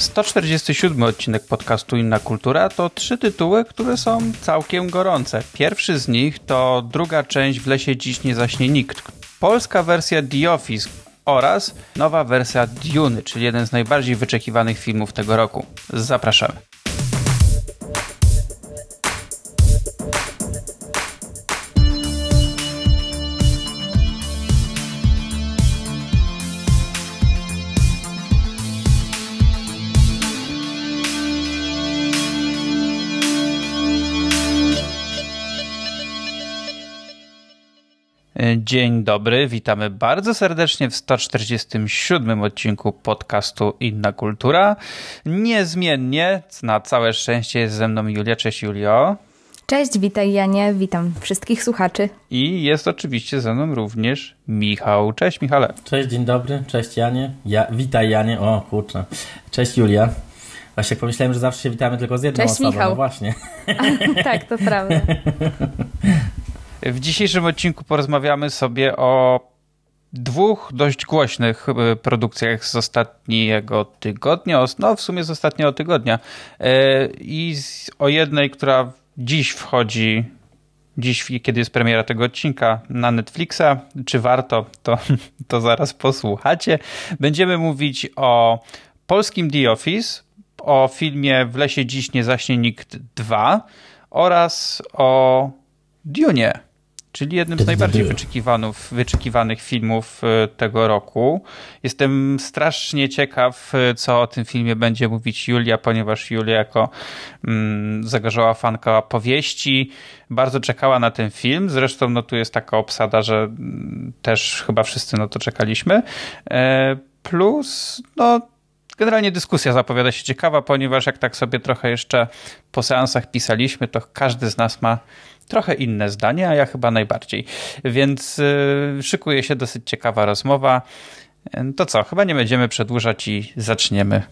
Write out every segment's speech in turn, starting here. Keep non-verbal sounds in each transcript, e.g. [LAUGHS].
147 odcinek podcastu Inna Kultura to trzy tytuły, które są całkiem gorące. Pierwszy z nich to druga część W lesie dziś nie zaśnie nikt. Polska wersja The Office oraz nowa wersja Dune, czyli jeden z najbardziej wyczekiwanych filmów tego roku. Zapraszamy. Dzień dobry, witamy bardzo serdecznie w 147 odcinku podcastu Inna Kultura. Niezmiennie, na całe szczęście jest ze mną Julia. Cześć Julio. Cześć, witaj Janie, witam wszystkich słuchaczy. I jest oczywiście ze mną również Michał. Cześć Michale. Cześć, dzień dobry, cześć Janie. Ja, witaj Janie, o kurczę. Cześć Julia. Właśnie pomyślałem, że zawsze się witamy tylko z jedną Cześć, osobą. Michał. No właśnie. [LAUGHS] tak, to prawda. [LAUGHS] W dzisiejszym odcinku porozmawiamy sobie o dwóch dość głośnych e, produkcjach z ostatniego tygodnia, no w sumie z ostatniego tygodnia e, i o jednej, która dziś wchodzi, dziś kiedy jest premiera tego odcinka na Netflixa. Czy warto, to, [LAUGHS] to zaraz posłuchacie. Będziemy mówić o polskim The Office, o filmie W lesie dziś nie zaśnie nikt 2 oraz o Dune czyli jednym z najbardziej wyczekiwanych, wyczekiwanych filmów e, tego roku. Jestem strasznie ciekaw, e, co o tym filmie będzie mówić Julia, ponieważ Julia jako mm, zagorzała fanka powieści bardzo czekała na ten film. Zresztą no, tu jest taka obsada, że mm, też chyba wszyscy na to czekaliśmy. E, plus, no generalnie dyskusja zapowiada się ciekawa, ponieważ jak tak sobie trochę jeszcze po seansach pisaliśmy, to każdy z nas ma trochę inne zdanie, a ja chyba najbardziej. Więc yy, szykuje się dosyć ciekawa rozmowa. To co, chyba nie będziemy przedłużać i zaczniemy.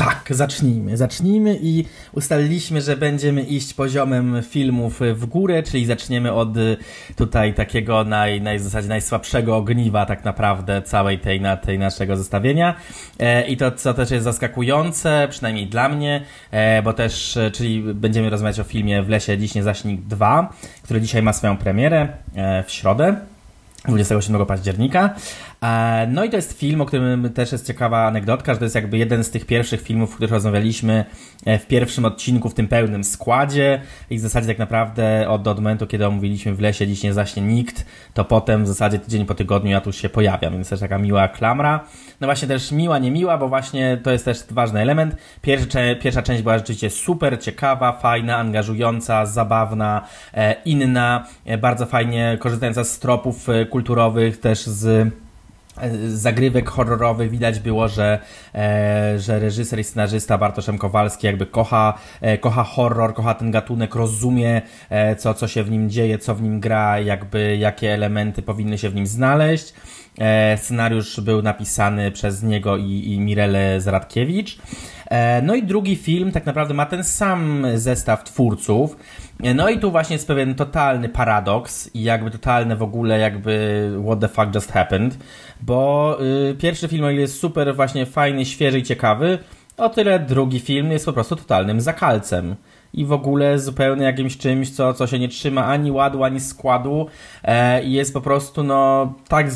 Tak, zacznijmy. Zacznijmy i ustaliliśmy, że będziemy iść poziomem filmów w górę, czyli zaczniemy od y, tutaj takiego naj, naj, w zasadzie najsłabszego ogniwa tak naprawdę całej tej, na, tej naszego zestawienia. E, I to, co też jest zaskakujące, przynajmniej dla mnie, e, bo też, e, czyli będziemy rozmawiać o filmie W lesie dziś nie zaśnik 2, który dzisiaj ma swoją premierę e, w środę. 27 października. E, no i to jest film, o którym też jest ciekawa anegdotka, że to jest jakby jeden z tych pierwszych filmów, w których rozmawialiśmy e, w pierwszym odcinku, w tym pełnym składzie i w zasadzie tak naprawdę od, od momentu, kiedy omówiliśmy w lesie Dziś nie zaśnie nikt, to potem w zasadzie tydzień po tygodniu ja tu się pojawiam, więc też taka miła klamra. No właśnie też miła, niemiła, bo właśnie to jest też ważny element. Pierwsza, pierwsza część była rzeczywiście super ciekawa, fajna, angażująca, zabawna, e, inna, bardzo fajnie korzystająca z tropów kulturowych, też z zagrywek horrorowych widać było, że, e, że reżyser i scenarzysta Bartoszem Kowalski jakby kocha, e, kocha horror, kocha ten gatunek, rozumie e, co, co się w nim dzieje, co w nim gra, jakby jakie elementy powinny się w nim znaleźć. E, scenariusz był napisany przez niego i, i Zradkiewicz. E, no i drugi film tak naprawdę ma ten sam zestaw twórców. E, no i tu właśnie jest pewien totalny paradoks i jakby totalne w ogóle jakby what the fuck just happened, bo y, pierwszy film jest super właśnie fajny, świeży i ciekawy, o tyle drugi film jest po prostu totalnym zakalcem i w ogóle zupełnie jakimś czymś, co, co się nie trzyma ani ładu, ani składu e, i jest po prostu no tak,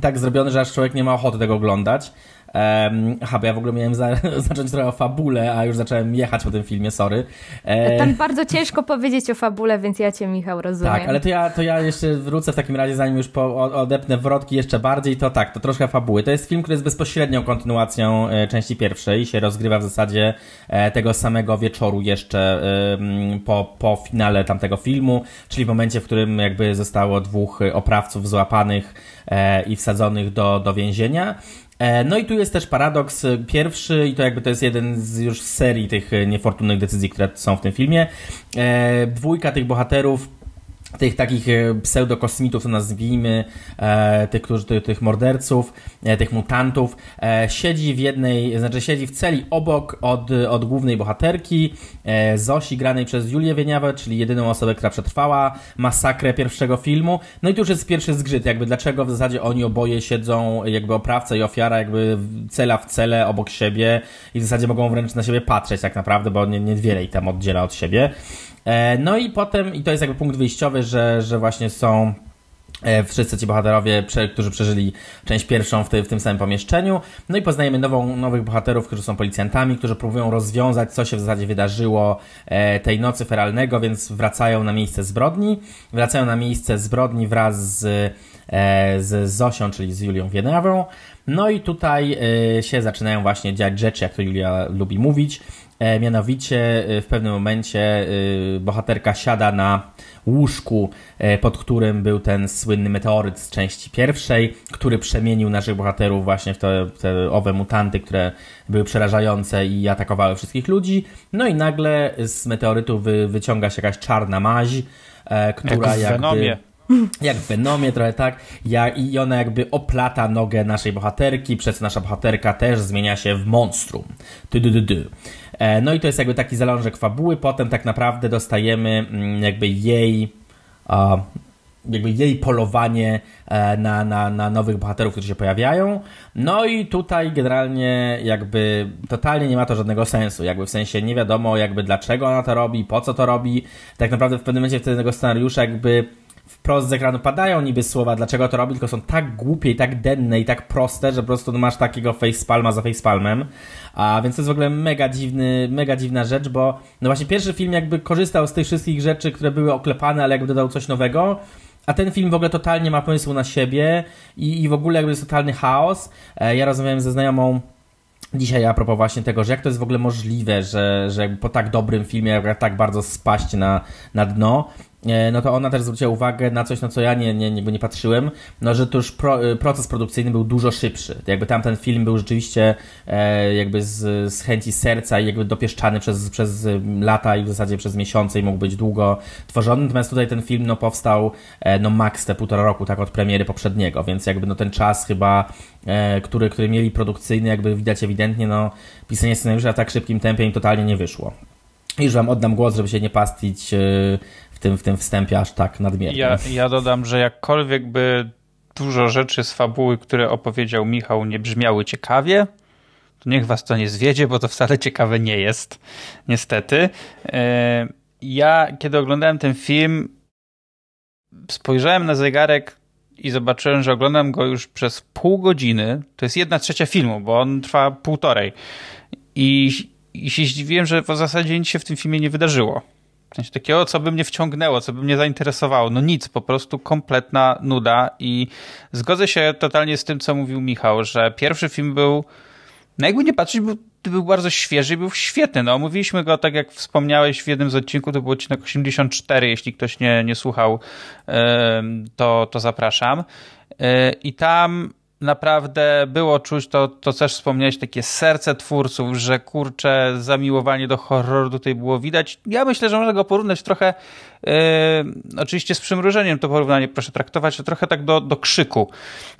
tak zrobione, że aż człowiek nie ma ochoty tego oglądać. Um, aha, bo ja w ogóle miałem za, [LAUGHS] zacząć trochę o fabule, a już zacząłem jechać po tym filmie, sorry. E... Tam bardzo ciężko powiedzieć o fabule, więc ja cię, Michał, rozumiem. Tak, ale to ja, to ja jeszcze wrócę w takim razie, zanim już po, odepnę wrotki jeszcze bardziej, to tak, to troszkę fabuły. To jest film, który jest bezpośrednią kontynuacją e, części pierwszej, się rozgrywa w zasadzie e, tego samego wieczoru jeszcze po, po finale tamtego filmu, czyli w momencie, w którym jakby zostało dwóch oprawców złapanych e, i wsadzonych do, do więzienia. E, no i tu jest też paradoks e, pierwszy, i to jakby to jest jeden z już serii tych e, niefortunnych decyzji, które są w tym filmie. Dwójka tych bohaterów tych takich e, pseudokosmitów, to nazwijmy, e, tych, którzy, tych, tych morderców, e, tych mutantów, e, siedzi w jednej, znaczy siedzi w celi obok od, od głównej bohaterki, e, Zosi, granej przez Julię Wieniawę, czyli jedyną osobę, która przetrwała masakrę pierwszego filmu. No i tu już jest pierwszy zgrzyt, jakby dlaczego w zasadzie oni oboje siedzą, jakby oprawca i ofiara, jakby cela w cele obok siebie i w zasadzie mogą wręcz na siebie patrzeć tak naprawdę, bo nie, niewiele ich tam oddziela od siebie. E, no i potem, i to jest jakby punkt wyjściowy, że, że właśnie są e, wszyscy ci bohaterowie, którzy przeżyli część pierwszą w, ty, w, tym samym pomieszczeniu. No i poznajemy nową, nowych bohaterów, którzy są policjantami, którzy próbują rozwiązać, co się w zasadzie wydarzyło e, tej nocy feralnego, więc wracają na miejsce zbrodni. Wracają na miejsce zbrodni wraz z, z Zosią, czyli z Julią Wiedrawą. No i tutaj się zaczynają właśnie dziać rzeczy, jak to Julia lubi mówić. E, mianowicie e, w pewnym momencie e, bohaterka siada na łóżku, pod którym był ten słynny meteoryt z części pierwszej, który przemienił naszych bohaterów właśnie w te, te owe mutanty, które były przerażające i atakowały wszystkich ludzi. No i nagle z meteorytu wy, wyciąga się jakaś czarna maź, która Jak jakby... Jak w Venomie trochę tak. Ja, I ona jakby oplata nogę naszej bohaterki, przez nasza bohaterka też zmienia się w monstrum. Du, du, du, du. E, no i to jest jakby taki zalążek fabuły. Potem tak naprawdę dostajemy mm, jakby jej jakby jej polowanie e, na, na, na nowych bohaterów, którzy się pojawiają. No i tutaj generalnie jakby totalnie nie ma to żadnego sensu. Jakby w sensie nie wiadomo jakby dlaczego ona to robi, po co to robi. Tak naprawdę w pewnym momencie wtedy tego scenariusza jakby wprost z ekranu padają niby słowa, dlaczego to robi, tylko są tak głupie i tak denne i tak proste, że po prostu masz takiego facepalma za facepalmem. A więc to jest w ogóle mega dziwny, mega dziwna rzecz, bo no właśnie pierwszy film jakby korzystał z tych wszystkich rzeczy, które były oklepane, ale jakby dodał coś nowego. A ten film w ogóle totalnie ma pomysł na siebie i, i w ogóle jakby jest totalny chaos. E, ja rozmawiałem ze znajomą dzisiaj a propos właśnie tego, że jak to jest w ogóle możliwe, że, że po tak dobrym filmie tak bardzo spaść na, na dno. E, no to ona też zwróciła uwagę na coś, na co ja nie, nie, nie, patrzyłem, no że to już pro, e, proces produkcyjny był dużo szybszy. Jakby tam ten film był rzeczywiście e, jakby z, z chęci serca i jakby dopieszczany przez, przez lata i w zasadzie przez miesiące i mógł być długo tworzony, natomiast tutaj ten film no powstał e, no max te półtora roku, tak od premiery poprzedniego, więc jakby no ten czas chyba, e, który, który mieli produkcyjny, jakby widać ewidentnie, no pisanie scenariusza w tak szybkim tempie im totalnie nie wyszło. Już wam oddam głos, żeby się nie pastwić w tym, w tym wstępie aż tak nadmiernie. Ja, ja dodam, że jakkolwiek by dużo rzeczy z fabuły, które opowiedział Michał, nie brzmiały ciekawie, to niech was to nie zwiedzie, bo to wcale ciekawe nie jest. Niestety. E, ja, kiedy oglądałem ten film, spojrzałem na zegarek i zobaczyłem, że oglądam go już przez pół godziny. To jest jedna trzecia filmu, bo on trwa półtorej. I, i się zdziwiłem, że w zasadzie nic się w tym filmie nie wydarzyło. Sensie takiego, co by mnie wciągnęło, co by mnie zainteresowało. No nic, po prostu kompletna nuda i zgodzę się totalnie z tym, co mówił Michał, że pierwszy film był, no jakby nie patrzeć, był, był bardzo świeży i był świetny. No omówiliśmy go, tak jak wspomniałeś w jednym z odcinków, to był odcinek 84, jeśli ktoś nie, nie słuchał, to, to zapraszam. E, I tam naprawdę było czuć to, to też wspomniałeś, takie serce twórców, że kurczę, zamiłowanie do horroru tutaj było widać. Ja myślę, że można go porównać trochę, yy, oczywiście z przymrużeniem to porównanie proszę traktować, trochę tak do, do krzyku,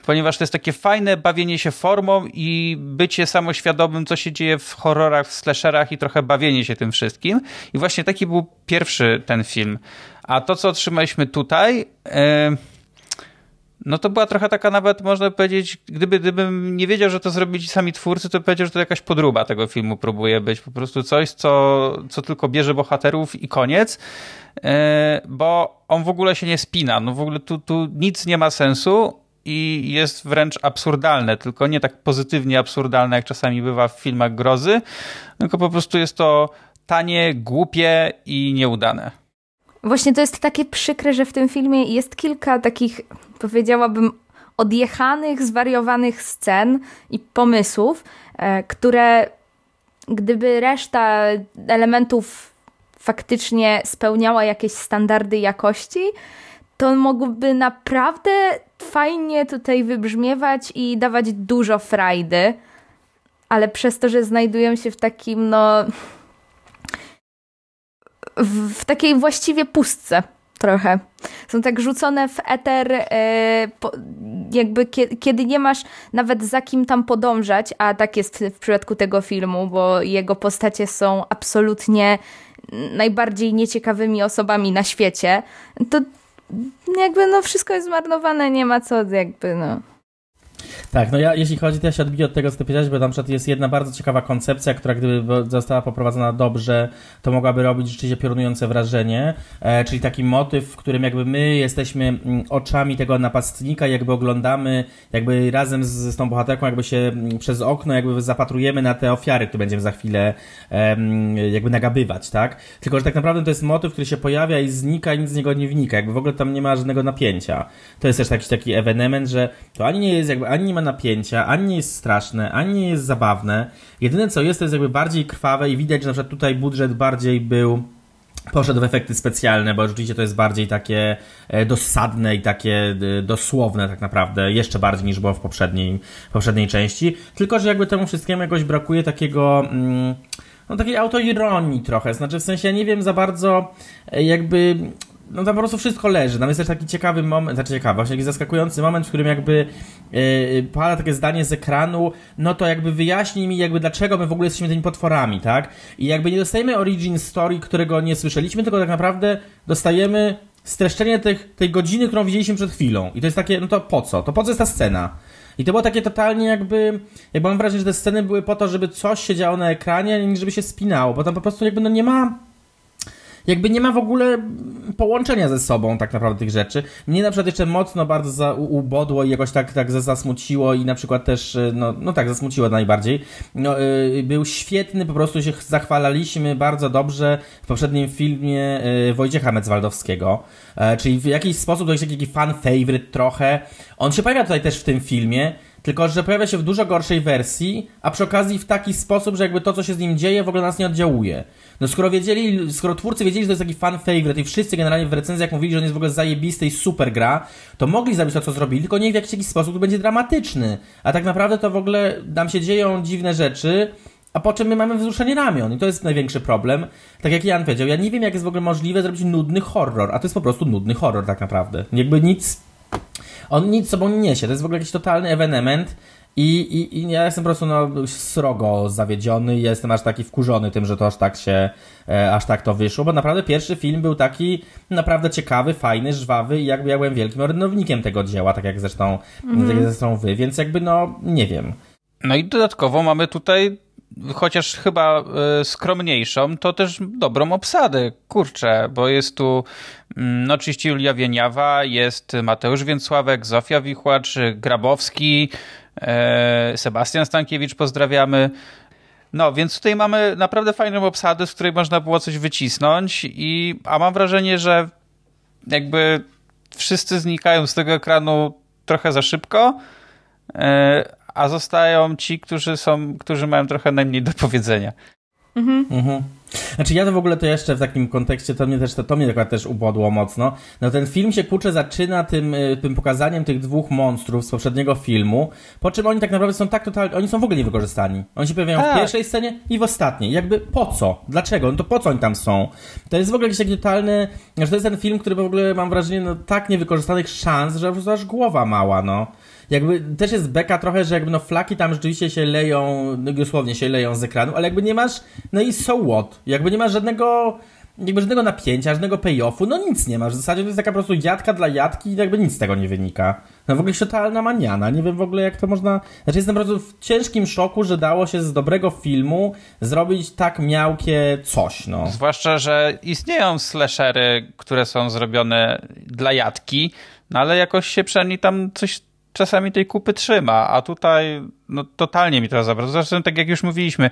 ponieważ to jest takie fajne bawienie się formą i bycie samoświadomym, co się dzieje w horrorach, w slasherach i trochę bawienie się tym wszystkim. I właśnie taki był pierwszy ten film. A to, co otrzymaliśmy tutaj... Yy, no to była trochę taka nawet, można powiedzieć, gdyby, gdybym nie wiedział, że to zrobili sami twórcy, to powiedział, że to jakaś podróba tego filmu próbuje być. Po prostu coś, co, co tylko bierze bohaterów i koniec, e, bo on w ogóle się nie spina. No w ogóle tu, tu nic nie ma sensu i jest wręcz absurdalne, tylko nie tak pozytywnie absurdalne, jak czasami bywa w filmach grozy, tylko po prostu jest to tanie, głupie i nieudane. Właśnie to jest takie przykre, że w tym filmie jest kilka takich, powiedziałabym, odjechanych, zwariowanych scen i pomysłów, e, które gdyby reszta elementów faktycznie spełniała jakieś standardy jakości, to mogłoby naprawdę fajnie tutaj wybrzmiewać i dawać dużo frajdy, ale przez to, że znajdują się w takim, no, w, takiej właściwie pustce. trochę. Są tak rzucone w eter, e, jakby kiedy nie masz nawet za kim tam podążać, a tak jest w przypadku tego filmu, bo jego postacie są absolutnie najbardziej nieciekawymi osobami na świecie, to jakby no wszystko jest zmarnowane, nie ma co jakby no tak, no ja jeśli chodzi, to ja się odbiję od tego, co ty powiedziałeś, bo tam przykład jest jedna bardzo ciekawa koncepcja, która gdyby została poprowadzona dobrze, to mogłaby robić rzeczywiście piorunujące wrażenie, e, czyli taki motyw, w którym jakby my jesteśmy mm, oczami tego napastnika, jakby oglądamy, jakby razem z, z tą bohaterką, jakby się mm, przez okno jakby zapatrujemy na te ofiary, które będziemy za chwilę e, jakby nagabywać, tak? Tylko, że tak naprawdę to jest motyw, który się pojawia i znika i nic z niego nie wnika, jakby w ogóle tam nie ma żadnego napięcia. To jest też taki, taki ewenement, że to ani nie jest jakby, ani nie ma napięcia, ani nie jest straszne, ani nie jest zabawne. Jedyne co jest, to jest jakby bardziej krwawe i widać, że na przykład tutaj budżet bardziej był poszedł w efekty specjalne, bo rzeczywiście to jest bardziej takie e, dosadne i takie e, dosłowne tak naprawdę, jeszcze bardziej niż było w poprzedniej, poprzedniej części. Tylko, że jakby temu wszystkiemu jakoś brakuje takiego... Mm, no takiej autoironii trochę, znaczy w sensie ja nie wiem za bardzo e, jakby no tam po prostu wszystko leży. Tam jest też taki ciekawy moment, znaczy ciekawy, właśnie taki zaskakujący moment, w którym jakby yy, pada takie zdanie z ekranu, no to jakby wyjaśnij mi jakby dlaczego my w ogóle jesteśmy tymi potworami, tak? I jakby nie dostajemy origin story, którego nie słyszeliśmy, tylko tak naprawdę dostajemy streszczenie tych, tej godziny, którą widzieliśmy przed chwilą. I to jest takie, no to po co? To po co jest ta scena? I to było takie totalnie jakby, jakby mam wrażenie, że te sceny były po to, żeby coś się działo na ekranie, niż żeby się spinało, bo tam po prostu jakby no nie ma jakby nie ma w ogóle połączenia ze sobą tak naprawdę tych rzeczy. Mnie na przykład jeszcze mocno bardzo za, ubodło i jakoś tak, tak zasmuciło i na przykład też, y, no, no tak, zasmuciło najbardziej. No, yy, był świetny, po prostu się zachwalaliśmy bardzo dobrze w poprzednim filmie yy, Wojciecha Metzwaldowskiego, yy, czyli w jakiś sposób to jest taki fan favorite trochę. On się pojawia tutaj też w tym filmie, tylko że pojawia się w dużo gorszej wersji, a przy okazji w taki sposób, że jakby to, co się z nim dzieje, w ogóle nas nie oddziałuje. No skoro wiedzieli, skoro twórcy wiedzieli, że to jest taki fan favorite i wszyscy generalnie w recenzjach mówili, że on jest w ogóle zajebisty i super gra, to mogli zrobić to, co zrobili, tylko nie w jakiś, sposób to będzie dramatyczny. A tak naprawdę to w ogóle nam się dzieją dziwne rzeczy, a po czym my mamy wzruszenie ramion i to jest największy problem. Tak jak Jan powiedział, ja nie wiem, jak jest w ogóle możliwe zrobić nudny horror, a to jest po prostu nudny horror tak naprawdę. Jakby nic... On nic sobą nie niesie, to jest w ogóle jakiś totalny ewenement i, i, I ja jestem po prostu no, srogo zawiedziony i jestem aż taki wkurzony tym, że to aż tak się, e, aż tak to wyszło, bo naprawdę pierwszy film był taki naprawdę ciekawy, fajny, żwawy i jakby ja byłem wielkim orędownikiem tego dzieła, tak jak zresztą, mm. tak jak zresztą wy, więc jakby no, nie wiem. No i dodatkowo mamy tutaj chociaż chyba y, skromniejszą, to też dobrą obsadę, kurczę, bo jest tu mm, no oczywiście Julia Wieniawa, jest Mateusz Więcławek, Zofia Wichłacz, Grabowski, E, Sebastian Stankiewicz, pozdrawiamy. No, więc tutaj mamy naprawdę fajną obsadę, z której można było coś wycisnąć, i, a mam wrażenie, że jakby wszyscy znikają z tego ekranu trochę za szybko, e, a zostają ci, którzy są, którzy mają trochę najmniej do powiedzenia. Mhm. mhm. Znaczy ja to w ogóle to jeszcze w takim kontekście, to mnie też, to, to mnie akurat też ubodło mocno. No ten film się kurczę zaczyna tym, y, tym pokazaniem tych dwóch monstrów z poprzedniego filmu, po czym oni tak naprawdę są tak totalnie, oni są w ogóle niewykorzystani. Oni się pojawiają w pierwszej scenie i w ostatniej. Jakby po co? Dlaczego? No to po co oni tam są? To jest w ogóle jakiś taki totalny, że to jest ten film, który w ogóle mam wrażenie, no tak niewykorzystanych szans, że po prostu aż głowa mała, no jakby też jest beka trochę, że jakby no flaki tam rzeczywiście się leją, no dosłownie się leją z ekranu, ale jakby nie masz, no i so what? Jakby nie masz żadnego jakby żadnego napięcia, żadnego payoffu, no nic nie masz. W zasadzie to jest taka po prostu jadka dla jadki i jakby nic z tego nie wynika. No w ogóle totalna maniana, nie wiem w ogóle jak to można... Znaczy jestem po prostu w ciężkim szoku, że dało się z dobrego filmu zrobić tak miałkie coś, no. Zwłaszcza, że istnieją slashery, które są zrobione dla jadki, no ale jakoś się przynajmniej tam coś czasami tej kupy trzyma, a tutaj no, totalnie mi to zabrał. Zresztą, tak jak już mówiliśmy,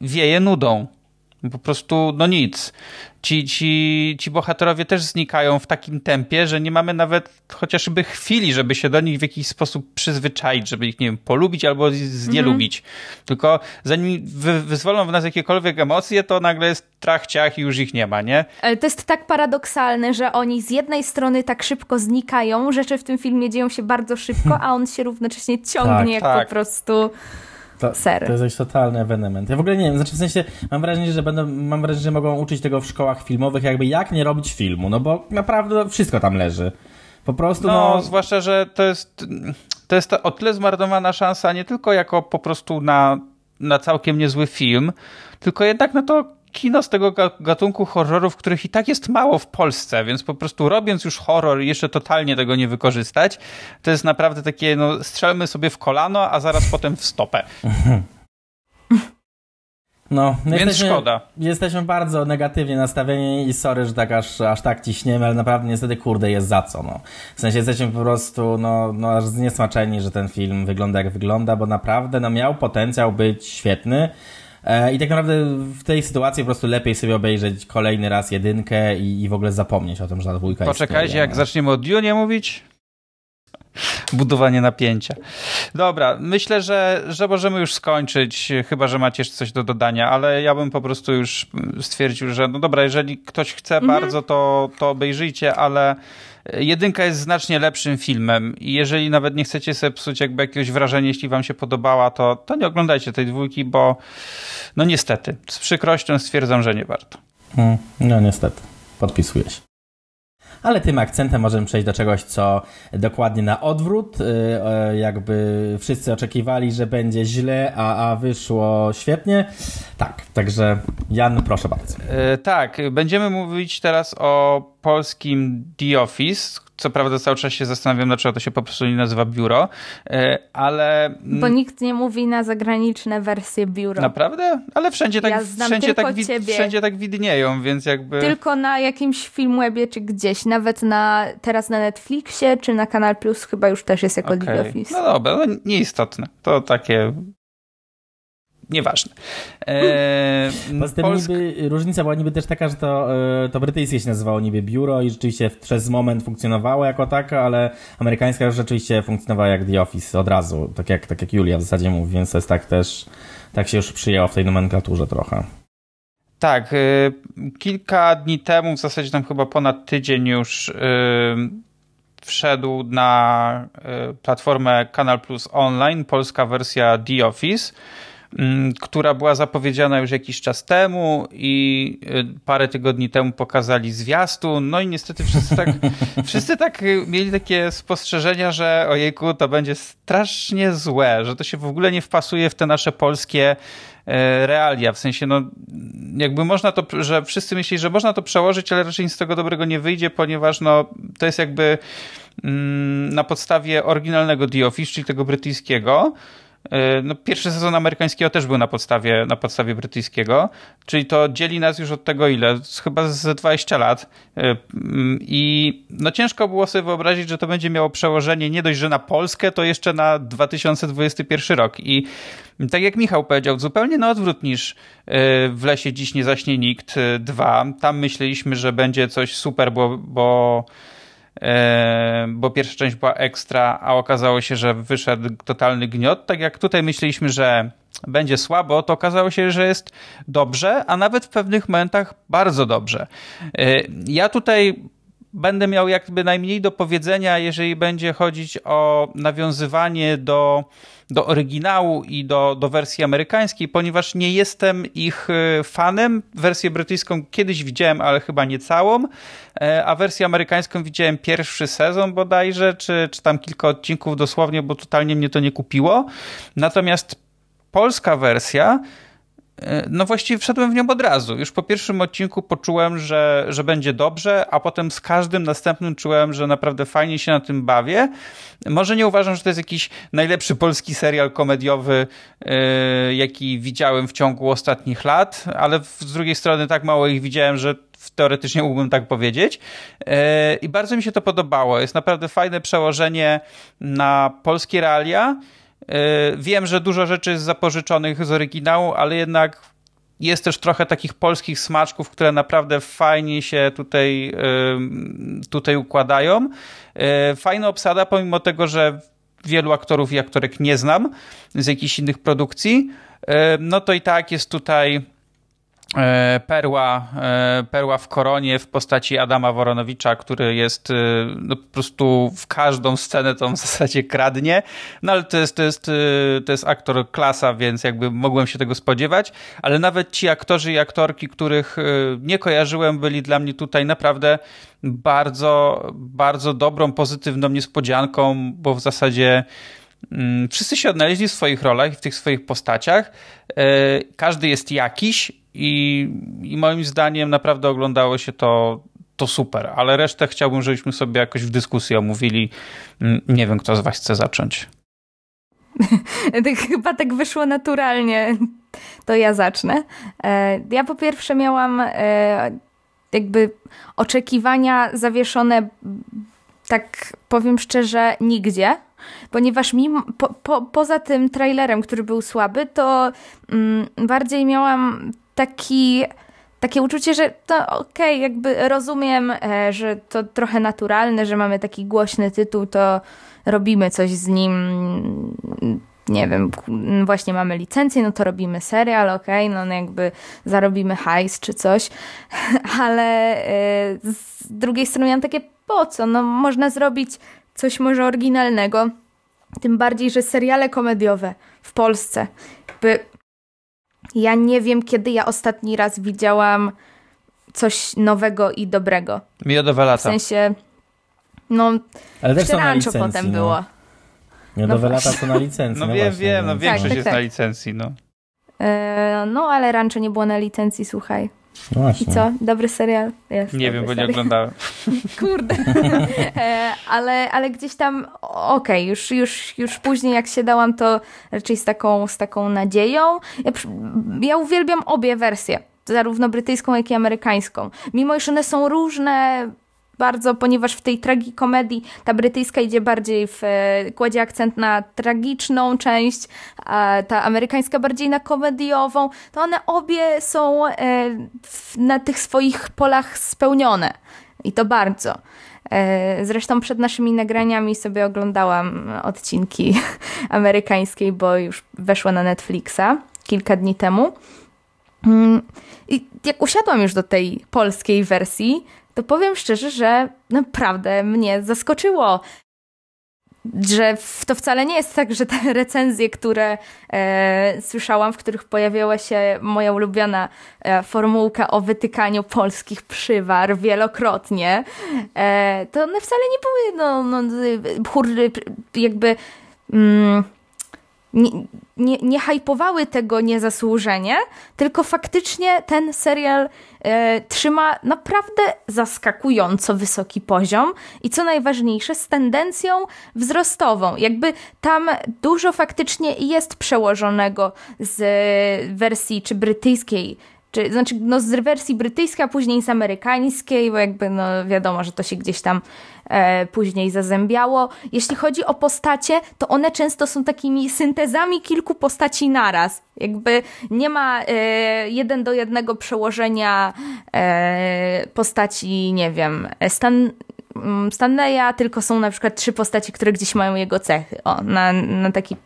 wieje nudą. Po prostu, no nic. Ci, ci, ci bohaterowie też znikają w takim tempie, że nie mamy nawet chociażby chwili, żeby się do nich w jakiś sposób przyzwyczaić, żeby ich, nie wiem, polubić albo znielubić. Mhm. Tylko zanim wy, wyzwolą w nas jakiekolwiek emocje, to nagle jest trach, ciach i już ich nie ma, nie? Ale to jest tak paradoksalne, że oni z jednej strony tak szybko znikają, rzeczy w tym filmie dzieją się bardzo szybko, [LAUGHS] a on się równocześnie ciągnie tak, jak tak. po prostu to, ser. To jest jakiś totalny ewenement. Ja w ogóle nie wiem, znaczy w sensie mam wrażenie, że będą, mam wrażenie, że mogą uczyć tego w szkołach filmowych, jakby jak nie robić filmu, no bo naprawdę wszystko tam leży. Po prostu, no... no zwłaszcza, że to jest, to jest o tyle zmarnowana szansa nie tylko jako po prostu na, na całkiem niezły film, tylko jednak na to kino z tego gatunku horrorów, których i tak jest mało w Polsce, więc po prostu robiąc już horror i jeszcze totalnie tego nie wykorzystać, to jest naprawdę takie, no strzelmy sobie w kolano, a zaraz potem w stopę. No, Więc jesteśmy, szkoda. Jesteśmy bardzo negatywnie nastawieni i sorry, że tak aż, aż tak ciśniemy, ale naprawdę niestety kurde jest za co. No. W sensie jesteśmy po prostu no, no aż zniesmaczeni, że ten film wygląda jak wygląda, bo naprawdę no, miał potencjał być świetny. E, I tak naprawdę w tej sytuacji po prostu lepiej sobie obejrzeć kolejny raz jedynkę i, i w ogóle zapomnieć o tym, że ta dwójka Poczekajcie, jak no. zaczniemy o Dune mówić, budowanie napięcia. Dobra, myślę, że, że możemy już skończyć, chyba, że macie jeszcze coś do dodania, ale ja bym po prostu już stwierdził, że no dobra, jeżeli ktoś chce mhm. bardzo, to, to obejrzyjcie, ale jedynka jest znacznie lepszym filmem i jeżeli nawet nie chcecie sobie psuć jakby jakiegoś wrażenia, jeśli wam się podobała, to, to nie oglądajcie tej dwójki, bo no niestety, z przykrością stwierdzam, że nie warto. Hmm, no niestety, podpisuję się ale tym akcentem możemy przejść do czegoś, co dokładnie na odwrót. Y, y, jakby wszyscy oczekiwali, że będzie źle, a, a wyszło świetnie. Tak, także Jan, proszę bardzo. E, tak, będziemy mówić teraz o polskim The Office, co prawda cały czas się zastanawiam, dlaczego to się po prostu nie nazywa biuro, e, ale... Bo nikt nie mówi na zagraniczne wersje biuro. Naprawdę? Ale wszędzie tak, ja wszędzie tak, wszędzie tak widnieją, więc jakby... Tylko na jakimś filmwebie czy gdzieś, nawet na teraz na Netflixie czy na Kanal Plus chyba już też jest jako okay. Office. No dobra, no nieistotne. To takie Nieważne. [LAUGHS] Poza tym Polsk... niby, różnica była niby też taka, że to, e, to brytyjskie się nazywało niby biuro i rzeczywiście przez moment funkcjonowało jako taka, ale amerykańska już rzeczywiście funkcjonowała jak The Office od razu, tak jak, tak jak Julia w zasadzie mówi, więc to jest tak też, tak się już przyjęło w tej nomenklaturze trochę. Tak, y, kilka dni temu, w zasadzie tam chyba ponad tydzień już y, wszedł na platformę Kanal Plus Online polska wersja The Office. Mm, która była zapowiedziana już jakiś czas temu i y, parę tygodni temu pokazali zwiastun. No i niestety wszyscy tak, [LAUGHS] wszyscy tak y, mieli takie spostrzeżenia, że ojejku, to będzie strasznie złe, że to się w ogóle nie wpasuje w te nasze polskie y, realia. W sensie, no, jakby można to, że wszyscy myśleli, że można to przełożyć, ale raczej nic z tego dobrego nie wyjdzie, ponieważ no, to jest jakby mm, na podstawie oryginalnego The Office, czyli tego brytyjskiego, no, pierwszy sezon amerykańskiego też był na podstawie, na podstawie brytyjskiego, czyli to dzieli nas już od tego ile? Chyba z 20 lat. E, mm, I no ciężko było sobie wyobrazić, że to będzie miało przełożenie nie dość, że na Polskę, to jeszcze na 2021 rok. I tak jak Michał powiedział, zupełnie na odwrót niż e, w lesie dziś nie zaśnie nikt 2. Tam myśleliśmy, że będzie coś super, bo, bo E, bo pierwsza część była ekstra, a okazało się, że wyszedł totalny gniot. Tak jak tutaj myśleliśmy, że będzie słabo, to okazało się, że jest dobrze, a nawet w pewnych momentach bardzo dobrze. E, ja tutaj będę miał jakby najmniej do powiedzenia, jeżeli będzie chodzić o nawiązywanie do, do oryginału i do, do wersji amerykańskiej, ponieważ nie jestem ich e, fanem. Wersję brytyjską kiedyś widziałem, ale chyba nie całą, e, a wersję amerykańską widziałem pierwszy sezon bodajże, czy, czy tam kilka odcinków dosłownie, bo totalnie mnie to nie kupiło. Natomiast polska wersja no właściwie wszedłem w nią od razu. Już po pierwszym odcinku poczułem, że, że będzie dobrze, a potem z każdym następnym czułem, że naprawdę fajnie się na tym bawię. Może nie uważam, że to jest jakiś najlepszy polski serial komediowy, yy, jaki widziałem w ciągu ostatnich lat, ale z drugiej strony tak mało ich widziałem, że teoretycznie mógłbym tak powiedzieć. E, I bardzo mi się to podobało. Jest naprawdę fajne przełożenie na polskie realia wiem, że dużo rzeczy jest zapożyczonych z oryginału, ale jednak jest też trochę takich polskich smaczków, które naprawdę fajnie się tutaj, e, tutaj układają. E, fajna obsada, pomimo tego, że wielu aktorów i aktorek nie znam z jakichś innych produkcji, no to i tak jest tutaj E, perła, e, perła w koronie w postaci Adama Woronowicza, który jest e, no, po prostu w każdą scenę tą w zasadzie kradnie, no ale to jest, to, jest, to jest aktor klasa, więc jakby mogłem się tego spodziewać, ale nawet ci aktorzy i aktorki, których nie kojarzyłem, byli dla mnie tutaj naprawdę bardzo, bardzo dobrą, pozytywną niespodzianką, bo w zasadzie wszyscy się odnaleźli w swoich rolach i w tych swoich postaciach. Każdy jest jakiś i, i moim zdaniem naprawdę oglądało się to, to super, ale resztę chciałbym, żebyśmy sobie jakoś w dyskusji omówili. Mm, nie wiem, kto z was chce zacząć. [LAUGHS] Chyba tak wyszło naturalnie. To ja zacznę. E, ja po pierwsze miałam e, jakby oczekiwania zawieszone, tak powiem szczerze, nigdzie ponieważ mimo, po, po, poza tym trailerem, który był słaby, to mm, bardziej miałam taki takie uczucie, że to okej, okay, jakby rozumiem, e, że to trochę naturalne, że mamy taki głośny tytuł, to robimy coś z nim. Nie wiem, właśnie mamy licencję, no to robimy serial, okej, okay, no jakby zarobimy hajs czy coś, [LAUGHS] ale e, z drugiej strony miałam takie, po co? No można zrobić coś może oryginalnego, tym bardziej, że seriale komediowe w Polsce, jakby ja nie wiem, kiedy ja ostatni raz widziałam coś nowego i dobrego. Miodowe lata. W sensie, no, Ale też na licencji, potem no. było. Miodowe no lata to na licencji. No, no wiem, właśnie, wiem, no więc... większość tak, tak, jest tak. na licencji, no. E, no, ale Rancho nie było na licencji, słuchaj. No właśnie. I co? Dobry serial? Jest Nie wiem, bo serial. nie oglądałem. [LAUGHS] Kurde. [LAUGHS] E, ale, ale gdzieś tam, okej, okay, już, już, już później jak się dałam, to raczej z taką, z taką nadzieją. Ja, ja uwielbiam obie wersje, zarówno brytyjską, jak i amerykańską. Mimo, iż one są różne bardzo, ponieważ w tej tragikomedii ta brytyjska idzie bardziej w, kładzie akcent na tragiczną część, a ta amerykańska bardziej na komediową, to one obie są e, na tych swoich polach spełnione. I to bardzo. E, zresztą przed naszymi nagraniami sobie oglądałam odcinki [LAUGHS] amerykańskiej, bo już weszła na Netflixa kilka dni temu. Mm, I jak usiadłam już do tej polskiej wersji, to powiem szczerze, że naprawdę mnie zaskoczyło. Że to wcale nie jest tak, że te [LAUGHS] recenzje, które e, słyszałam, w których pojawiała się moja ulubiona e, formułka o wytykaniu polskich przywar wielokrotnie, e, to one wcale nie były no, no, jakby mm, nie, nie, nie hypowały tego niezasłużenie, tylko faktycznie ten serial e, trzyma naprawdę zaskakująco wysoki poziom i co najważniejsze, z tendencją wzrostową. Jakby tam dużo faktycznie jest przełożonego z wersji czy brytyjskiej czy, znaczy no z wersji brytyjskiej, a później z amerykańskiej, bo jakby no wiadomo, że to się gdzieś tam później zazębiało. Jeśli chodzi o postacie, to one często są takimi syntezami kilku postaci naraz. Jakby nie ma e, jeden do jednego przełożenia e, postaci, nie wiem, Stan, Stanleya, tylko są na przykład trzy postaci, które gdzieś mają jego cechy. O, na, na taki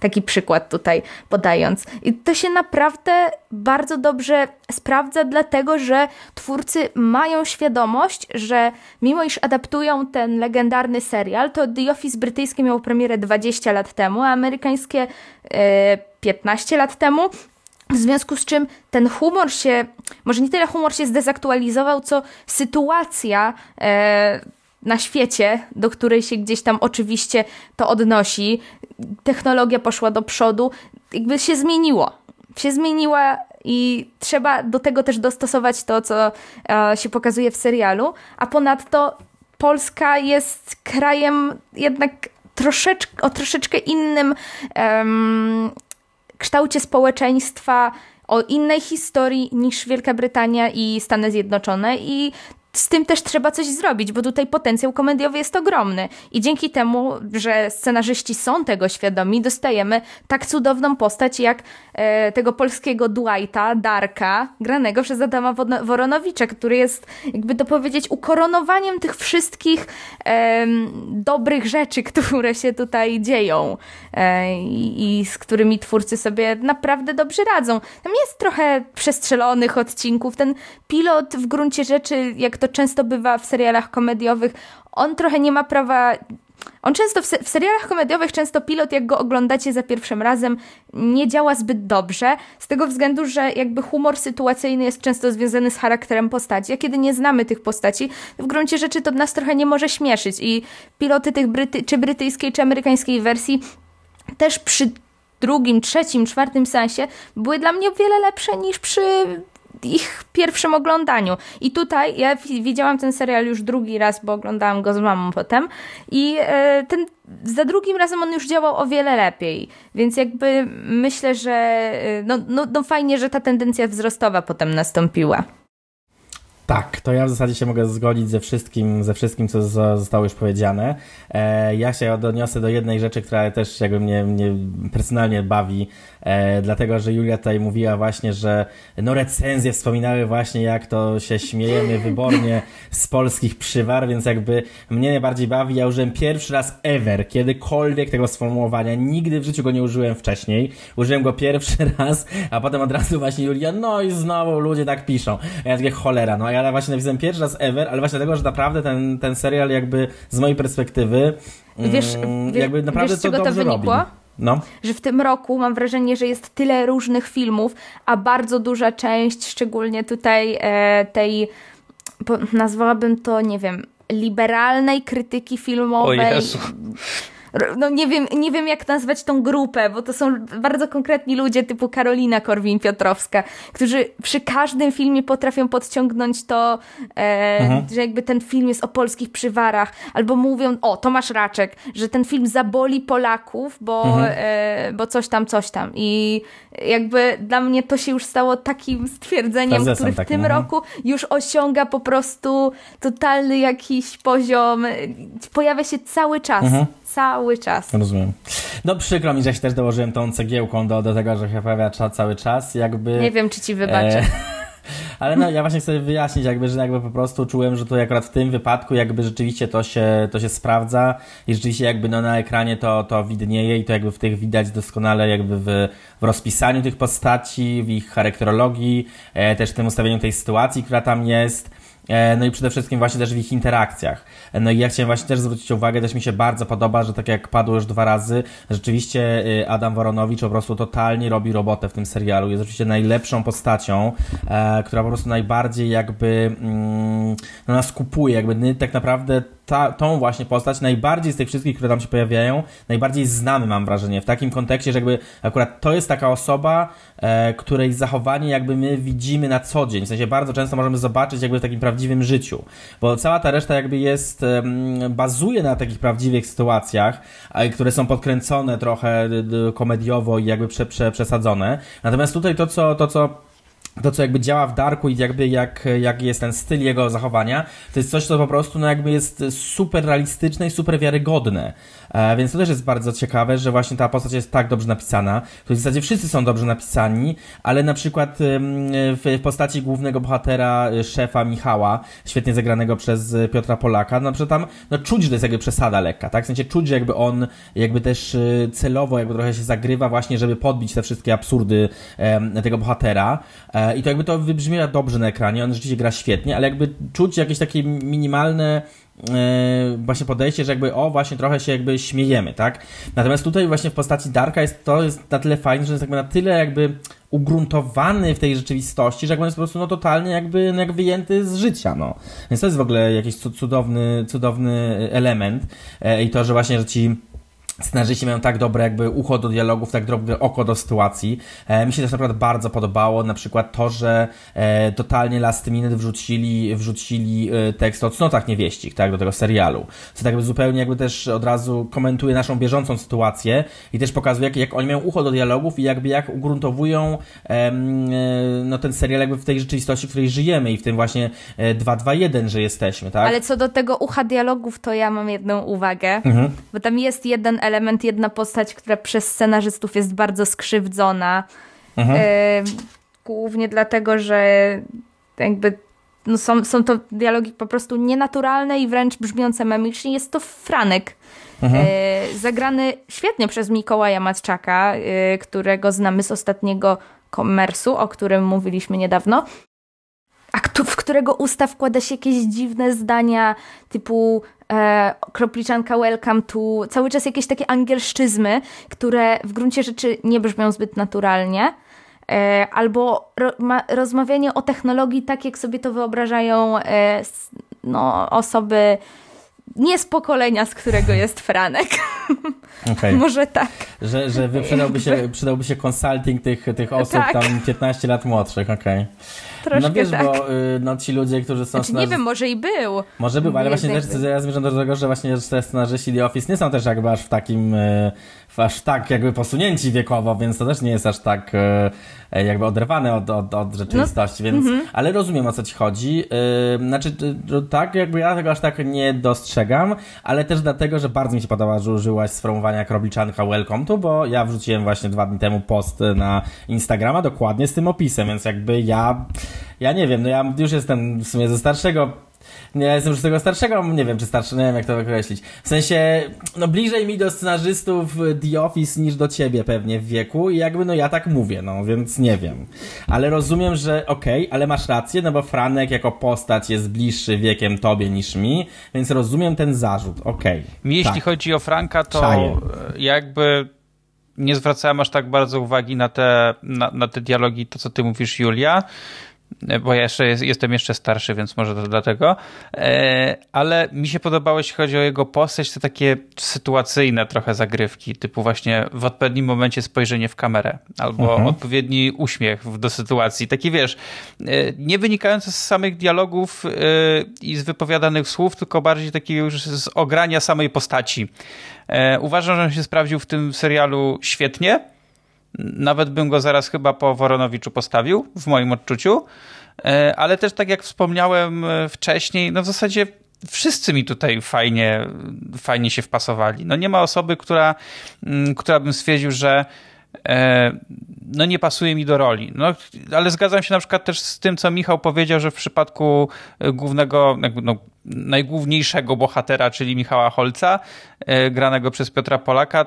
taki przykład tutaj podając. I to się naprawdę bardzo dobrze sprawdza, dlatego że twórcy mają świadomość, że mimo iż adaptują ten legendarny serial, to The Office brytyjskie miało premierę 20 lat temu, a amerykańskie e, 15 lat temu. W związku z czym ten humor się, może nie tyle humor się zdezaktualizował, co sytuacja e, na świecie, do której się gdzieś tam oczywiście to odnosi. Technologia poszła do przodu, jakby się zmieniło. Się zmieniła i trzeba do tego też dostosować to, co e, się pokazuje w serialu. A ponadto Polska jest krajem jednak troszeczkę, o troszeczkę innym um, kształcie społeczeństwa, o innej historii niż Wielka Brytania i Stany Zjednoczone i z tym też trzeba coś zrobić, bo tutaj potencjał komediowy jest ogromny. I dzięki temu, że scenarzyści są tego świadomi, dostajemy tak cudowną postać jak tego polskiego Dwighta, Darka, granego przez Adama Woronowicza, który jest, jakby to powiedzieć, ukoronowaniem tych wszystkich e, dobrych rzeczy, [LAUGHS] które się tutaj dzieją e, i, i z którymi twórcy sobie naprawdę dobrze radzą. Tam jest trochę przestrzelonych odcinków. Ten pilot w gruncie rzeczy, jak to często bywa w serialach komediowych, on trochę nie ma prawa on często w, se w, serialach komediowych, często pilot, jak go oglądacie za pierwszym razem, nie działa zbyt dobrze, z tego względu, że jakby humor sytuacyjny jest często związany z charakterem postaci, a kiedy nie znamy tych postaci, w gruncie rzeczy to nas trochę nie może śmieszyć. I piloty tych Bryty czy brytyjskiej, czy amerykańskiej wersji też przy drugim, trzecim, czwartym sensie były dla mnie o wiele lepsze niż przy ich pierwszym oglądaniu. I tutaj ja widziałam ten serial już drugi raz, bo oglądałam go z mamą potem i e, ten za drugim razem on już działał o wiele lepiej. Więc jakby myślę, że e, no, no, no fajnie, że ta tendencja wzrostowa potem nastąpiła. Tak, to ja w zasadzie się mogę zgodzić ze wszystkim, ze wszystkim co zostało już powiedziane. E, ja się odniosę do jednej rzeczy, która też jakby mnie, mnie personalnie bawi, e, dlatego że Julia tutaj mówiła właśnie, że no recenzje wspominały właśnie jak to się śmiejemy wybornie z polskich przywar, więc jakby mnie najbardziej bawi, ja użyłem pierwszy raz ever, kiedykolwiek tego sformułowania, nigdy w życiu go nie użyłem wcześniej, użyłem go pierwszy [LAUGHS] raz, a potem od razu właśnie Julia, no i znowu ludzie tak piszą. A ja takie cholera, no a ja właśnie napisałem pierwszy raz ever, ale właśnie dlatego, że naprawdę ten, ten serial jakby z mojej perspektywy wiesz, mm, jakby naprawdę wiesz, z czego to wynikło? Robi. No. Że w tym roku mam wrażenie, że jest tyle różnych filmów, a bardzo duża część, szczególnie tutaj e, tej, nazwałabym to, nie wiem, liberalnej krytyki filmowej. O Jezu no nie wiem, nie wiem jak nazwać tą grupę, bo to są bardzo konkretni ludzie typu Karolina Korwin-Piotrowska, którzy przy każdym filmie potrafią podciągnąć to, e, mhm. że jakby ten film jest o polskich przywarach, albo mówią, o Tomasz Raczek, że ten film zaboli Polaków, bo, mhm. e, bo coś tam, coś tam i jakby dla mnie to się już stało takim stwierdzeniem, który w takim, tym mhm. roku już osiąga po prostu totalny jakiś poziom, pojawia się cały czas, mhm cały czas. Rozumiem. No przykro mi, że się też dołożyłem tą cegiełką do, do tego, że się pojawia cały czas. Jakby, Nie wiem, czy ci wybaczę. E... [LAUGHS] Ale no, ja właśnie chcę wyjaśnić, jakby, że jakby po prostu czułem, że tutaj akurat w tym wypadku jakby rzeczywiście to się, to się sprawdza i rzeczywiście jakby no, na ekranie to, to widnieje i to jakby w tych widać doskonale jakby w, w rozpisaniu tych postaci, w ich charakterologii, e, też w tym ustawieniu tej sytuacji, która tam jest. E, no i przede wszystkim właśnie też w ich interakcjach. E, no i ja chciałem właśnie też zwrócić uwagę, też mi się bardzo podoba, że tak jak padło już dwa razy, rzeczywiście y, Adam Woronowicz po prostu totalnie robi robotę w tym serialu. Jest oczywiście najlepszą postacią, e, która po prostu najbardziej jakby mm, no nas kupuje, jakby tak naprawdę ta, tą właśnie postać najbardziej z tych wszystkich, które tam się pojawiają, najbardziej znamy, mam wrażenie, w takim kontekście, że jakby akurat to jest taka osoba, e, której zachowanie jakby my widzimy na co dzień, w sensie bardzo często możemy zobaczyć jakby w takim prawdziwym życiu, bo cała ta reszta jakby jest, e, bazuje na takich prawdziwych sytuacjach, e, które są podkręcone trochę komediowo i jakby prze, prze, przesadzone, natomiast tutaj to, co, to, co to, co jakby działa w Darku i jakby jak, jak jest ten styl jego zachowania, to jest coś, co po prostu no jakby jest super realistyczne i super wiarygodne. E, więc to też jest bardzo ciekawe, że właśnie ta postać jest tak dobrze napisana. To w zasadzie wszyscy są dobrze napisani, ale na przykład w postaci głównego bohatera, y, szefa Michała, świetnie zagranego przez Piotra Polaka, no przykład tam no, czuć, że to jest jakby przesada lekka, tak? W sensie czuć, że jakby on jakby też y, celowo jakby trochę się zagrywa właśnie, żeby podbić te wszystkie absurdy tego bohatera. E, I to jakby to wybrzmiewa dobrze na ekranie, on rzeczywiście gra świetnie, ale jakby czuć jakieś takie minimalne E, właśnie podejście, że jakby o, właśnie trochę się jakby śmiejemy, tak? Natomiast tutaj właśnie w postaci Darka jest to jest na tyle fajne, że jest jakby na tyle jakby ugruntowany w tej rzeczywistości, że jakby jest po prostu no totalnie jakby no, jak wyjęty z życia, no. Więc to jest w ogóle jakiś cudowny, cudowny element e, i to, że właśnie, że ci Scenarzyści mają tak dobre jakby ucho do dialogów, tak dobre oko do sytuacji. E, mi się też naprawdę bardzo podobało na przykład to, że e, totalnie last minute wrzucili, wrzucili e, tekst o cnotach niewieścich, tak, do tego serialu. Co tak jakby zupełnie jakby też od razu komentuje naszą bieżącą sytuację i też pokazuje, jak, jak oni mają ucho do dialogów i jakby jak ugruntowują e, no, ten serial jakby w tej rzeczywistości, w której żyjemy i w tym właśnie 2-2-1, e, że jesteśmy, tak? Ale co do tego ucha dialogów, to ja mam jedną uwagę, mhm. bo tam jest jeden element, jedna postać, która przez scenarzystów jest bardzo skrzywdzona. Mhm. E, głównie dlatego, że jakby no są, są to dialogi po prostu nienaturalne i wręcz brzmiące memicznie. Jest to Franek. Mhm. E, zagrany świetnie przez Mikołaja Matczaka, e, którego znamy z ostatniego komersu, o którym mówiliśmy niedawno a w którego usta wkłada się jakieś dziwne zdania typu e, kropliczanka welcome to, cały czas jakieś takie angielszczyzmy, które w gruncie rzeczy nie brzmią zbyt naturalnie. E, albo ro, ma, rozmawianie o technologii tak, jak sobie to wyobrażają e, no, osoby nie z pokolenia, z którego jest Franek. [LAUGHS] Okay. Może tak. Że, że przydałby się, [LAUGHS] przydałby się consulting tych, tych osób tak. tam 15 lat młodszych, okej. Okay. Troszkę no wiesz, tak. bo y, no, ci ludzie, którzy są... Znaczy, nie wiem, może i był. Może był, ale właśnie też ja zmierzam do tego, że właśnie te scenarzyści The Office nie są też jakby aż w takim... Y, aż tak jakby posunięci wiekowo, więc to też nie jest aż tak y, jakby oderwane od, od, od rzeczywistości, no, więc... -hmm. Ale rozumiem, o co ci chodzi. Znaczy, tak, jakby ja tego aż tak nie dostrzegam, ale też dlatego, że bardzo mi się podoba, że użyłaś sformułowania krobliczanka welcome to, bo ja wrzuciłem właśnie dwa dni temu post na Instagrama dokładnie z tym opisem, więc jakby ja ja nie wiem, no ja już jestem w sumie ze starszego ja jestem już tego starszego, nie wiem czy starszy, nie wiem jak to określić. W sensie, no bliżej mi do scenarzystów The Office niż do ciebie pewnie w wieku i jakby no ja tak mówię, no więc nie wiem. Ale rozumiem, że okej, okay, ale masz rację, no bo Franek jako postać jest bliższy wiekiem tobie niż mi, więc rozumiem ten zarzut, okej. Okay, Jeśli tak. chodzi o Franka, to Czaję. jakby nie zwracałem aż tak bardzo uwagi na te, na, na te dialogi, to co ty mówisz, Julia bo ja jeszcze jest, jestem jeszcze starszy, więc może to dlatego. E, ale mi się podobało, jeśli chodzi o jego postać, te takie sytuacyjne trochę zagrywki, typu właśnie w odpowiednim momencie spojrzenie w kamerę, albo mhm. odpowiedni uśmiech do sytuacji. Taki wiesz, e, nie wynikający z samych dialogów e, i z wypowiadanych słów, tylko bardziej taki już z ogrania samej postaci. Uważam, że on się sprawdził w tym serialu świetnie nawet bym go zaraz chyba po Woronowiczu postawił, w moim odczuciu. E, ale też tak jak wspomniałem e, wcześniej, no w zasadzie wszyscy mi tutaj fajnie, fajnie się wpasowali. No nie ma osoby, która, mm, która bym stwierdził, że e, no nie pasuje mi do roli. No, ale zgadzam się na przykład też z tym, co Michał powiedział, że w przypadku głównego, no, najgłówniejszego bohatera, czyli Michała Holca, e, granego przez Piotra Polaka,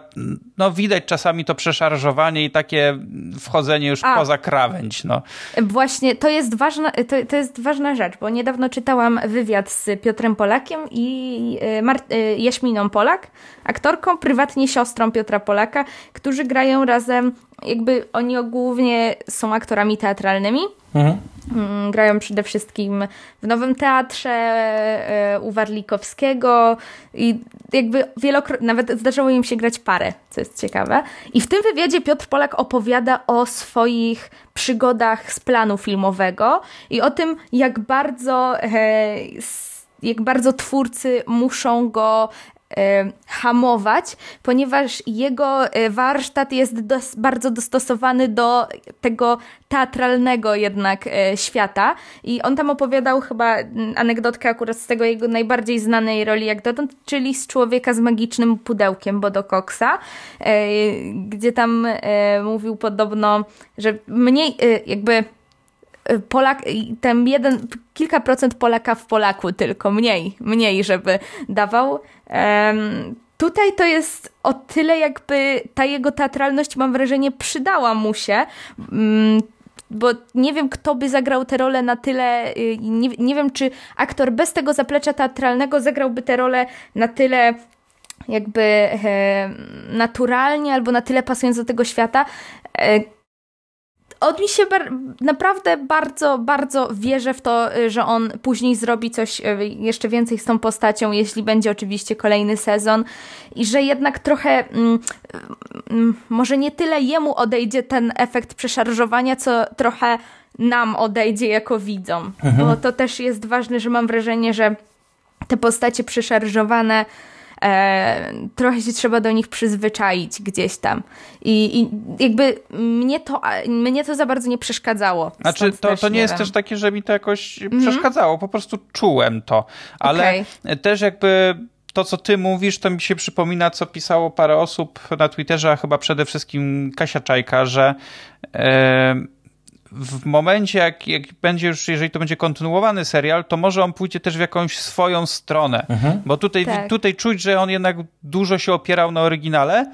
no widać czasami to przeszarżowanie i takie wchodzenie już A, poza krawędź. No. Właśnie, to jest, ważna, to, to jest ważna rzecz, bo niedawno czytałam wywiad z Piotrem Polakiem i e, Mar e, Jaśminą Polak, aktorką, prywatnie siostrą Piotra Polaka, którzy grają razem, jakby oni głównie są aktorami teatralnymi. Mhm. Mm, grają przede wszystkim w Nowym Teatrze e, u Warlikowskiego i jakby wielokrotnie, nawet zdarzało im się grać parę, co jest ciekawe. I w tym wywiadzie Piotr Polak opowiada o swoich przygodach z planu filmowego i o tym, jak bardzo e, jak bardzo twórcy muszą go hamować, ponieważ jego e, warsztat jest dos bardzo dostosowany do tego teatralnego jednak e, świata. I on tam opowiadał chyba anegdotkę akurat z tego jego najbardziej znanej roli jak dotąd, czyli z człowieka z magicznym pudełkiem Bodo Coxa, gdzie tam mówił podobno, że mniej jakby Polak, ten jeden, kilka procent Polaka w Polaku tylko, mniej, mniej, żeby dawał. Um, tutaj to jest o tyle jakby ta jego teatralność, mam wrażenie, przydała mu się. Um, bo nie wiem, kto by zagrał tę rolę na tyle, y, nie, nie wiem, czy aktor bez tego zaplecza teatralnego zagrałby tę rolę na tyle jakby e, naturalnie albo na tyle pasując do tego świata. E, on mi się bar naprawdę bardzo, bardzo wierzę w to, y, że on później zrobi coś y, jeszcze więcej z tą postacią, jeśli będzie oczywiście kolejny sezon i że jednak trochę mm, mm, może nie tyle jemu odejdzie ten efekt przeszarżowania, co trochę nam odejdzie jako widzom. Mhm. Bo to też jest ważne, że mam wrażenie, że te postacie przeszarżowane e, trochę się trzeba do nich przyzwyczaić gdzieś tam. I, I, jakby mnie to, mnie to za bardzo nie przeszkadzało. Znaczy, to, to nie, nie jest też takie, że mi to jakoś mm -hmm. przeszkadzało, po prostu czułem to. Ale okay. też jakby to, co ty mówisz, to mi się przypomina, co pisało parę osób na Twitterze, a chyba przede wszystkim Kasia Czajka, że e, w momencie, jak, jak będzie już, jeżeli to będzie kontynuowany serial, to może on pójdzie też w jakąś swoją stronę. Mhm. Bo tutaj, tak. tutaj czuć, że on jednak dużo się opierał na oryginale.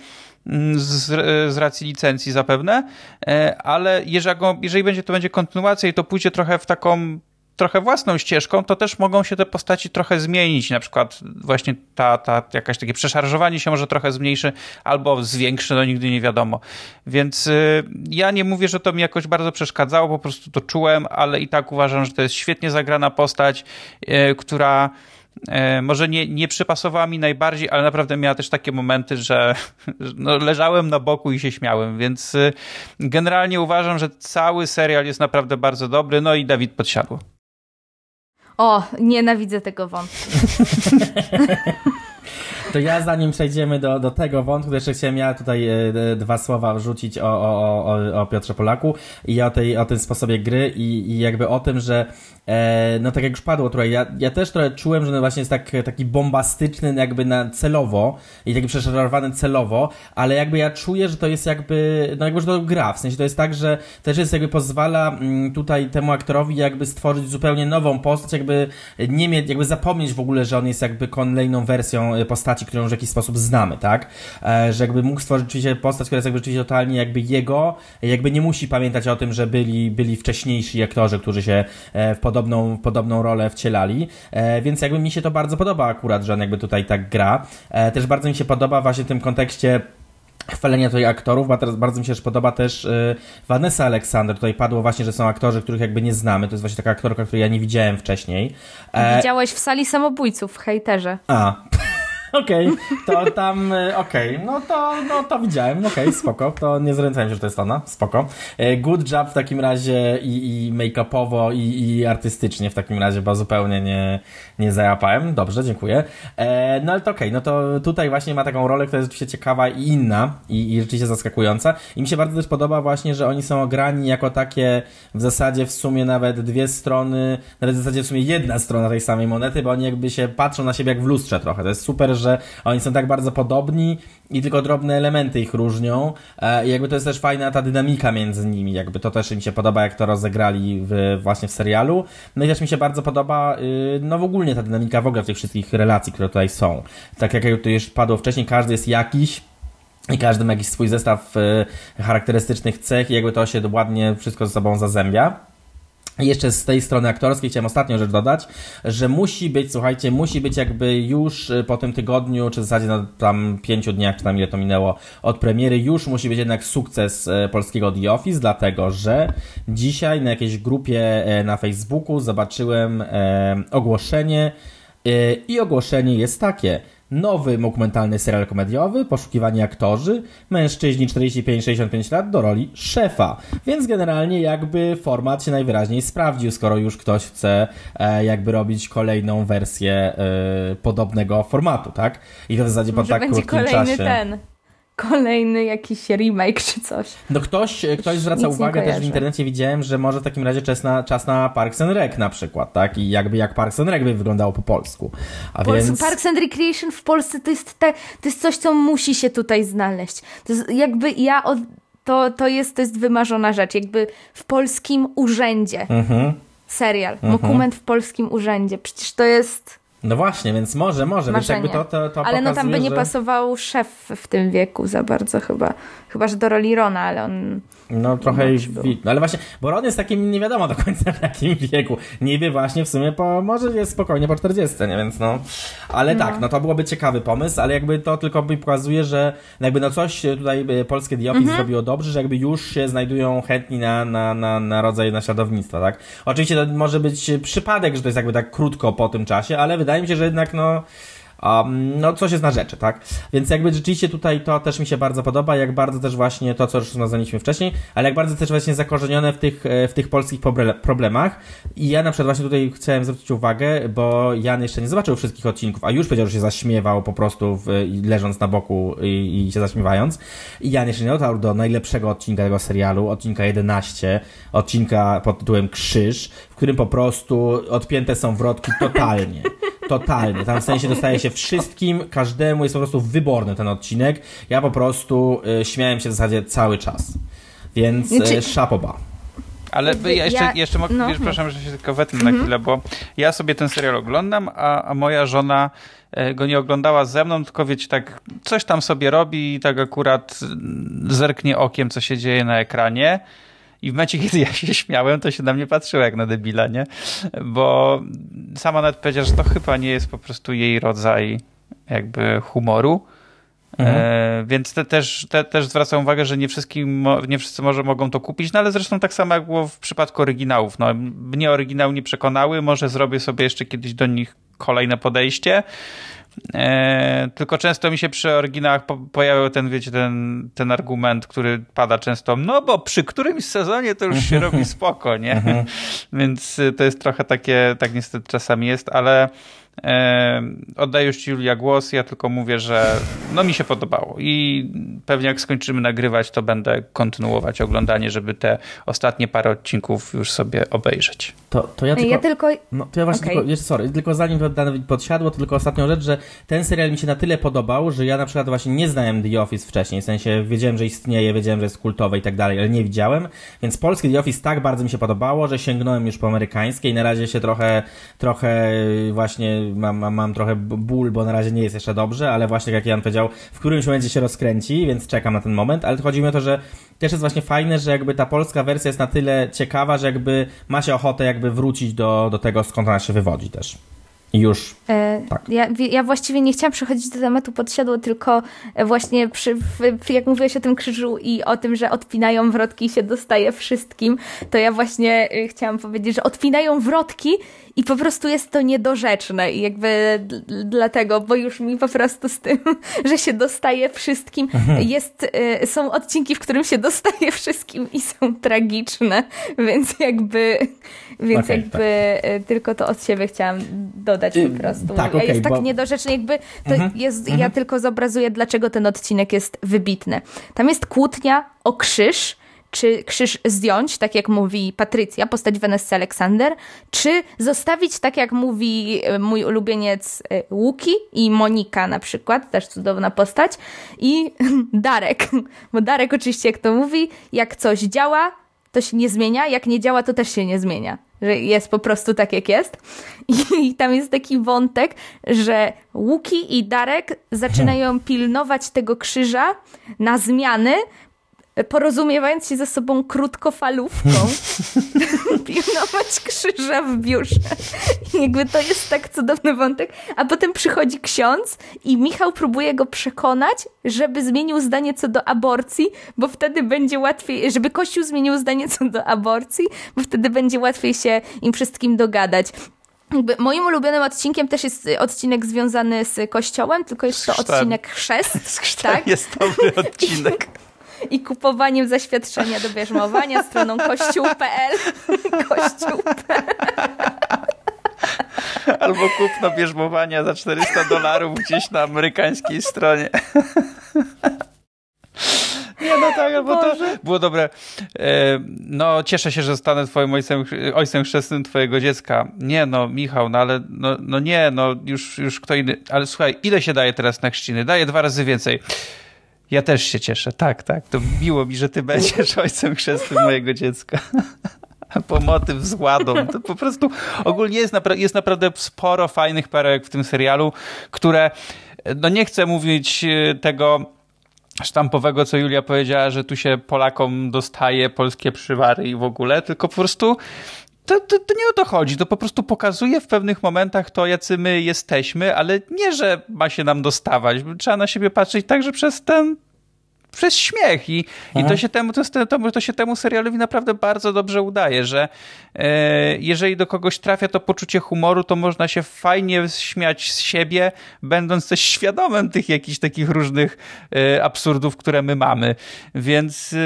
Mm, z, z racji licencji zapewne, e, ale jeżeli, jeżeli będzie to będzie kontynuacja i to pójdzie trochę w taką trochę własną ścieżką, to też mogą się te postaci trochę zmienić. Na przykład właśnie ta, ta jakaś takie przeszarżowanie się może trochę zmniejszy albo zwiększy, no nigdy nie wiadomo. Więc y, ja nie mówię, że to mi jakoś bardzo przeszkadzało, po prostu to czułem, ale i tak uważam, że to jest świetnie zagrana postać, y, która y, może nie, nie przypasowała mi najbardziej, ale naprawdę miała też takie momenty, że [LAUGHS] no, leżałem na boku i się śmiałem, więc y, generalnie uważam, że cały serial jest naprawdę bardzo dobry, no i Dawid podsiadło. O, nienawidzę tego wątku. [LAUGHS] To ja zanim przejdziemy do, do tego wątku, jeszcze chciałem ja tutaj e, dwa słowa wrzucić o, o, o, o Piotrze Polaku i o, tej, o tym sposobie gry i, i jakby o tym, że e, no tak jak już padło trochę, ja, ja też trochę czułem, że no właśnie jest tak, taki bombastyczny jakby na celowo i taki przeszarowany celowo, ale jakby ja czuję, że to jest jakby, no jakby, że to gra, w sensie to jest tak, że też jest jakby pozwala mm, tutaj temu aktorowi jakby stworzyć zupełnie nową postać, jakby nie mieć, jakby zapomnieć w ogóle, że on jest jakby kolejną wersją e, postaci, którą już w jakiś sposób znamy, tak? E, że jakby mógł stworzyć rzeczywiście postać, która jest jakby rzeczywiście totalnie jakby jego, jakby nie musi pamiętać o tym, że byli, byli wcześniejsi aktorzy, którzy się e, w podobną, podobną rolę wcielali, e, więc jakby mi się to bardzo podoba akurat, że on jakby tutaj tak gra. Też bardzo mi się podoba właśnie w tym kontekście chwalenia tutaj aktorów, bo teraz bardzo mi się też podoba też Vanessa Alexander. Tutaj padło właśnie, że są aktorzy, których jakby nie znamy. To jest właśnie taka aktorka, której ja nie widziałem wcześniej. Widziałeś w sali samobójców w hejterze. A. Okej, okay, to tam, e, okej, okay, no to, no to widziałem, okej, okay, spoko, to nie zorientowałem się, że to jest ona, spoko. E, good job w takim razie i, i make-upowo i, i artystycznie w takim razie, bo zupełnie nie, nie zajapałem, dobrze, dziękuję. E, no ale to okej, no to tutaj właśnie ma taką rolę, która jest rzeczywiście ciekawa i inna i, i rzeczywiście zaskakująca. I mi się bardzo też podoba właśnie, że oni są ograni jako takie w zasadzie w sumie nawet dwie strony, nawet w zasadzie w sumie jedna strona tej samej monety, bo oni jakby się patrzą na siebie jak w lustrze trochę, to jest super, że oni są tak bardzo podobni i tylko drobne elementy ich różnią e, i jakby to jest też fajna ta dynamika między nimi, jakby to też mi się podoba, jak to rozegrali w, właśnie w serialu. No i też mi się bardzo podoba, y, no w ogóle ta dynamika w ogóle tych wszystkich relacji, które tutaj są. Tak jak to już padło wcześniej, każdy jest jakiś, i każdy ma jakiś swój zestaw y, charakterystycznych cech i jakby to się ładnie wszystko ze sobą zazębia. Jeszcze z tej strony aktorskiej chciałem ostatnią rzecz dodać, że musi być, słuchajcie, musi być jakby już y, po tym tygodniu, czy w zasadzie na tam pięciu dniach, czy tam ile to minęło od premiery, już musi być jednak sukces y, polskiego The Office, dlatego że dzisiaj na jakiejś grupie y, na Facebooku zobaczyłem ogłoszenie i ogłoszenie jest takie – nowy dokumentalny serial komediowy, poszukiwani aktorzy, mężczyźni 45-65 lat do roli szefa. Więc generalnie jakby format się najwyraźniej sprawdził, skoro już ktoś chce e, jakby robić kolejną wersję e, podobnego formatu, tak? I to w zasadzie po tak będzie krótkim kolejny czasie. ten kolejny jakiś remake czy coś. No ktoś, ktoś zwraca uwagę, też w internecie widziałem, że może w takim razie czas na, czas na Parks and Rec na przykład, tak? I jakby jak Parks and Rec by wyglądało po polsku. A po więc... Parks and Recreation w Polsce to jest, te, to jest coś, co musi się tutaj znaleźć. To jest jakby ja od, to, to, jest, to jest wymarzona rzecz. Jakby w polskim urzędzie. Mhm. Serial. Mhm. Dokument w polskim urzędzie. Przecież to jest No właśnie, więc może, może, Marzenie. więc jakby to, to, to Ale no tam by nie że... pasował szef w tym wieku za bardzo chyba. Chyba, że do roli Rona, ale on... No trochę już, no ale właśnie, bo Ron jest takim nie wiadomo do końca w jakim [LAUGHS] wieku. Niby właśnie w sumie po, może jest spokojnie po 40, nie? Więc no, ale tak, no to byłoby ciekawy pomysł, ale jakby to tylko mi pokazuje, że jakby no coś tutaj y, polskie The Office zrobiło dobrze, że jakby już się znajdują chętni na, na, na, na rodzaj naśladownictwa, tak? Oczywiście to może być przypadek, że to jest jakby tak krótko po tym czasie, ale wydaje mi się, że jednak no Um, no coś jest na rzeczy, tak? Więc jakby rzeczywiście tutaj to też mi się bardzo podoba, jak bardzo też właśnie to, co już nazwaliśmy wcześniej, ale jak bardzo też właśnie zakorzenione w tych, e, w tych polskich problemach. I ja na przykład właśnie tutaj chciałem zwrócić uwagę, bo Jan jeszcze nie zobaczył wszystkich odcinków, a już powiedział, że się zaśmiewał po prostu w, leżąc na boku i, i się zaśmiewając. I Jan jeszcze nie dotarł do najlepszego odcinka tego serialu, odcinka 11, odcinka pod tytułem Krzyż, którym po prostu odpięte są wrotki totalnie. Totalnie. Tam w sensie dostaje się wszystkim, każdemu jest po prostu wyborny ten odcinek. Ja po prostu y, śmiałem się w zasadzie cały czas. Więc Znaczy- y, szapoba. Ale ja jeszcze, ja- jeszcze mogę, no, wiesz, no. przepraszam, że się tylko wetnę na chwilę, bo ja sobie ten serial oglądam, a, a moja żona e, go nie oglądała ze mną, tylko wiecie, tak coś tam sobie robi i tak akurat mm, zerknie okiem, co się dzieje na ekranie. I w momencie, kiedy ja się śmiałem, to się na mnie patrzyła jak na debila, nie? Bo sama nawet powiedziała, że to chyba nie jest po prostu jej rodzaj jakby humoru. E, więc te też, te, też zwracam uwagę, że nie, wszystkim, nie wszyscy może mogą to kupić, no ale zresztą tak samo jak było w przypadku oryginałów. No, mnie oryginał nie przekonały, może zrobię sobie jeszcze kiedyś do nich kolejne podejście. E, tylko często mi się przy oryginałach po, pojawiał ten, wiecie, ten, ten argument, który pada często, no bo przy którymś sezonie to już się robi spoko, nie? [LAUGHS] Więc y, to jest trochę takie, tak niestety czasami jest, ale e, oddaję już ci Julia głos, ja tylko mówię, że no mi się podobało i pewnie jak skończymy nagrywać, to będę kontynuować oglądanie, żeby te ostatnie parę odcinków już sobie obejrzeć. To, to ja tylko... Ja tylko... No, to ja właśnie Okej. tylko, jeszcze, sorry, tylko zanim to podsiadło, to tylko ostatnią rzecz, że ten serial mi się na tyle podobał, że ja na przykład właśnie nie znałem The Office wcześniej, w sensie wiedziałem, że istnieje, wiedziałem, że jest kultowe i tak dalej, ale nie widziałem, więc polskie The Office tak bardzo mi się podobało, że sięgnąłem już po amerykańskie i na razie się trochę, trochę właśnie mam, mam, mam trochę ból, bo na razie nie jest jeszcze dobrze, ale właśnie jak Jan powiedział, w którymś momencie się rozkręci, więc czekam na ten moment, ale chodzi mi o to, że też jest właśnie fajne, że jakby ta polska wersja jest na tyle ciekawa, że jakby ma się ochotę jakby wrócić do, do tego, skąd ona się wywodzi też. Już. E, Tak. ja, ja właściwie nie chciałam przechodzić do tematu podsiadło, tylko e, właśnie przy, w, jak mówiłeś o tym krzyżu i o tym, że odpinają wrotki i się dostaje wszystkim, to ja właśnie e, chciałam powiedzieć, że odpinają wrotki i po prostu jest to niedorzeczne i jakby dlatego, bo już mi po prostu z tym, [LAUGHS] że się dostaje wszystkim, jest, e, są odcinki, w którym się [LAUGHS] dostaje wszystkim i są tragiczne, więc jakby, więc Okej, jakby e, tylko to od siebie chciałam dodać Y, po prostu. tak, okej, jest tak bo- jakby to Mhm, jest, ja tylko zobrazuję, dlaczego ten odcinek jest wybitny. Tam jest kłótnia o krzyż, czy krzyż zdjąć, tak jak mówi Patrycja, postać Vanessa Alexander, czy zostawić, tak jak mówi e, mój ulubieniec e, Łuki i Monika na przykład, też cudowna postać, i [LAUGHS] Darek, [LAUGHS] bo Darek oczywiście jak to mówi, jak coś działa, to się nie zmienia, jak nie działa, to też się nie zmienia. Że jest po prostu tak, jak jest. [LAUGHS] I tam jest taki wątek, że Łuki i Darek zaczynają pilnować tego krzyża na zmiany, porozumiewając się ze sobą krótkofalówką, [LAUGHS] pilnować krzyża w biurze. I jakby to jest tak cudowny wątek. A potem przychodzi ksiądz i Michał próbuje go przekonać, żeby zmienił zdanie co do aborcji, bo wtedy będzie łatwiej, żeby Kościół zmienił zdanie co do aborcji, bo wtedy będzie łatwiej się im wszystkim dogadać. Jakby moim ulubionym odcinkiem też jest odcinek związany z kościołem, tylko jest to odcinek chrzest. [LAUGHS] Z tak? jest dobry [LAUGHS] odcinek. I kupowaniem zaświadczenia do bierzmowania stroną kościół.pl [LAUGHS] kościół.pl Albo kupno bierzmowania za 400 dolarów gdzieś na amerykańskiej stronie. [LAUGHS] Nie, no tak, bo to było dobre. E, No, cieszę się, że zostanę twoim ojcem, ojcem chrzestnym twojego dziecka. Nie, no, Michał, no ale, no, no nie, no, już, już kto inny. Ale słuchaj, ile się daje teraz na chrzciny? Daję dwa razy więcej. Ja też się cieszę, tak, tak. To miło mi, że ty będziesz [LAUGHS] ojcem chrzestnym mojego dziecka. [LAUGHS] po motyw z ładą. To po prostu ogólnie jest, napra jest naprawdę sporo fajnych perełek w tym serialu, które no nie chcę mówić e, tego sztampowego, co Julia powiedziała, że tu się Polakom dostaje polskie przywary i w ogóle, tylko po prostu to, to, to, nie o to chodzi. To po prostu pokazuje w pewnych momentach to, jacy my jesteśmy, ale nie, że ma się nam dostawać. Trzeba na siebie patrzeć także przez ten przez śmiech i, i to, się temu, to, to, to się temu serialowi naprawdę bardzo dobrze udaje, że e, jeżeli do kogoś trafia to poczucie humoru, to można się fajnie śmiać z siebie, będąc też świadomym tych jakichś takich różnych e, absurdów, które my mamy. Więc e,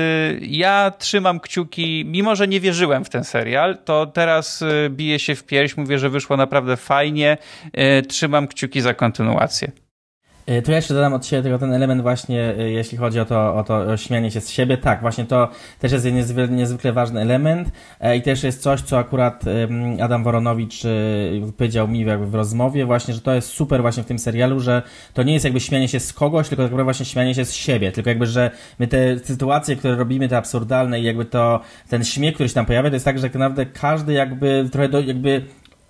ja trzymam kciuki, mimo że nie wierzyłem w ten serial, to teraz e, biję się w pierś, mówię, że wyszło naprawdę fajnie. E, trzymam kciuki za kontynuację. E, to ja jeszcze dodam od siebie tylko ten element właśnie, e, jeśli chodzi o to, o to śmianie się z siebie. Tak, właśnie to też jest niezwykle, niezwykle ważny element e, i też jest coś, co akurat Adam Woronowicz powiedział mi jakby w rozmowie właśnie, że to jest super właśnie w tym serialu, że to nie jest jakby śmianie się z kogoś, tylko naprawdę właśnie śmianie się z siebie, tylko jakby, że my te sytuacje, które robimy, te absurdalne i jakby to, ten śmiech, który się tam pojawia, to jest tak, że tak naprawdę każdy jakby trochę do, jakby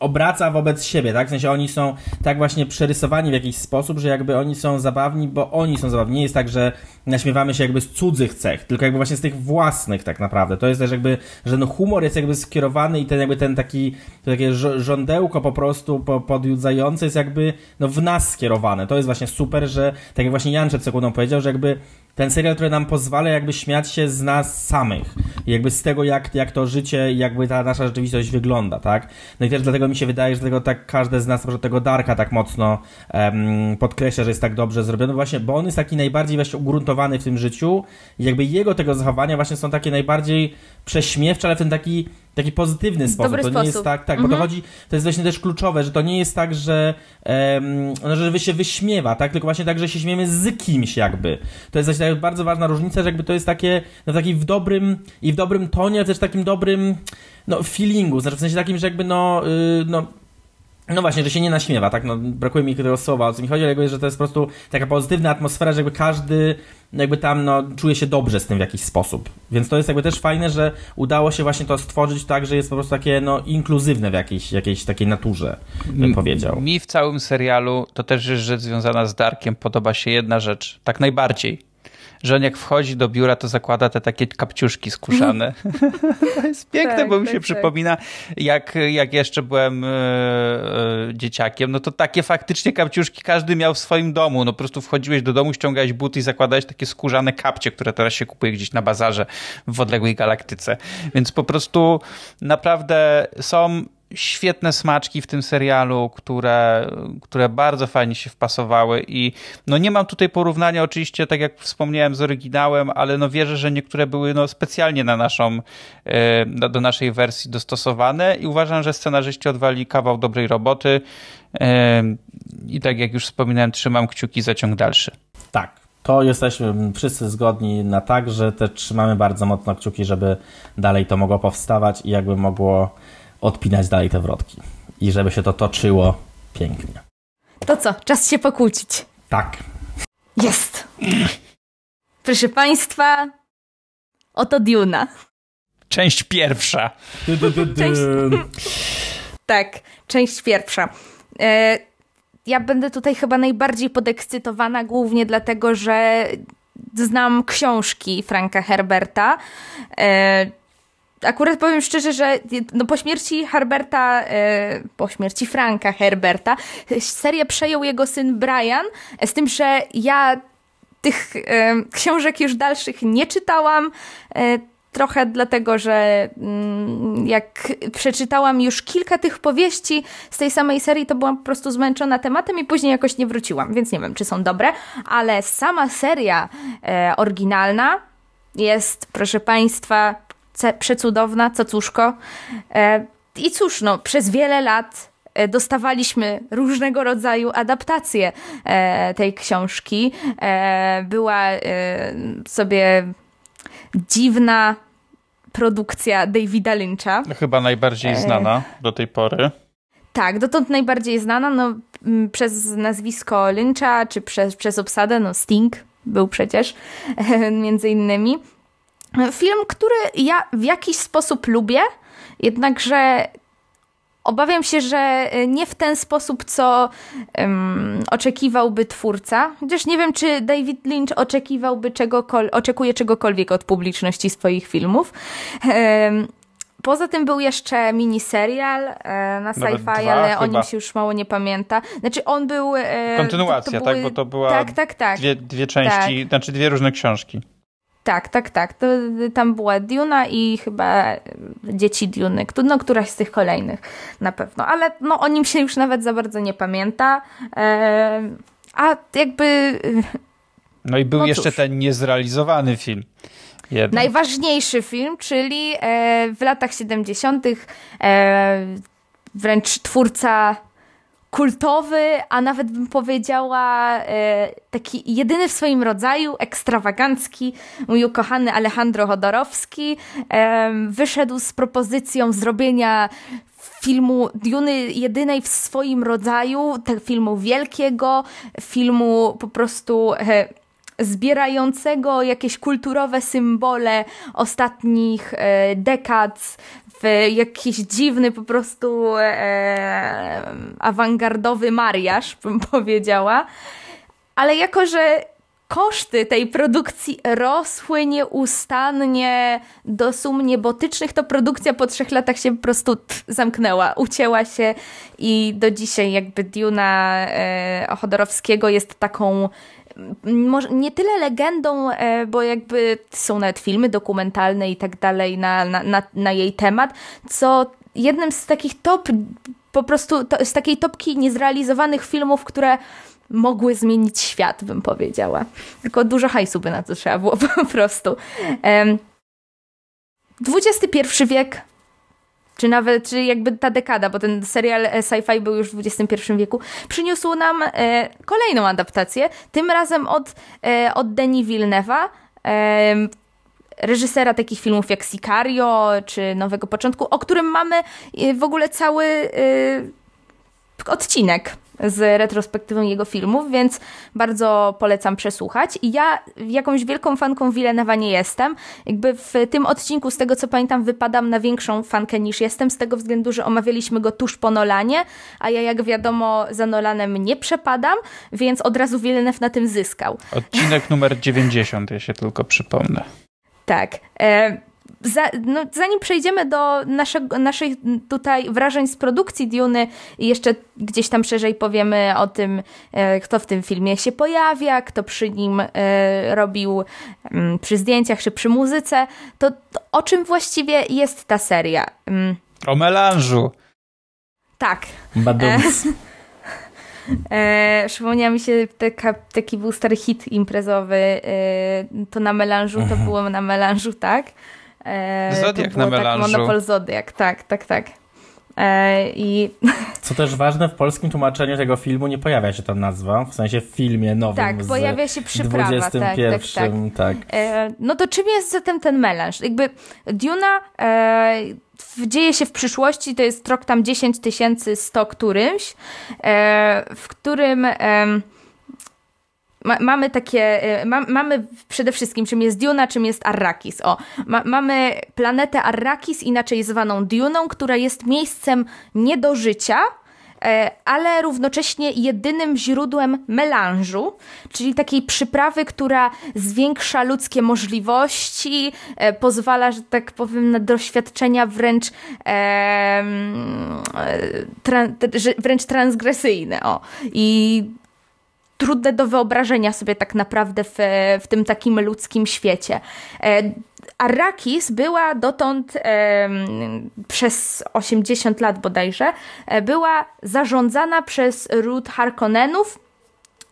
obraca wobec siebie, tak? W sensie oni są tak właśnie przerysowani w jakiś sposób, że jakby oni są zabawni, bo oni są zabawni. Nie jest tak, że naśmiewamy się jakby z cudzych cech, tylko jakby właśnie z tych własnych tak naprawdę. To jest też jakby, że no humor jest jakby skierowany i ten jakby ten taki, to takie żądełko po prostu podjudzające jest jakby no w nas skierowane. To jest właśnie super, że tak jak właśnie Jan przed sekundą powiedział, że jakby ten serial, który nam pozwala jakby śmiać się z nas samych. Jakby z tego, jak, jak to życie, jakby ta nasza rzeczywistość wygląda, tak? No i też dlatego mi się wydaje, że dlatego tak każde z nas, może tego Darka tak mocno um, podkreśla, że jest tak dobrze zrobiony, właśnie, bo on jest taki najbardziej właśnie ugruntowany w tym życiu jakby jego tego zachowania właśnie są takie najbardziej prześmiewcze, ale w ten taki taki pozytywny sposób. Dobry to sposób. nie jest tak, tak, mhm. bo to mhm. chodzi, to jest właśnie też kluczowe, że to nie jest tak, że, um, że się wyśmiewa, tak, tylko właśnie tak, że się śmiemy z kimś jakby. To jest właśnie bardzo ważna różnica, że jakby to jest takie, no taki w dobrym i w dobrym tonie, ale też takim dobrym, no, feelingu, znaczy w sensie takim, że jakby no, yy, no no właśnie, że się nie naśmiewa, tak? No, brakuje mi tego słowa, o co mi chodzi, ale że to jest po prostu taka pozytywna atmosfera, że jakby każdy jakby tam no, czuje się dobrze z tym w jakiś sposób. Więc to jest jakby też fajne, że udało się właśnie to stworzyć tak, że jest po prostu takie no, inkluzywne w jakiejś, jakiejś takiej naturze, bym powiedział. Mi w całym serialu, to też jest rzecz związana z Darkiem, podoba się jedna rzecz, tak najbardziej że on jak wchodzi do biura, to zakłada te takie kapciuszki skórzane. [LAUGHS] to jest [LAUGHS] piękne, tak, bo mi się tak, przypomina, jak, jak jeszcze byłem e, dzieciakiem, no to takie faktycznie kapciuszki każdy miał w swoim domu. No po prostu wchodziłeś do domu, ściągałeś buty i zakładałeś takie skórzane kapcie, które teraz się kupuje gdzieś na bazarze w odległej galaktyce. Więc po prostu naprawdę są świetne smaczki w tym serialu, które, które bardzo fajnie się wpasowały i no nie mam tutaj porównania oczywiście, tak jak wspomniałem z oryginałem, ale no wierzę, że niektóre były no specjalnie na naszą, e, do naszej wersji dostosowane i uważam, że scenarzyści odwali kawał dobrej roboty e, i tak jak już wspominałem, trzymam kciuki za ciąg dalszy. Tak, to jesteśmy wszyscy zgodni na tak, że też trzymamy bardzo mocno kciuki, żeby dalej to mogło powstawać i jakby mogło odpinać dalej te wrotki. I żeby się to toczyło pięknie. To co, czas się pokłócić. Tak. Jest. Proszę Państwa, oto Duna. Część pierwsza. Część... tak, część pierwsza. E, ja będę tutaj chyba najbardziej podekscytowana, głównie dlatego, że znam książki Franka Herberta. E, akurat powiem szczerze, że no po śmierci Herberta, e, po śmierci Franka Herberta, serię przejął jego syn Brian, z tym, że ja tych e, książek już dalszych nie czytałam. E, trochę dlatego, że mm, jak przeczytałam już kilka tych powieści z tej samej serii, to byłam po prostu zmęczona tematem i później jakoś nie wróciłam, więc nie wiem, czy są dobre, ale sama seria oryginalna jest, proszę Państwa, przecudowna, cacuszko. E, I cóż, no, przez wiele lat e, dostawaliśmy różnego rodzaju adaptacje e, tej książki. Była sobie dziwna produkcja Davida Lyncha. Chyba najbardziej znana do tej pory. Tak, dotąd najbardziej znana no, przez nazwisko Lyncha, czy przez, przez obsadę, no Sting był przecież, [LAUGHS] między innymi. Film, który ja w jakiś sposób lubię Jednakże Obawiam się, że nie w ten sposób, co um, oczekiwałby twórca. Chociaż nie wiem, czy David Lynch oczekiwałby czegokol oczekuje czegokolwiek od publiczności swoich filmów. Um, Poza tym był jeszcze miniserial e, na sci-fi, ale chyba. o nim się już mało nie pamięta. Znaczy on był... E, Kontynuacja, to, to były... tak? Bo to była tak, tak, tak. Dwie, dwie części, tak. znaczy dwie różne książki. Tak, tak, tak. To, tam była Duna i chyba Dzieci Duny, no któraś z tych kolejnych na pewno. Ale no, o nim się już nawet za bardzo nie pamięta. E, a jakby... No i był no jeszcze ten niezrealizowany film. Jeden. Najważniejszy film, czyli e, w latach 70. E, wręcz twórca kultowy, a nawet bym powiedziała e, taki jedyny w swoim rodzaju, ekstrawagancki, mój ukochany Alejandro Chodorowski e, wyszedł z propozycją zrobienia filmu Duny jedynej w swoim rodzaju, filmu wielkiego, filmu po prostu e, zbierającego jakieś kulturowe symbole ostatnich dekad w jakiś dziwny po prostu e, awangardowy mariaż, bym [LAUGHS] powiedziała. Ale jako, że koszty tej produkcji rosły nieustannie do sum niebotycznych, to produkcja po trzech latach się po prostu zamknęła, ucięła się i do dzisiaj jakby Duna e, Chodorowskiego jest taką nie tyle legendą, e, bo jakby są nawet filmy dokumentalne i tak dalej na, na, na, na jej temat, co jednym z takich top, po prostu to, z takiej topki niezrealizowanych filmów, które mogły zmienić świat, bym powiedziała. Tylko dużo hajsu by na to trzeba było [LAUGHS] po prostu. XXI wiek czy nawet, czy jakby ta dekada, bo ten serial e, sci-fi był już w XXI wieku, przyniósł nam e, kolejną adaptację, tym razem od, e, od Denis Villeneuve'a, e, reżysera takich filmów jak Sicario, czy Nowego Początku, o którym mamy e, w ogóle cały e, odcinek z retrospektywą jego filmów, więc bardzo polecam przesłuchać. I ja jakąś wielką fanką Villeneuve'a nie jestem. Jakby w tym odcinku, z tego co pamiętam, wypadam na większą fankę niż jestem, z tego względu, że omawialiśmy go tuż po Nolanie, a ja jak wiadomo za Nolanem nie przepadam, więc od razu Villeneuve na tym zyskał. Odcinek numer 90, ja się tylko przypomnę. Tak. E za, no, zanim przejdziemy do naszego, naszych tutaj wrażeń z produkcji Duny i jeszcze gdzieś tam szerzej powiemy o tym, e, kto w tym filmie się pojawia, kto przy nim e, robił mm, przy zdjęciach czy przy muzyce, to, to o czym właściwie jest ta seria? Mm. O melanżu. Tak. Badums. [LAUGHS] E, przypomniała mi się taka, taki był stary hit imprezowy, e, to na melanżu, to mhm. było na melanżu, tak? E, Zodiak na tak, melanżu. Tak, Monopol Zodiak, tak, tak, tak. E, I... [LAUGHS] Co też ważne, w polskim tłumaczeniu tego filmu nie pojawia się ta nazwa, w sensie w filmie nowym Tak, pojawia się przyprawa, 21, tak, tak, tak. tak. E, no to czym jest zatem ten melanż? Jakby Duna e, dzieje się w przyszłości, to jest rok tam 10 100 którymś, e, w którym ma, mamy takie, y, ma, mamy przede wszystkim, czym jest Duna, czym jest Arrakis. O, ma, mamy planetę Arrakis, inaczej zwaną Duną, która jest miejscem nie do życia, e, ale równocześnie jedynym źródłem melanżu, czyli takiej przyprawy, która zwiększa ludzkie możliwości, e, pozwala, że tak powiem, na doświadczenia wręcz, e, wręcz transgresyjne. O. I trudne do wyobrażenia sobie tak naprawdę w, w tym takim ludzkim świecie. E, Arrakis była dotąd e, przez 80 lat bodajże, e, była zarządzana przez ród Harkonnenów,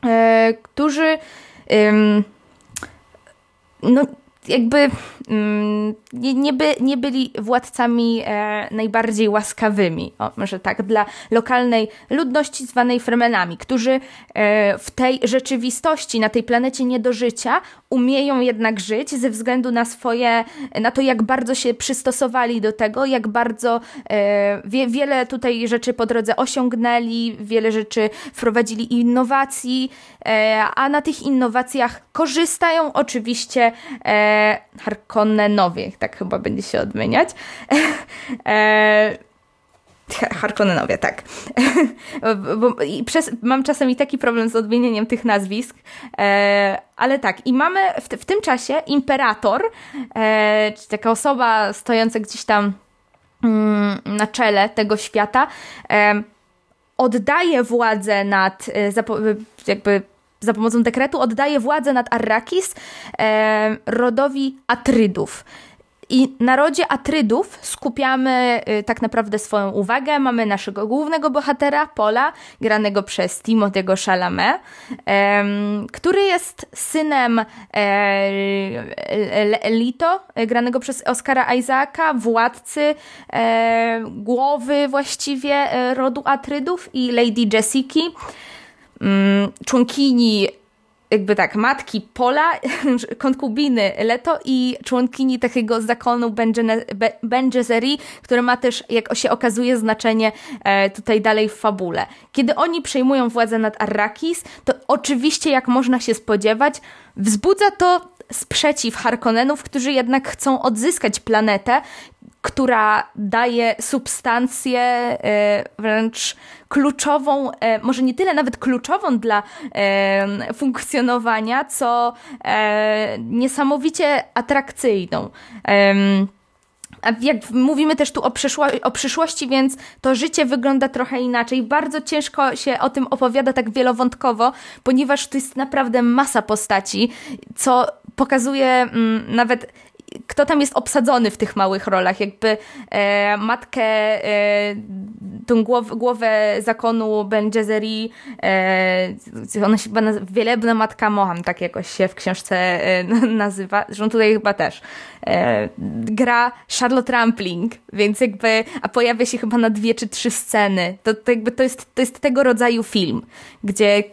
e, którzy no, jakby mm, nie, by, nie byli władcami e, najbardziej łaskawymi, o, może tak, dla lokalnej ludności zwanej Fremenami, którzy e, w tej rzeczywistości, na tej planecie nie do życia, umieją jednak żyć ze względu na swoje, na to jak bardzo się przystosowali do tego, jak bardzo e, wie, wiele tutaj rzeczy po drodze osiągnęli, wiele rzeczy wprowadzili innowacji, e, a na tych innowacjach korzystają oczywiście e, Harkonnenowie, tak chyba będzie się odmieniać. [LAUGHS] e, Harkonnenowie, tak. [LAUGHS] Bo, i przez, mam czasami taki problem z odmienieniem tych nazwisk, e, ale tak. I mamy w, w tym czasie imperator, e, czy taka osoba stojąca gdzieś tam mm, na czele tego świata, e, oddaje władzę nad, e, jakby za pomocą dekretu, oddaje władzę nad Arrakis e, rodowi Atrydów. I na rodzie Atrydów skupiamy y, tak naprawdę swoją uwagę. Mamy naszego głównego bohatera, Pola, granego przez Timothy'ego Chalamet, który jest synem e, Lito, granego przez Oscara Isaaca, władcy e, głowy właściwie e, rodu Atrydów i Lady Jessica, mm, członkini jakby tak, matki Pola, [LAUGHS] konkubiny Leto i członkini takiego zakonu Ben Gesserit, który ma też, jak się okazuje, znaczenie e, tutaj dalej w fabule. Kiedy oni przejmują władzę nad Arrakis, to oczywiście, jak można się spodziewać, wzbudza to sprzeciw Harkonnenów, którzy jednak chcą odzyskać planetę, która daje substancję e, wręcz kluczową, e, może nie tyle nawet kluczową dla e, funkcjonowania, co niesamowicie atrakcyjną. A jak mówimy też tu o, przyszło- o przyszłości, więc to życie wygląda trochę inaczej. Bardzo ciężko się o tym opowiada tak wielowątkowo, ponieważ tu jest naprawdę masa postaci, co pokazuje mm, nawet kto tam jest obsadzony w tych małych rolach, jakby e, matkę, e, tą głow, głowę zakonu Ben Gesserit, e, ona się chyba nazywa, Wielebna Matka Moham, tak jakoś się w książce e, nazywa, zresztą tutaj chyba też, e, gra Charlotte Rampling, więc jakby, a pojawia się chyba na dwie czy trzy sceny, to, to jakby to jest, to jest tego rodzaju film, gdzie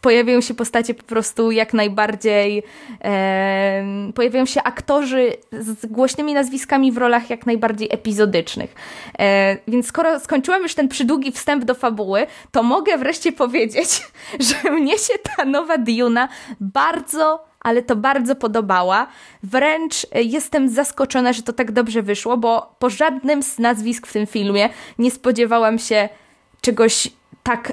pojawiają się postacie po prostu jak najbardziej, e, pojawiają się aktorzy z głośnymi nazwiskami w rolach jak najbardziej epizodycznych. E, więc skoro skończyłam już ten przydługi wstęp do fabuły, to mogę wreszcie powiedzieć, [LAUGHS] że mnie się ta nowa Duna bardzo ale to bardzo podobała. Wręcz jestem zaskoczona, że to tak dobrze wyszło, bo po żadnym z nazwisk w tym filmie nie spodziewałam się czegoś tak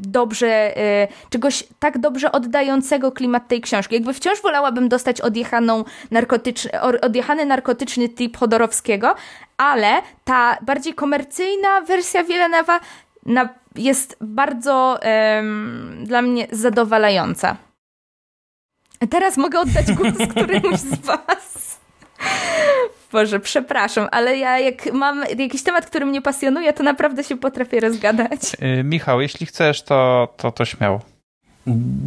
dobrze, y, czegoś tak dobrze oddającego klimat tej książki. Jakby wciąż wolałabym dostać odjechaną narkotyczny, odjechany narkotyczny typ Chodorowskiego, ale ta bardziej komercyjna wersja Wielenewa jest bardzo dla mnie zadowalająca. Teraz mogę oddać głos któremuś z Was. Boże, przepraszam, ale ja jak mam jakiś temat, który mnie pasjonuje, to naprawdę się potrafię rozgadać. Yy, Michał, jeśli chcesz, to, to, to śmiało.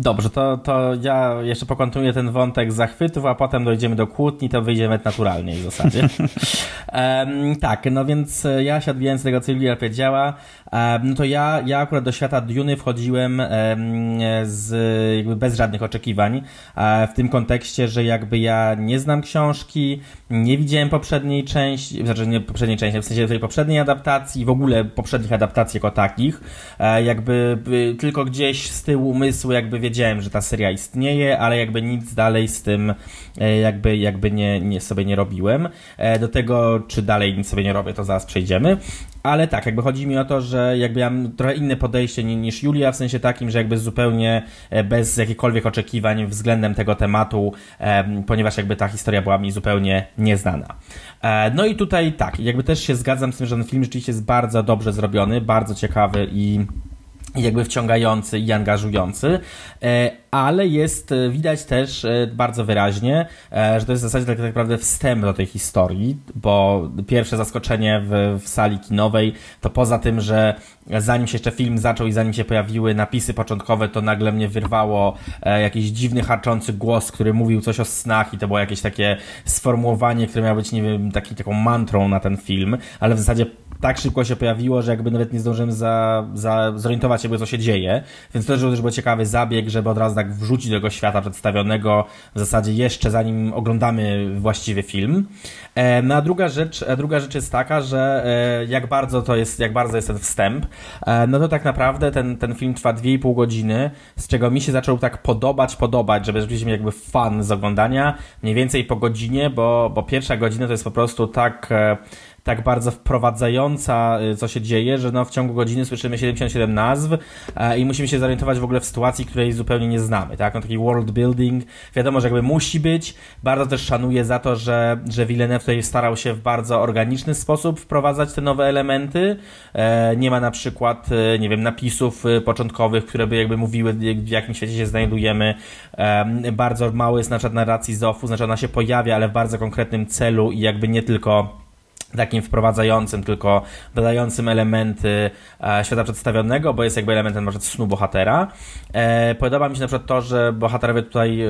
Dobrze, to, to ja jeszcze pokontuję ten wątek zachwytów, a potem dojdziemy do kłótni, to wyjdziemy naturalnie w zasadzie. [LAUGHS] um, tak, no więc e, ja się odbijając z tego, co Julia powiedziała, no to ja, ja akurat do świata Duny wchodziłem z, jakby bez żadnych oczekiwań, um, w tym kontekście, że jakby ja nie znam książki, nie widziałem poprzedniej części, znaczy nie poprzedniej części, w sensie tej poprzedniej adaptacji, w ogóle poprzednich adaptacji jako takich, e, jakby tylko gdzieś z tyłu umysłu jakby wiedziałem, że ta seria istnieje, ale jakby nic dalej z tym e, jakby, jakby nie, nie sobie nie robiłem. E, do tego, czy dalej nic sobie nie robię, to zaraz przejdziemy. Ale tak, jakby chodzi mi o to, że jakby ja mam trochę inne podejście niż Julia, w sensie takim, że jakby zupełnie e, bez jakichkolwiek oczekiwań względem tego tematu, ponieważ jakby ta historia była mi zupełnie nieznana. No i tutaj tak, jakby też się zgadzam z tym, że ten film rzeczywiście jest bardzo dobrze zrobiony, bardzo ciekawy i jakby wciągający i angażujący, e, ale jest, e, widać też e, bardzo wyraźnie, że to jest w zasadzie tak naprawdę wstęp do tej historii, bo pierwsze zaskoczenie w, w sali kinowej to poza tym, że zanim się jeszcze film zaczął i zanim się pojawiły napisy początkowe, to nagle mnie wyrwało jakiś dziwny, harczący głos, który mówił coś o snach i to było jakieś takie sformułowanie, które miało być, nie wiem, taki, taką mantrą na ten film, ale w zasadzie tak szybko się pojawiło, że jakby nawet nie zdążyłem za, za zorientować się, co się dzieje, więc to też był ciekawy zabieg, żeby od razu tak wrzucić do tego świata przedstawionego w zasadzie jeszcze zanim oglądamy właściwy film. No a druga rzecz, druga rzecz jest taka, że jak bardzo to jest, jak bardzo jest ten wstęp, no to tak naprawdę ten, ten film trwa 2,5 godziny, z czego mi się zaczął tak podobać, podobać, żeby rzeczywiście mieć jakby fan z oglądania, mniej więcej po godzinie, bo, bo pierwsza godzina to jest po prostu tak tak bardzo wprowadzająca, y, co się dzieje, że no w ciągu godziny słyszymy 77 nazw e, i musimy się zorientować w ogóle w sytuacji, której zupełnie nie znamy, tak? No taki world building, wiadomo, że jakby musi być. Bardzo też szanuję za to, że, że Villeneuve tutaj starał się w bardzo organiczny sposób wprowadzać te nowe elementy. E, nie ma na przykład, e, nie wiem, napisów początkowych, które by jakby mówiły, w jakim świecie się znajdujemy. Bardzo mało jest na przykład narracji Zofu, znaczy ona się pojawia, ale w bardzo konkretnym celu i jakby nie tylko takim wprowadzającym, tylko dodającym elementy e, świata przedstawionego, bo jest jakby elementem na przykład snu bohatera. E, podoba mi się na przykład to, że bohaterowie tutaj, e,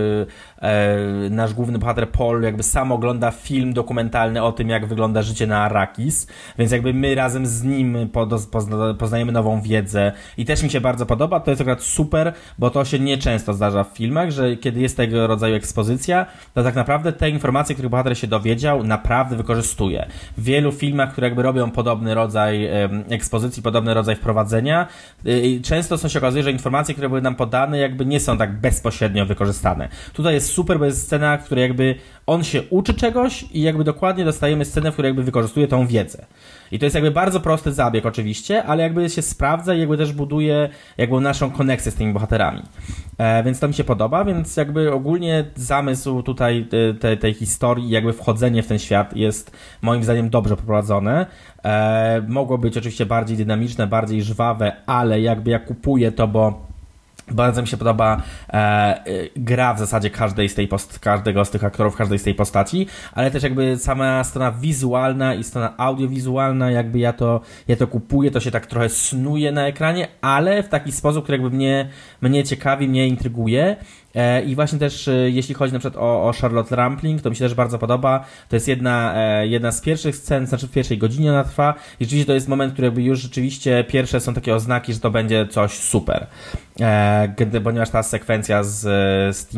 e nasz główny bohater Paul jakby sam ogląda film dokumentalny o tym, jak wygląda życie na Arrakis, więc jakby my razem z nim pozna, poznajemy nową wiedzę i też mi się bardzo podoba, to jest akurat super, bo to się nieczęsto zdarza w filmach, że kiedy jest tego rodzaju ekspozycja, to tak naprawdę te informacje, które bohater się dowiedział, naprawdę wykorzystuje wielu filmach, które jakby robią podobny rodzaj ekspozycji, podobny rodzaj wprowadzenia, y, często są się okazuje, że informacje, które były nam podane, jakby nie są tak bezpośrednio wykorzystane. Tutaj jest super, bo jest scena, w której jakby on się uczy czegoś i jakby dokładnie dostajemy scenę, w której jakby wykorzystuje tą wiedzę. I to jest jakby bardzo prosty zabieg oczywiście, ale jakby się sprawdza i jakby też buduje jakby naszą koneksję z tymi bohaterami. E, więc to mi się podoba, więc jakby ogólnie zamysł tutaj e, te, tej historii, jakby wchodzenie w ten świat jest moim zdaniem dobrze poprowadzone. E, mogło być oczywiście bardziej dynamiczne, bardziej żwawe, ale jakby ja kupuję to, bo bardzo mi się podoba e, gra w zasadzie każdej z tej post, każdego z tych aktorów, każdej z tej postaci, ale też jakby sama strona wizualna i strona audiowizualna, jakby ja to, ja to kupuję, to się tak trochę snuje na ekranie, ale w taki sposób, który jakby mnie, mnie ciekawi, mnie intryguje. E, I właśnie też, e, jeśli chodzi na przykład o, o Charlotte Rampling, to mi się też bardzo podoba. To jest jedna, e, jedna z pierwszych scen, znaczy w pierwszej godzinie ona trwa. I rzeczywiście to jest moment, który już rzeczywiście pierwsze są takie oznaki, że to będzie coś super. Gdy, ponieważ ta sekwencja z, z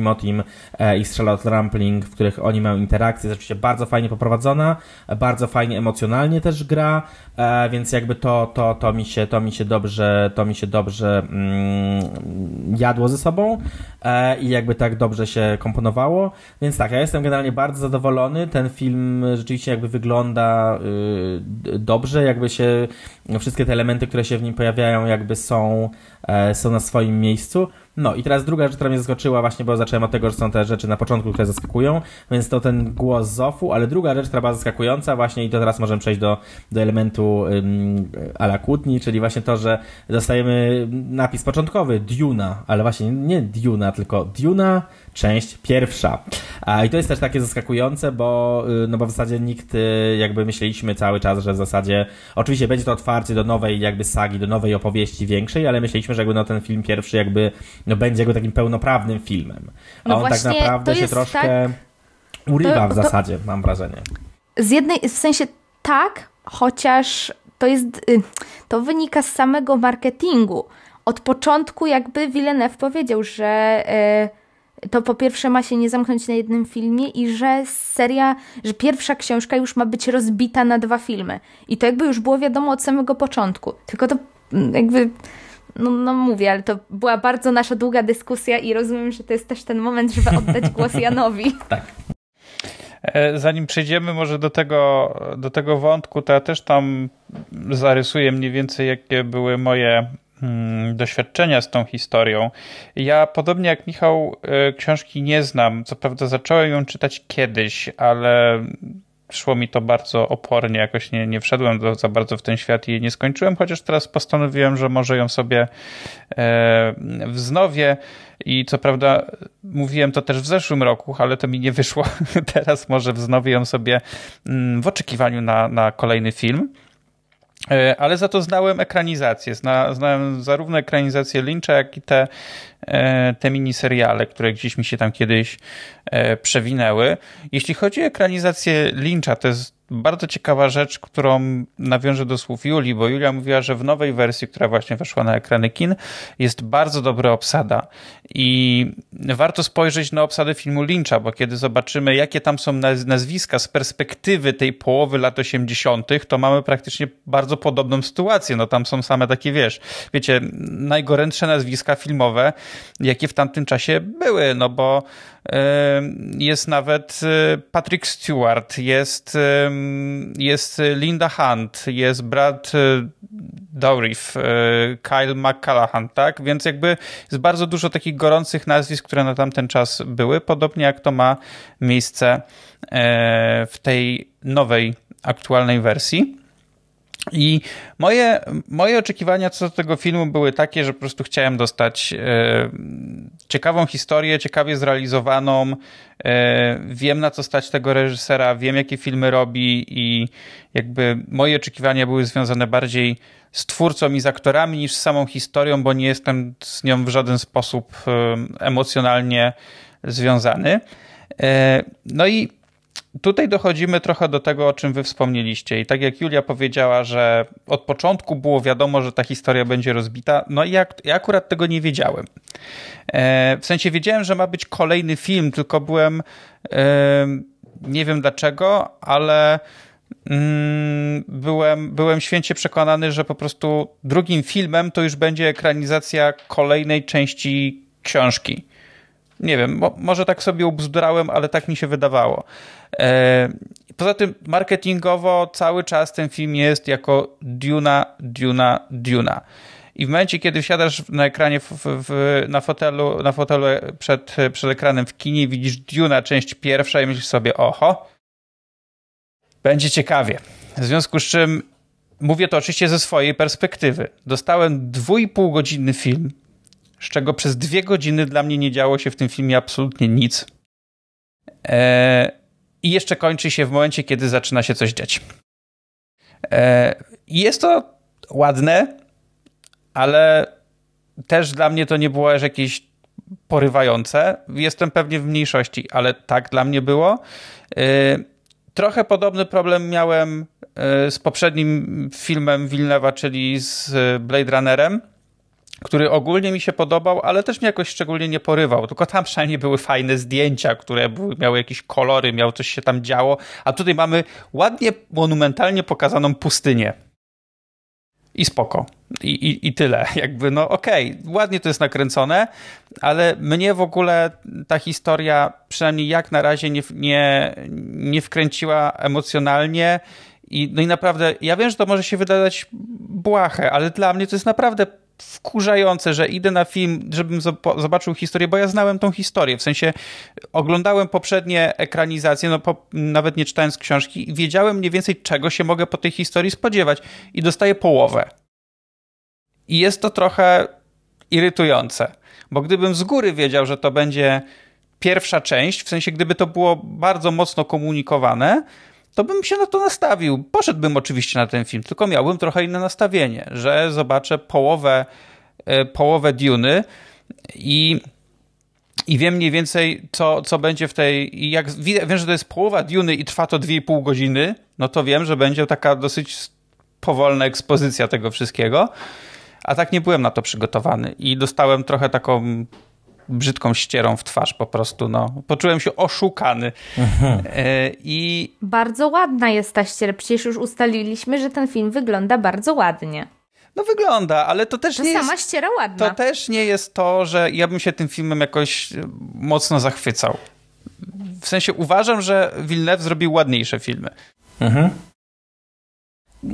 i z Charlotte Rampling, w których oni mają interakcję, jest rzeczywiście bardzo fajnie poprowadzona, bardzo fajnie emocjonalnie też gra, więc jakby to, to, to mi się, to mi się dobrze, to mi się dobrze mm, jadło ze sobą i jakby tak dobrze się komponowało. Więc tak, ja jestem generalnie bardzo zadowolony. Ten film rzeczywiście jakby wygląda y, dobrze, jakby się wszystkie te elementy, które się w nim pojawiają, jakby są, e, są na swoim miejscu. No i teraz druga rzecz, która mnie zaskoczyła właśnie, bo zacząłem od tego, że są te rzeczy na początku, które zaskakują, więc to ten głos Zofu, ale druga rzecz, która była zaskakująca właśnie i to teraz możemy przejść do, do elementu um, ala kłótni, czyli właśnie to, że dostajemy napis początkowy, Duna, ale właśnie nie Duna, tylko Duna część pierwsza. I to jest też takie zaskakujące, bo, y, no bo w zasadzie nikt, y, jakby myśleliśmy cały czas, że w zasadzie, oczywiście będzie to otwarcie do nowej jakby sagi, do nowej opowieści większej, ale myśleliśmy, że jakby no ten film pierwszy jakby, no będzie jakby takim pełnoprawnym filmem. A no on tak naprawdę się troszkę tak... urywa to, w zasadzie, to... mam wrażenie. Z jednej, w sensie tak, chociaż to jest, y, to wynika z samego marketingu. Od początku jakby Villeneuve powiedział, że... Yy, to po pierwsze ma się nie zamknąć na jednym filmie i że seria, że pierwsza książka już ma być rozbita na dwa filmy. I to jakby już było wiadomo od samego początku. Tylko to mm, jakby no, no mówię, ale to była bardzo nasza długa dyskusja i rozumiem, że to jest też ten moment, żeby oddać głos [LAUGHS] Janowi. tak. E, zanim przejdziemy może do tego, do tego wątku, to ja też tam zarysuję mniej więcej, jakie były moje doświadczenia z tą historią. Ja, podobnie jak Michał, e, książki nie znam. Co prawda, zacząłem ją czytać kiedyś, ale szło mi to bardzo opornie, jakoś nie, nie wszedłem do, za bardzo w ten świat i nie skończyłem, chociaż teraz postanowiłem, że może ją sobie e, wznowię i co prawda mówiłem to też w zeszłym roku, ale to mi nie wyszło. [LAUGHS] teraz może wznowię ją sobie mm, w oczekiwaniu na, na kolejny film. E, ale za to znałem ekranizację. Zna, znałem zarówno ekranizację Lyncha, jak i te, e, te miniseriale, które gdzieś mi się tam kiedyś e, przewinęły. Jeśli chodzi o ekranizację Lyncha, to jest bardzo ciekawa rzecz, którą nawiążę do słów Julii, bo Julia mówiła, że w nowej wersji, która właśnie weszła na ekrany kin, jest bardzo dobra obsada. I warto spojrzeć na obsadę filmu Lyncha, bo kiedy zobaczymy, jakie tam są nazwiska z perspektywy tej połowy lat 80., to mamy praktycznie bardzo podobną sytuację. No tam są same takie, wiesz, wiecie, najgorętsze nazwiska filmowe, jakie w tamtym czasie były, no bo jest nawet e, Patrick Stewart, jest, jest Linda Hunt, jest Brad e, Dourif, e, Kyle McCallaghan, tak? Więc jakby jest bardzo dużo takich gorących nazwisk, które na tamten czas były, podobnie jak to ma miejsce w tej nowej, aktualnej wersji. I moje, moje oczekiwania co do tego filmu były takie, że po prostu chciałem dostać e, ciekawą historię, ciekawie zrealizowaną. E, wiem na co stać tego reżysera, wiem jakie filmy robi i jakby moje oczekiwania były związane bardziej z twórcą i z aktorami niż z samą historią, bo nie jestem z nią w żaden sposób e, emocjonalnie związany. E, no i tutaj dochodzimy trochę do tego, o czym wy wspomnieliście. I tak jak Julia powiedziała, że od początku było wiadomo, że ta historia będzie rozbita, no i ja, ja akurat tego nie wiedziałem. E, w sensie wiedziałem, że ma być kolejny film, tylko byłem, e, nie wiem dlaczego, ale mm, byłem, byłem święcie przekonany, że po prostu drugim filmem to już będzie ekranizacja kolejnej części książki. Nie wiem, może tak sobie ubzdurałem, ale tak mi się wydawało. E, poza tym marketingowo cały czas ten film jest jako Duna, Duna, Duna. I w momencie, kiedy wsiadasz na ekranie w, w, na fotelu, na fotelu przed, przed ekranem w kinie widzisz Duna, część pierwsza i myślisz sobie, oho, będzie ciekawie. W związku z czym mówię to oczywiście ze swojej perspektywy. Dostałem dwójpół godzinny film, z czego przez dwie godziny dla mnie nie działo się w tym filmie absolutnie nic. E, I jeszcze kończy się w momencie, kiedy zaczyna się coś dziać. E, jest to ładne, ale też dla mnie to nie było aż jakieś porywające. Jestem pewnie w mniejszości, ale tak dla mnie było. E, trochę podobny problem miałem z poprzednim filmem Wilnewa, czyli z Blade Runnerem który ogólnie mi się podobał, ale też mnie jakoś szczególnie nie porywał. Tylko tam przynajmniej były fajne zdjęcia, które były, miały jakieś kolory, miało coś się tam działo, a tutaj mamy ładnie, monumentalnie pokazaną pustynię. I spoko. I, i, i tyle. [LAUGHS] Jakby, no okej, okay, ładnie to jest nakręcone, ale mnie w ogóle ta historia przynajmniej jak na razie nie, nie, nie wkręciła emocjonalnie. I, no i naprawdę, ja wiem, że to może się wydawać błahe, ale dla mnie to jest naprawdę wkurzające, że idę na film, żebym zobaczył historię, bo ja znałem tą historię. W sensie oglądałem poprzednie ekranizacje, no po, nawet nie czytając książki, i wiedziałem mniej więcej, czego się mogę po tej historii spodziewać. I dostaję połowę. I jest to trochę irytujące, bo gdybym z góry wiedział, że to będzie pierwsza część, w sensie gdyby to było bardzo mocno komunikowane, to bym się na to nastawił. Poszedłbym oczywiście na ten film, tylko miałbym trochę inne nastawienie, że zobaczę połowę, e, połowę Duny i i wiem mniej więcej, co, co będzie w tej. Jak wiem, że to jest połowa Duny i trwa to 2,5 godziny, no to wiem, że będzie taka dosyć powolna ekspozycja tego wszystkiego. A tak nie byłem na to przygotowany i dostałem trochę taką brzydką ścierą w twarz po prostu. No. Poczułem się oszukany. E, I... Bardzo ładna jest ta ściera. Przecież już ustaliliśmy, że ten film wygląda bardzo ładnie. No wygląda, ale to też to nie sama jest... ściera ładna. To też nie jest to, że ja bym się tym filmem jakoś mocno zachwycał. W sensie uważam, że Villeneuve zrobił ładniejsze filmy. Mhm.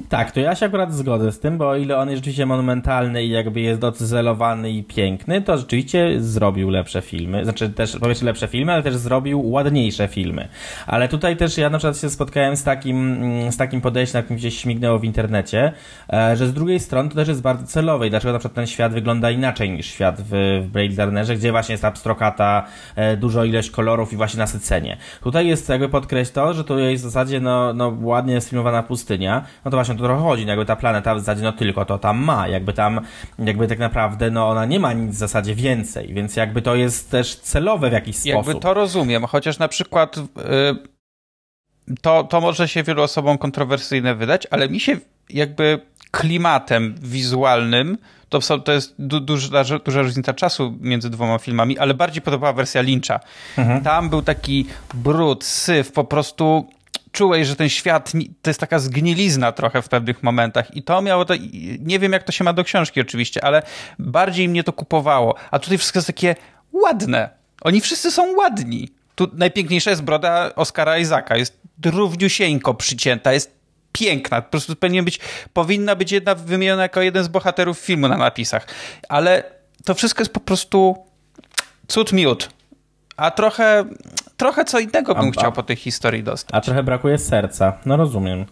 Tak, to ja się akurat zgodzę z tym, bo o ile on jest rzeczywiście monumentalny i jakby jest docelowany i piękny, to rzeczywiście zrobił lepsze filmy. Znaczy też, powiedzmy lepsze filmy, ale też zrobił ładniejsze filmy. Ale tutaj też ja na przykład się spotkałem z takim, z takim podejściem, jak mi gdzieś śmignęło w internecie, e, że z drugiej strony to też jest bardzo celowe i dlaczego na przykład ten świat wygląda inaczej niż świat w, w Blade Runnerze, gdzie właśnie jest abstrokata, e, dużo ilość kolorów i właśnie nasycenie. Tutaj jest jakby podkreśl to, że tu jest w zasadzie no, no ładnie sfilmowana pustynia, no to właśnie to trochę chodzi, jakby ta planeta w zasadzie no tylko to tam ma, jakby tam, jakby tak naprawdę no ona nie ma nic w zasadzie więcej, więc jakby to jest też celowe w jakiś jakby sposób. Jakby to rozumiem, chociaż na przykład yy, to, to może się wielu osobom kontrowersyjne wydać, ale mi się jakby klimatem wizualnym to, są, to jest du, duża, duża różnica czasu między dwoma filmami, ale bardziej podobała wersja Lyncha. Mhm. Tam był taki brud, syf, po prostu czułeś, że ten świat to jest taka zgnilizna trochę w pewnych momentach i to miało to, nie wiem jak to się ma do książki oczywiście, ale bardziej mnie to kupowało. A tutaj wszystko jest takie ładne. Oni wszyscy są ładni. Tu najpiękniejsza jest broda Oscara Isaaca. Jest równiusieńko przycięta, jest piękna. Po prostu powinien być, powinna być jedna wymieniona jako jeden z bohaterów filmu na napisach. Ale to wszystko jest po prostu cud miód. A trochę, trochę co innego bym a, chciał po tej historii dostać. A trochę brakuje serca. No rozumiem.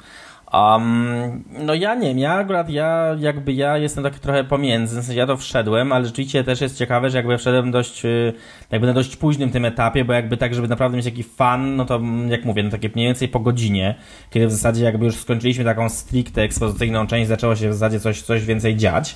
Um, no ja nie wiem, ja akurat, ja jakby ja jestem taki trochę pomiędzy, w sensie ja to wszedłem, ale rzeczywiście też jest ciekawe, że jakby ja wszedłem dość, y, jakby na dość późnym tym etapie, bo jakby tak, żeby naprawdę mieć taki fan, no to jak mówię, no takie mniej więcej po godzinie, kiedy w zasadzie jakby już skończyliśmy taką stricte ekspozycyjną część, zaczęło się w zasadzie coś, coś więcej dziać.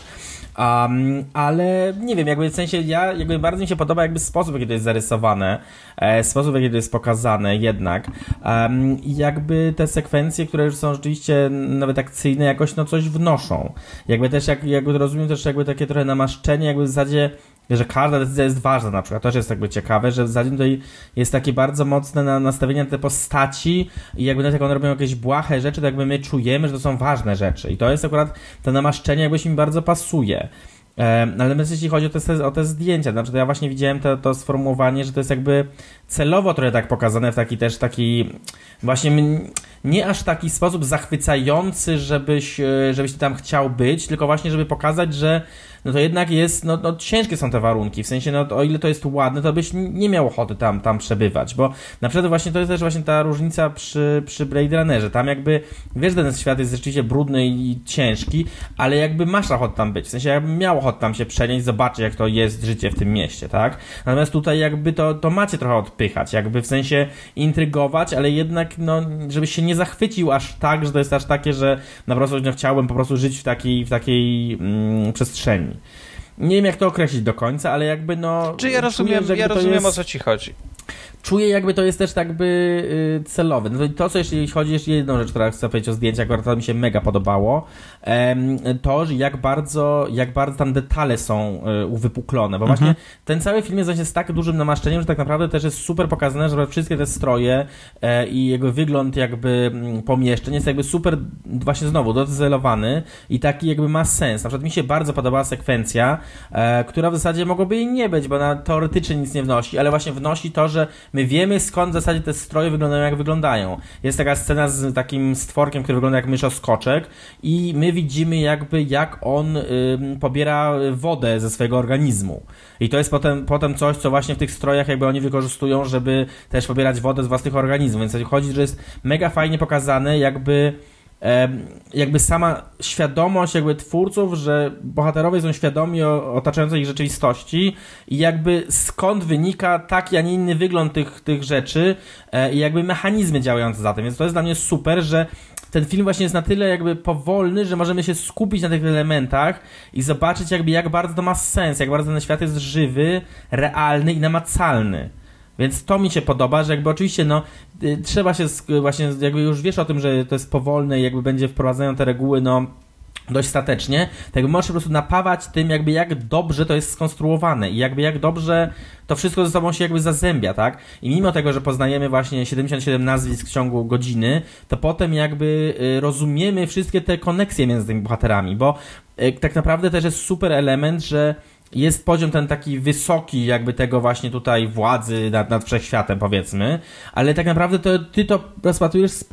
Um, ale nie wiem, jakby w sensie ja, jakby bardzo mi się podoba jakby sposób, w jaki to jest zarysowane, e, sposób, w jaki to jest pokazane jednak um, jakby te sekwencje, które już są rzeczywiście nawet akcyjne, jakoś no coś wnoszą. Jakby też, jak, jakby rozumiem też jakby takie trochę namaszczenie, jakby w zasadzie że każda decyzja jest ważna na przykład. To też jest jakby ciekawe, że w zasadzie tutaj jest takie bardzo mocne na, nastawienie na te postaci i jakby nawet jak one robią jakieś błahe rzeczy, to jakby my czujemy, że to są ważne rzeczy. I to jest akurat to namaszczenie jakbyś mi bardzo pasuje. Ale jeśli chodzi o te, o te zdjęcia, na przykład ja właśnie widziałem to, to sformułowanie, że to jest jakby celowo trochę tak pokazane w taki też taki właśnie nie aż taki sposób zachwycający, żebyś, e, żebyś tam chciał być, tylko właśnie, żeby pokazać, że no to jednak jest, no, no ciężkie są te warunki, w sensie, no o ile to jest ładne, to byś nie miał ochoty tam, tam przebywać, bo na przykład właśnie to jest też właśnie ta różnica przy, przy Blade Runnerze, tam jakby, wiesz, ten świat jest rzeczywiście brudny i ciężki, ale jakby masz ochotę tam być, w sensie jakby miał ochotę tam się przenieść, zobaczyć jak to jest życie w tym mieście, tak? Natomiast tutaj jakby to, to macie trochę odpychać, jakby w sensie intrygować, ale jednak, no, żebyś się nie zachwycił aż tak, że to jest aż takie, że na prostu no, chciałbym po prostu żyć w takiej, w takiej mm, przestrzeni. Nie wiem, jak to określić do końca, ale jakby no... Czy ja rozumiem, czuję, ja rozumiem jest... o co ci chodzi czuję jakby to jest też tak by y, celowe. No to, co jeśli chodzi, jeszcze jedną rzecz, która chcę powiedzieć o zdjęciach, akurat to mi się mega podobało, to, że jak bardzo, jak bardzo tam detale są y, uwypuklone, bo mhm. właśnie ten cały film jest właśnie z tak dużym namaszczeniem, że tak naprawdę też jest super pokazane, że wszystkie te stroje e, i jego wygląd jakby mm, pomieszczeń jest jakby super właśnie znowu docelowany i taki jakby ma sens. Na przykład mi się bardzo podobała sekwencja, e, która w zasadzie mogłoby jej nie być, bo ona teoretycznie nic nie wnosi, ale właśnie wnosi to, że my wiemy skąd w zasadzie te stroje wyglądają jak wyglądają. Jest taka scena z takim stworkiem, który wygląda jak myszoskoczek i my widzimy jakby jak on y, pobiera wodę ze swojego organizmu. I to jest potem, potem coś, co właśnie w tych strojach jakby oni wykorzystują, żeby też pobierać wodę z własnych organizmów. Więc chodzi, że jest mega fajnie pokazane jakby jakby sama świadomość jakby twórców, że bohaterowie są świadomi o otaczającej ich rzeczywistości i jakby skąd wynika taki, a nie inny wygląd tych, tych rzeczy e, i jakby mechanizmy działające za tym. Więc to jest dla mnie super, że ten film właśnie jest na tyle jakby powolny, że możemy się skupić na tych elementach i zobaczyć jakby jak bardzo to ma sens, jak bardzo ten świat jest żywy, realny i namacalny. Więc to mi się podoba, że jakby oczywiście no y, trzeba się właśnie, jakby już wiesz o tym, że to jest powolne i jakby będzie wprowadzają te reguły, no dość statecznie, tak jakby możesz po prostu napawać tym, jakby jak dobrze to jest skonstruowane i jakby jak dobrze to wszystko ze sobą się jakby zazębia, tak? I mimo tego, że poznajemy właśnie 77 nazwisk w ciągu godziny, to potem jakby y, rozumiemy wszystkie te koneksje między tymi bohaterami, bo y, tak naprawdę też jest super element, że jest poziom ten taki wysoki, jakby tego właśnie tutaj władzy nad, nad wszechświatem, powiedzmy, ale tak naprawdę to ty to rozpatrujesz z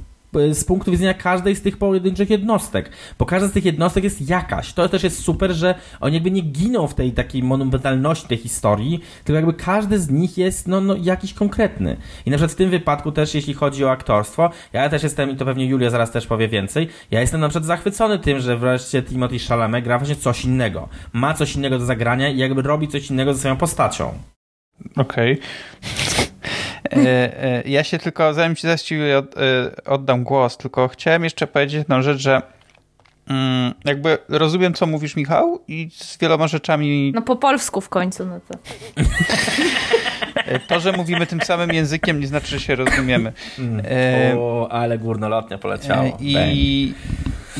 z punktu widzenia każdej z tych pojedynczych jednostek, bo każda z tych jednostek jest jakaś. To też jest super, że oni jakby nie giną w tej takiej monumentalności tej historii, tylko jakby każdy z nich jest no, no jakiś konkretny. I na przykład w tym wypadku też, jeśli chodzi o aktorstwo, ja też jestem, i to pewnie Julia zaraz też powie więcej, ja jestem na przykład zachwycony tym, że wreszcie Timothy Chalamet gra właśnie coś innego. Ma coś innego do zagrania i jakby robi coś innego ze swoją postacią. Okej. Okay. E, e, ja się tylko, zanim ci zaś ci e, oddam głos, tylko chciałem jeszcze powiedzieć jedną rzecz, że mm, jakby rozumiem, co mówisz, Michał, i z wieloma rzeczami. No po polsku w końcu, no to. To, że mówimy tym samym językiem, nie znaczy, że się rozumiemy. Mm. O, ale górnolotnie poleciało. I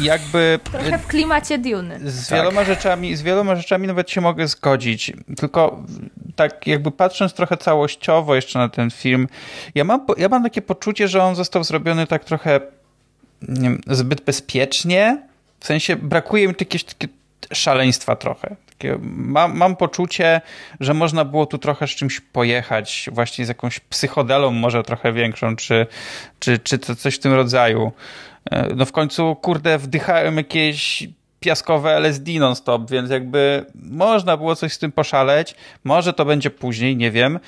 jakby... Trochę w klimacie Duny. Z tak. wieloma, rzeczami, z wieloma rzeczami nawet się mogę zgodzić. Tylko tak jakby patrząc trochę całościowo jeszcze na ten film, ja mam, ja mam takie poczucie, że on został zrobiony tak trochę wiem, zbyt bezpiecznie. W sensie brakuje mi jakiegoś takie szaleństwa trochę. Mam, mam poczucie, że można było tu trochę z czymś pojechać, właśnie z jakąś psychodelą może trochę większą, czy, czy, czy coś w tym rodzaju. E, no w końcu, kurde, wdychałem jakieś piaskowe LSD non-stop, więc jakby można było coś z tym poszaleć. Może to będzie później, nie wiem.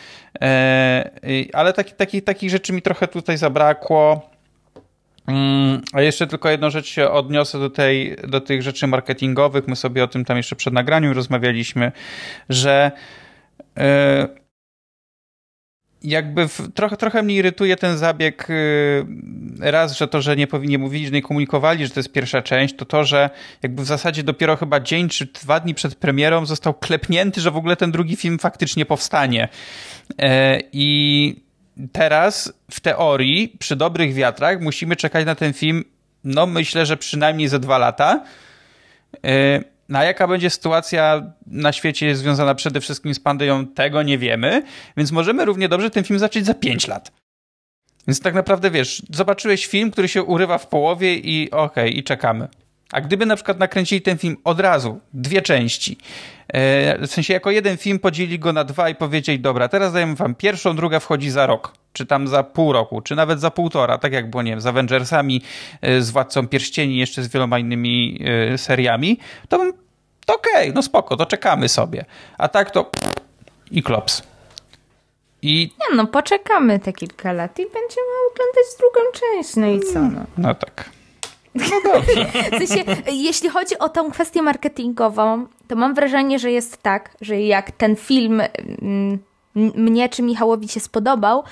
E, ale takich taki, taki rzeczy mi trochę tutaj zabrakło. Mm, a jeszcze tylko jedną rzecz się odniosę do, tej, do tych rzeczy marketingowych. My sobie o tym tam jeszcze przed nagraniem rozmawialiśmy, że e, jakby w, trochę, trochę mnie irytuje ten zabieg y, raz, że to, że nie powinni mówili, że nie komunikowali, że to jest pierwsza część, to to, że jakby w zasadzie dopiero chyba dzień czy dwa dni przed premierą został klepnięty, że w ogóle ten drugi film faktycznie powstanie. E, I teraz w teorii przy dobrych wiatrach musimy czekać na ten film, no myślę, że przynajmniej za dwa lata. No a jaka będzie sytuacja na świecie związana przede wszystkim z pandemią, tego nie wiemy, więc możemy równie dobrze ten film zacząć za 5 lat. Więc tak naprawdę wiesz, zobaczyłeś film, który się urywa w połowie i okej, okay, i czekamy. A gdyby na przykład nakręcili ten film od razu, dwie części, e, w sensie jako jeden film podzielili go na dwa i powiedzieli, dobra, teraz dajemy wam pierwszą, druga wchodzi za rok, czy tam za pół roku, czy nawet za półtora, tak jak było, nie wiem, z Avengersami, e, z Władcą Pierścieni, jeszcze z wieloma innymi e, seriami, to bym, to okej, okay, no spoko, to czekamy sobie. A tak to i klops. I... Nie no, poczekamy te kilka lat i będziemy oglądać drugą część, no i co? No, no tak. No dobrze. W sensie, jeśli chodzi o tą kwestię marketingową, to mam wrażenie, że jest tak, że jak ten film mm, mnie czy Michałowi się spodobał,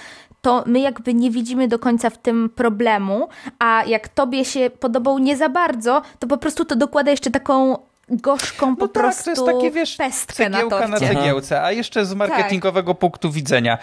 to my jakby nie widzimy do końca w tym problemu, a jak tobie się podobał nie za bardzo, to po prostu to dokłada jeszcze taką gorzką po no tak, prostu to jest takie, wiesz, pestkę na, na cegiełce, a jeszcze z marketingowego tak. punktu widzenia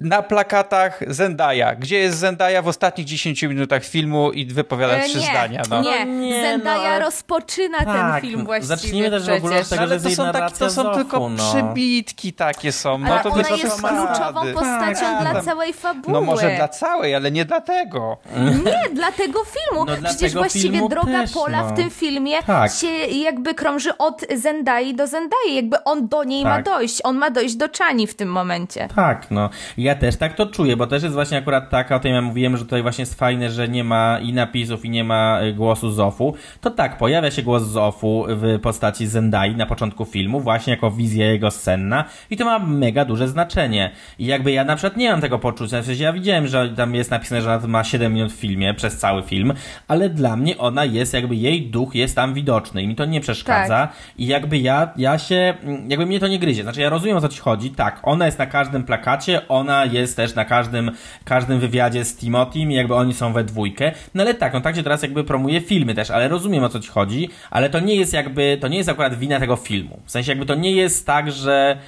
na plakatach Zendaya. Gdzie jest Zendaya w ostatnich 10 minutach filmu i wypowiada e, trzy nie, zdania? No. Nie, nie Zendaya no, rozpoczyna tak, ten film właściwie Zacznijmy też w ogóle od tego, ale to są, tak, to są tylko no. przybitki takie są. No, ale to ona jest kluczową postacią tak, dla całej fabuły. No może dla całej, ale nie dlatego. Nie, dla tego filmu. No, dla Przecież właściwie droga też, Pola w no. tym filmie tak. się jakby krąży od Zendai do Zendai. Jakby on do niej ma tak. dojść. On ma dojść do Czani w tym momencie. Tak, no. Ja też tak to czuję, bo też jest właśnie akurat taka, o tym ja mówiłem, że tutaj właśnie jest fajne, że nie ma i napisów, i nie ma y, głosu Zofu. To tak, pojawia się głos Zofu w postaci Zendai na początku filmu, właśnie jako wizja jego scenna i to ma mega duże znaczenie. I jakby ja na przykład nie mam tego poczucia, w sensie ja widziałem, że tam jest napisane, że ona ma 7 minut w filmie, przez cały film, ale dla mnie ona jest, jakby jej duch jest tam widoczny i mi to nie przeszkadza tak. i jakby ja, ja się, jakby mnie to nie gryzie. Znaczy ja rozumiem o co ci chodzi, tak, ona jest na każdym plakacie, ona jest też na każdym, każdym wywiadzie z Timothy, jakby oni są we dwójkę. No ale tak, on tak się teraz jakby promuje filmy też, ale rozumiem o co ci chodzi, ale to nie jest jakby, to nie jest akurat wina tego filmu. W sensie jakby to nie jest tak, że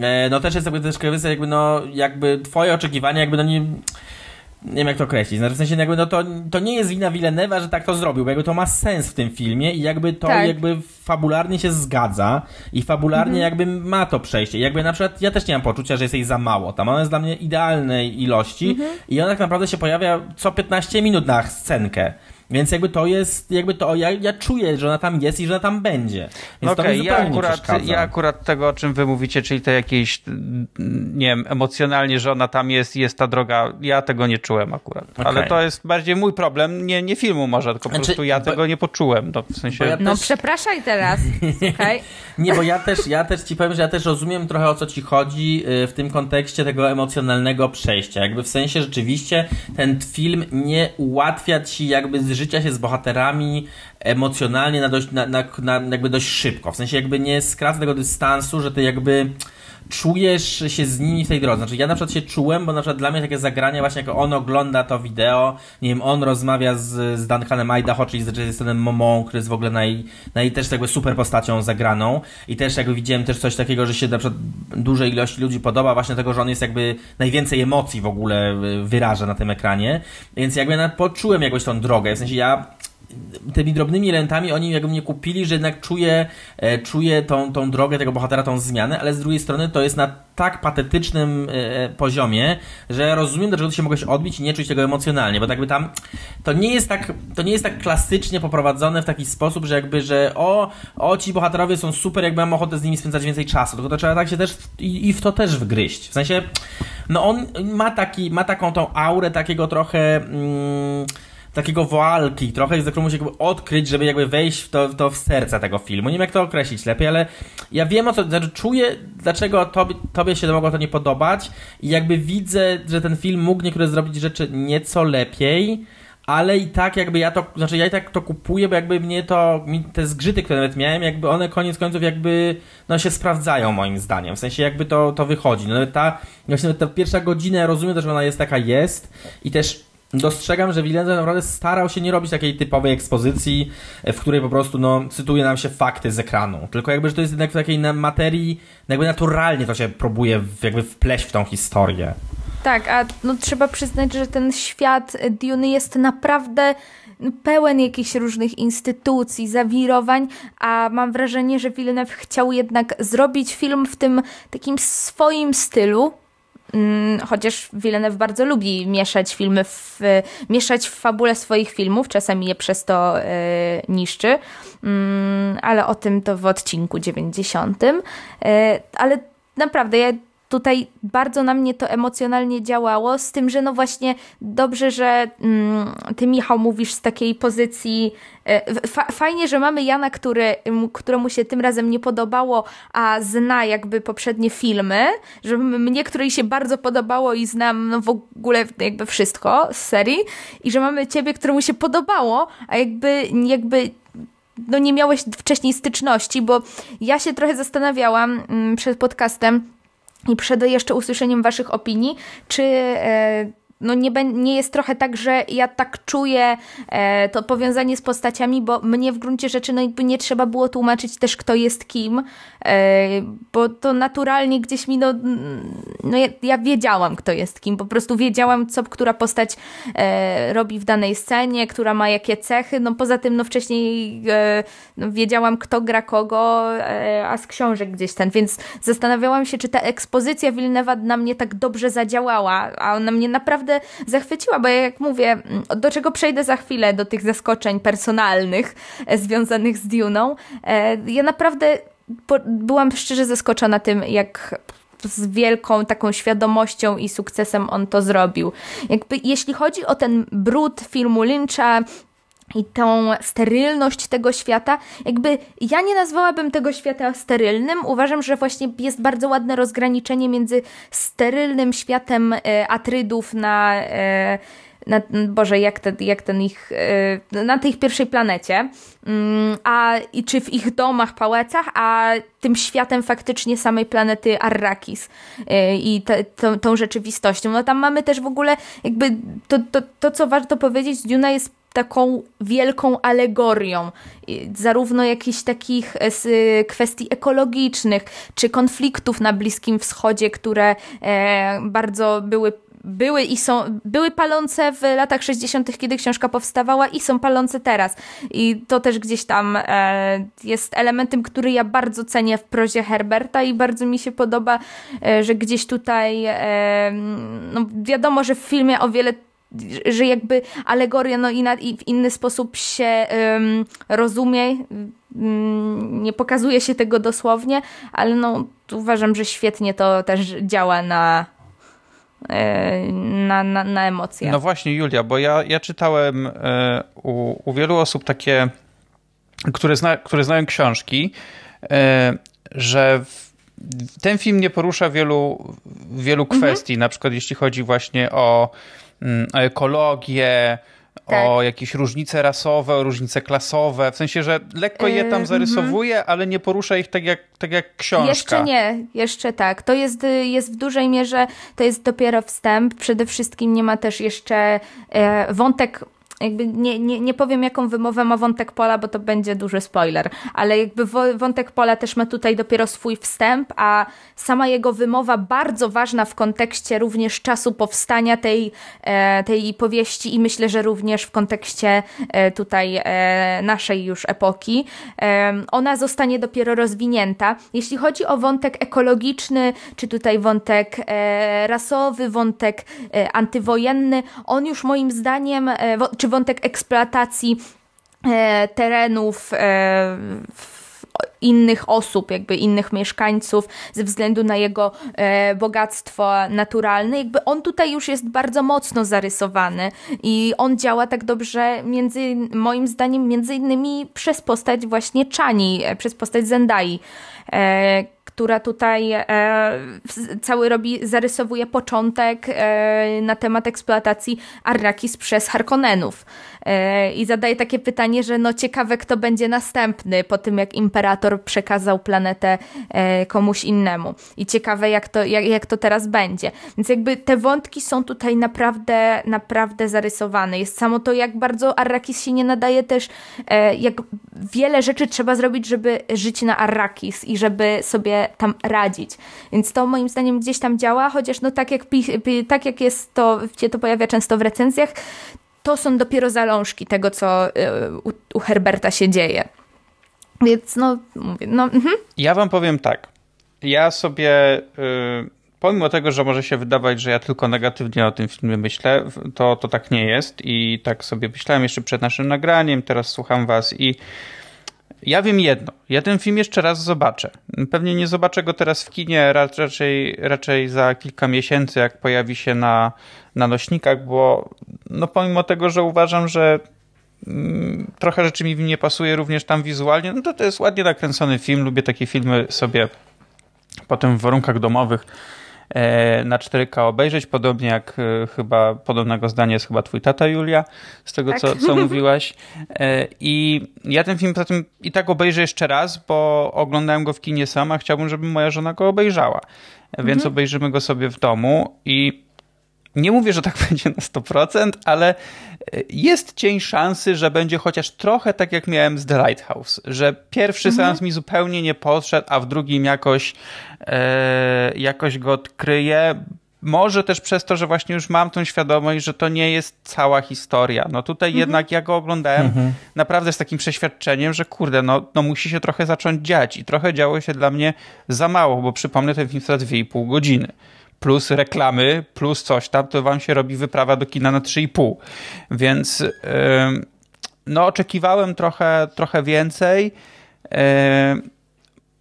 e, no też jest jakby też kwestia jakby no, jakby twoje oczekiwania jakby no nie nie wiem jak to określić, znaczy w sensie jakby no to, to nie jest wina Villeneuve'a, że tak to zrobił, bo jakby to ma sens w tym filmie i jakby to tak. jakby fabularnie się zgadza i fabularnie mhm. jakby ma to przejście. I jakby na przykład ja też nie mam poczucia, że jest jej za mało. Tam ona jest dla mnie idealnej ilości mhm. i ona tak naprawdę się pojawia co 15 minut na scenkę. Więc jakby to jest, jakby to, ja, ja czuję, że ona tam jest i że ona tam będzie. Więc okay, ja akurat, ja akurat tego, o czym wy mówicie, czyli te jakieś, nie wiem, emocjonalnie, że ona tam jest i jest ta droga, ja tego nie czułem akurat. Okay. Ale to jest bardziej mój problem, nie, nie filmu może, tylko znaczy, po prostu ja bo, tego nie poczułem. No, w sensie... Ja no przepraszaj teraz, okay. [LAUGHS] Nie, bo ja też, ja też ci powiem, że ja też rozumiem trochę o co ci chodzi y, w tym kontekście tego emocjonalnego przejścia. Jakby w sensie rzeczywiście ten film nie ułatwia ci jakby z życia się z bohaterami emocjonalnie na dość, na, na, na, jakby dość szybko. W sensie jakby nie skraca tego dystansu, że ty jakby czujesz się z nimi w tej drodze. Znaczy ja na przykład się czułem, bo na przykład dla mnie takie zagranie właśnie jak on ogląda to wideo, nie wiem, on rozmawia z, z Duncanem Idaho, czyli z Jasonem Momą, który jest w ogóle naj, naj też jakby super postacią zagraną. I też jakby widziałem też coś takiego, że się na przykład dużej ilości ludzi podoba właśnie tego, że on jest jakby najwięcej emocji w ogóle y, wyraża na tym ekranie, więc jakby ja poczułem jakąś tą drogę, w sensie ja tymi drobnymi elementami oni jakby mnie kupili, że jednak czuję, e, czuję tą, tą drogę tego bohatera, tą zmianę, ale z drugiej strony to jest na tak patetycznym e, poziomie, że rozumiem, dlaczego ty się mogłeś odbić i nie czuć tego emocjonalnie, bo tak jakby tam to nie jest tak, to nie jest tak klasycznie poprowadzone w taki sposób, że jakby, że o, o ci bohaterowie są super, jakby mam ochotę z nimi spędzać więcej czasu, tylko to trzeba tak się też i, i w to też wgryźć. W sensie, no on ma taki, ma taką tą aurę takiego trochę... Mm, takiego walki, trochę, za którą musi jakby odkryć, żeby jakby wejść w to, to w serce tego filmu. Nie wiem jak to określić lepiej, ale ja wiem o co, znaczy czuję, dlaczego tobie, tobie się mogło to nie podobać i jakby widzę, że ten film mógł niektóre zrobić rzeczy nieco lepiej, ale i tak jakby ja to, znaczy ja i tak to kupuję, bo jakby mnie to, te zgrzyty, które nawet miałem, jakby one koniec końców jakby, no się sprawdzają moim zdaniem, w sensie jakby to, to wychodzi. No nawet ta, właśnie nawet ta pierwsza godzina, ja rozumiem też, że ona jest taka jest i też dostrzegam, że Villeneuve naprawdę starał się nie robić takiej typowej ekspozycji, e, w której po prostu no, cytuje nam się fakty z ekranu. Tylko jakby, że to jest jednak w takiej materii, jakby naturalnie to się próbuje jakby wpleść w tą historię. Tak, a no, trzeba przyznać, że ten świat Dune jest naprawdę pełen jakichś różnych instytucji, zawirowań, a mam wrażenie, że Villeneuve chciał jednak zrobić film w tym takim swoim stylu, chociaż Villeneuve bardzo lubi mieszać filmy, w, mieszać w fabule swoich filmów, czasami je przez to y, niszczy, mm, ale o tym to w odcinku 90. Y, e, ale naprawdę, ja tutaj bardzo na mnie to emocjonalnie działało, z tym, że no właśnie dobrze, że mm, ty Michał mówisz z takiej pozycji e, fajnie, że mamy Jana, który, któremu się tym razem nie podobało, a zna jakby poprzednie filmy, że mnie, której się bardzo podobało i znam no w ogóle jakby wszystko z serii i że mamy ciebie, któremu się podobało, a jakby jakby no nie miałeś wcześniej styczności, bo ja się trochę zastanawiałam mm, przed podcastem, i przed jeszcze usłyszeniem Waszych opinii, czy e, no nie, nie jest trochę tak, że ja tak czuję e, to powiązanie z postaciami, bo mnie w gruncie rzeczy no nie trzeba było tłumaczyć też kto jest kim, e, bo to naturalnie gdzieś mi no, no ja, ja, wiedziałam kto jest kim, po prostu wiedziałam co która postać e, robi w danej scenie, która ma jakie cechy, no poza tym no wcześniej e, no, wiedziałam kto gra kogo, e, a z książek gdzieś ten, więc zastanawiałam się czy ta ekspozycja Wilnewa na mnie tak dobrze zadziałała, a ona mnie naprawdę naprawdę zachwyciła, bo jak mówię, do czego przejdę za chwilę, do tych zaskoczeń personalnych e, związanych z Duną, e, ja naprawdę byłam szczerze zaskoczona tym, jak z wielką taką świadomością i sukcesem on to zrobił. Jakby, jeśli chodzi o ten brud filmu Lyncha, i tą sterylność tego świata, jakby ja nie nazwałabym tego świata sterylnym. Uważam, że właśnie jest bardzo ładne rozgraniczenie między sterylnym światem e, Atrydów na, e, na Boże, jak ten, jak ten ich, e, na tej pierwszej planecie, mm, a i czy w ich domach, pałacach, a tym światem faktycznie samej planety Arrakis i te, to, tą rzeczywistością. No tam mamy też w ogóle jakby to, to, to co warto powiedzieć, Duna jest taką wielką alegorią, zarówno jakichś takich e, kwestii ekologicznych, czy konfliktów na Bliskim Wschodzie, które e, bardzo były były i są, były palące w latach 60., kiedy książka powstawała i są palące teraz. I to też gdzieś tam e, jest elementem, który ja bardzo cenię w prozie Herberta i bardzo mi się podoba, e, że gdzieś tutaj e, no wiadomo, że w filmie o wiele że jakby alegoria no i, na, i w inny sposób się um, rozumie, um, nie pokazuje się tego dosłownie, ale no uważam, że świetnie to też działa na, na, na, na emocje. No właśnie, Julia, bo ja, ja czytałem e, u, u wielu osób takie, które, zna, które znają książki, e, że ten film nie porusza wielu, wielu mhm. kwestii, na przykład jeśli chodzi właśnie o Mm, ekologię, tak. o jakieś różnice rasowe, o różnice klasowe, w sensie, że lekko je tam mhm. zarysowuje, ale nie porusza ich tak jak, tak jak książka. Jeszcze nie, jeszcze tak. To jest, jest w dużej mierze, to jest dopiero wstęp. Przede wszystkim nie ma też jeszcze e, wątek jakby nie, nie, nie powiem jaką wymowę ma wątek Pola, bo to będzie duży spoiler, ale jakby wątek Pola też ma tutaj dopiero swój wstęp, a sama jego wymowa bardzo ważna w kontekście również czasu powstania tej, e, tej powieści i myślę, że również w kontekście e, tutaj e, naszej już epoki. Ona zostanie dopiero rozwinięta. Jeśli chodzi o wątek ekologiczny, czy tutaj wątek rasowy, wątek antywojenny, on już moim zdaniem, czy wątek eksploatacji e, terenów e, innych osób, jakby innych mieszkańców ze względu na jego e, bogactwo naturalne, jakby on tutaj już jest bardzo mocno zarysowany i on działa tak dobrze między, moim zdaniem między innymi przez postać właśnie Chani, e, przez postać Zendai, e, która tutaj e, cały robi, zarysowuje początek e, na temat eksploatacji Arrakis przez Harkonnenów. E, I zadaje takie pytanie, że no ciekawe kto będzie następny po tym jak Imperator przekazał planetę e, komuś innemu. I ciekawe jak to, jak, jak to teraz będzie. Więc jakby te wątki są tutaj naprawdę, naprawdę zarysowane. Jest samo to jak bardzo Arrakis się nie nadaje też, e, jak wiele rzeczy trzeba zrobić, żeby żyć na Arrakis i żeby sobie tam radzić. Więc to moim zdaniem gdzieś tam działa, chociaż no tak jak, tak jak jest to, się to pojawia często w recenzjach, to są dopiero zalążki tego, co y, u, u Herberta się dzieje. Więc no, mówię, no. Mhm. Ja wam powiem tak. Ja sobie, y, pomimo tego, że może się wydawać, że ja tylko negatywnie o tym filmie myślę, to, to tak nie jest i tak sobie myślałem jeszcze przed naszym nagraniem, teraz słucham was i ja wiem jedno. Ja ten film jeszcze raz zobaczę. Pewnie nie zobaczę go teraz w kinie, raczej, raczej za kilka miesięcy, jak pojawi się na, na nośnikach, bo no pomimo tego, że uważam, że mm, trochę rzeczy mi nie pasuje również tam wizualnie, no to to jest ładnie nakręcony film. Lubię takie filmy sobie potem w warunkach domowych na 4K obejrzeć, podobnie jak e, chyba, podobnego zdania jest chyba twój tata Julia, z tego tak. co, co [LAUGHS] mówiłaś. E, I ja ten film potem i tak obejrzę jeszcze raz, bo oglądałem go w kinie sama, chciałbym, żeby moja żona go obejrzała. Więc mhm. obejrzymy go sobie w domu i nie mówię, że tak [LAUGHS] będzie na 100%, ale jest cień szansy, że będzie chociaż trochę tak jak miałem z The Lighthouse, że pierwszy mhm. seans mi zupełnie nie podszedł, a w drugim jakoś, e, jakoś go odkryję. Może też przez to, że właśnie już mam tą świadomość, że to nie jest cała historia. No tutaj mhm. jednak ja go oglądałem mhm. naprawdę z takim przeświadczeniem, że kurde, no, no musi się trochę zacząć dziać i trochę działo się dla mnie za mało, bo przypomnę, ten film trwa 2,5 godziny plus reklamy, plus coś tam, to wam się robi wyprawa do kina na 3,5. Więc no oczekiwałem trochę, trochę więcej.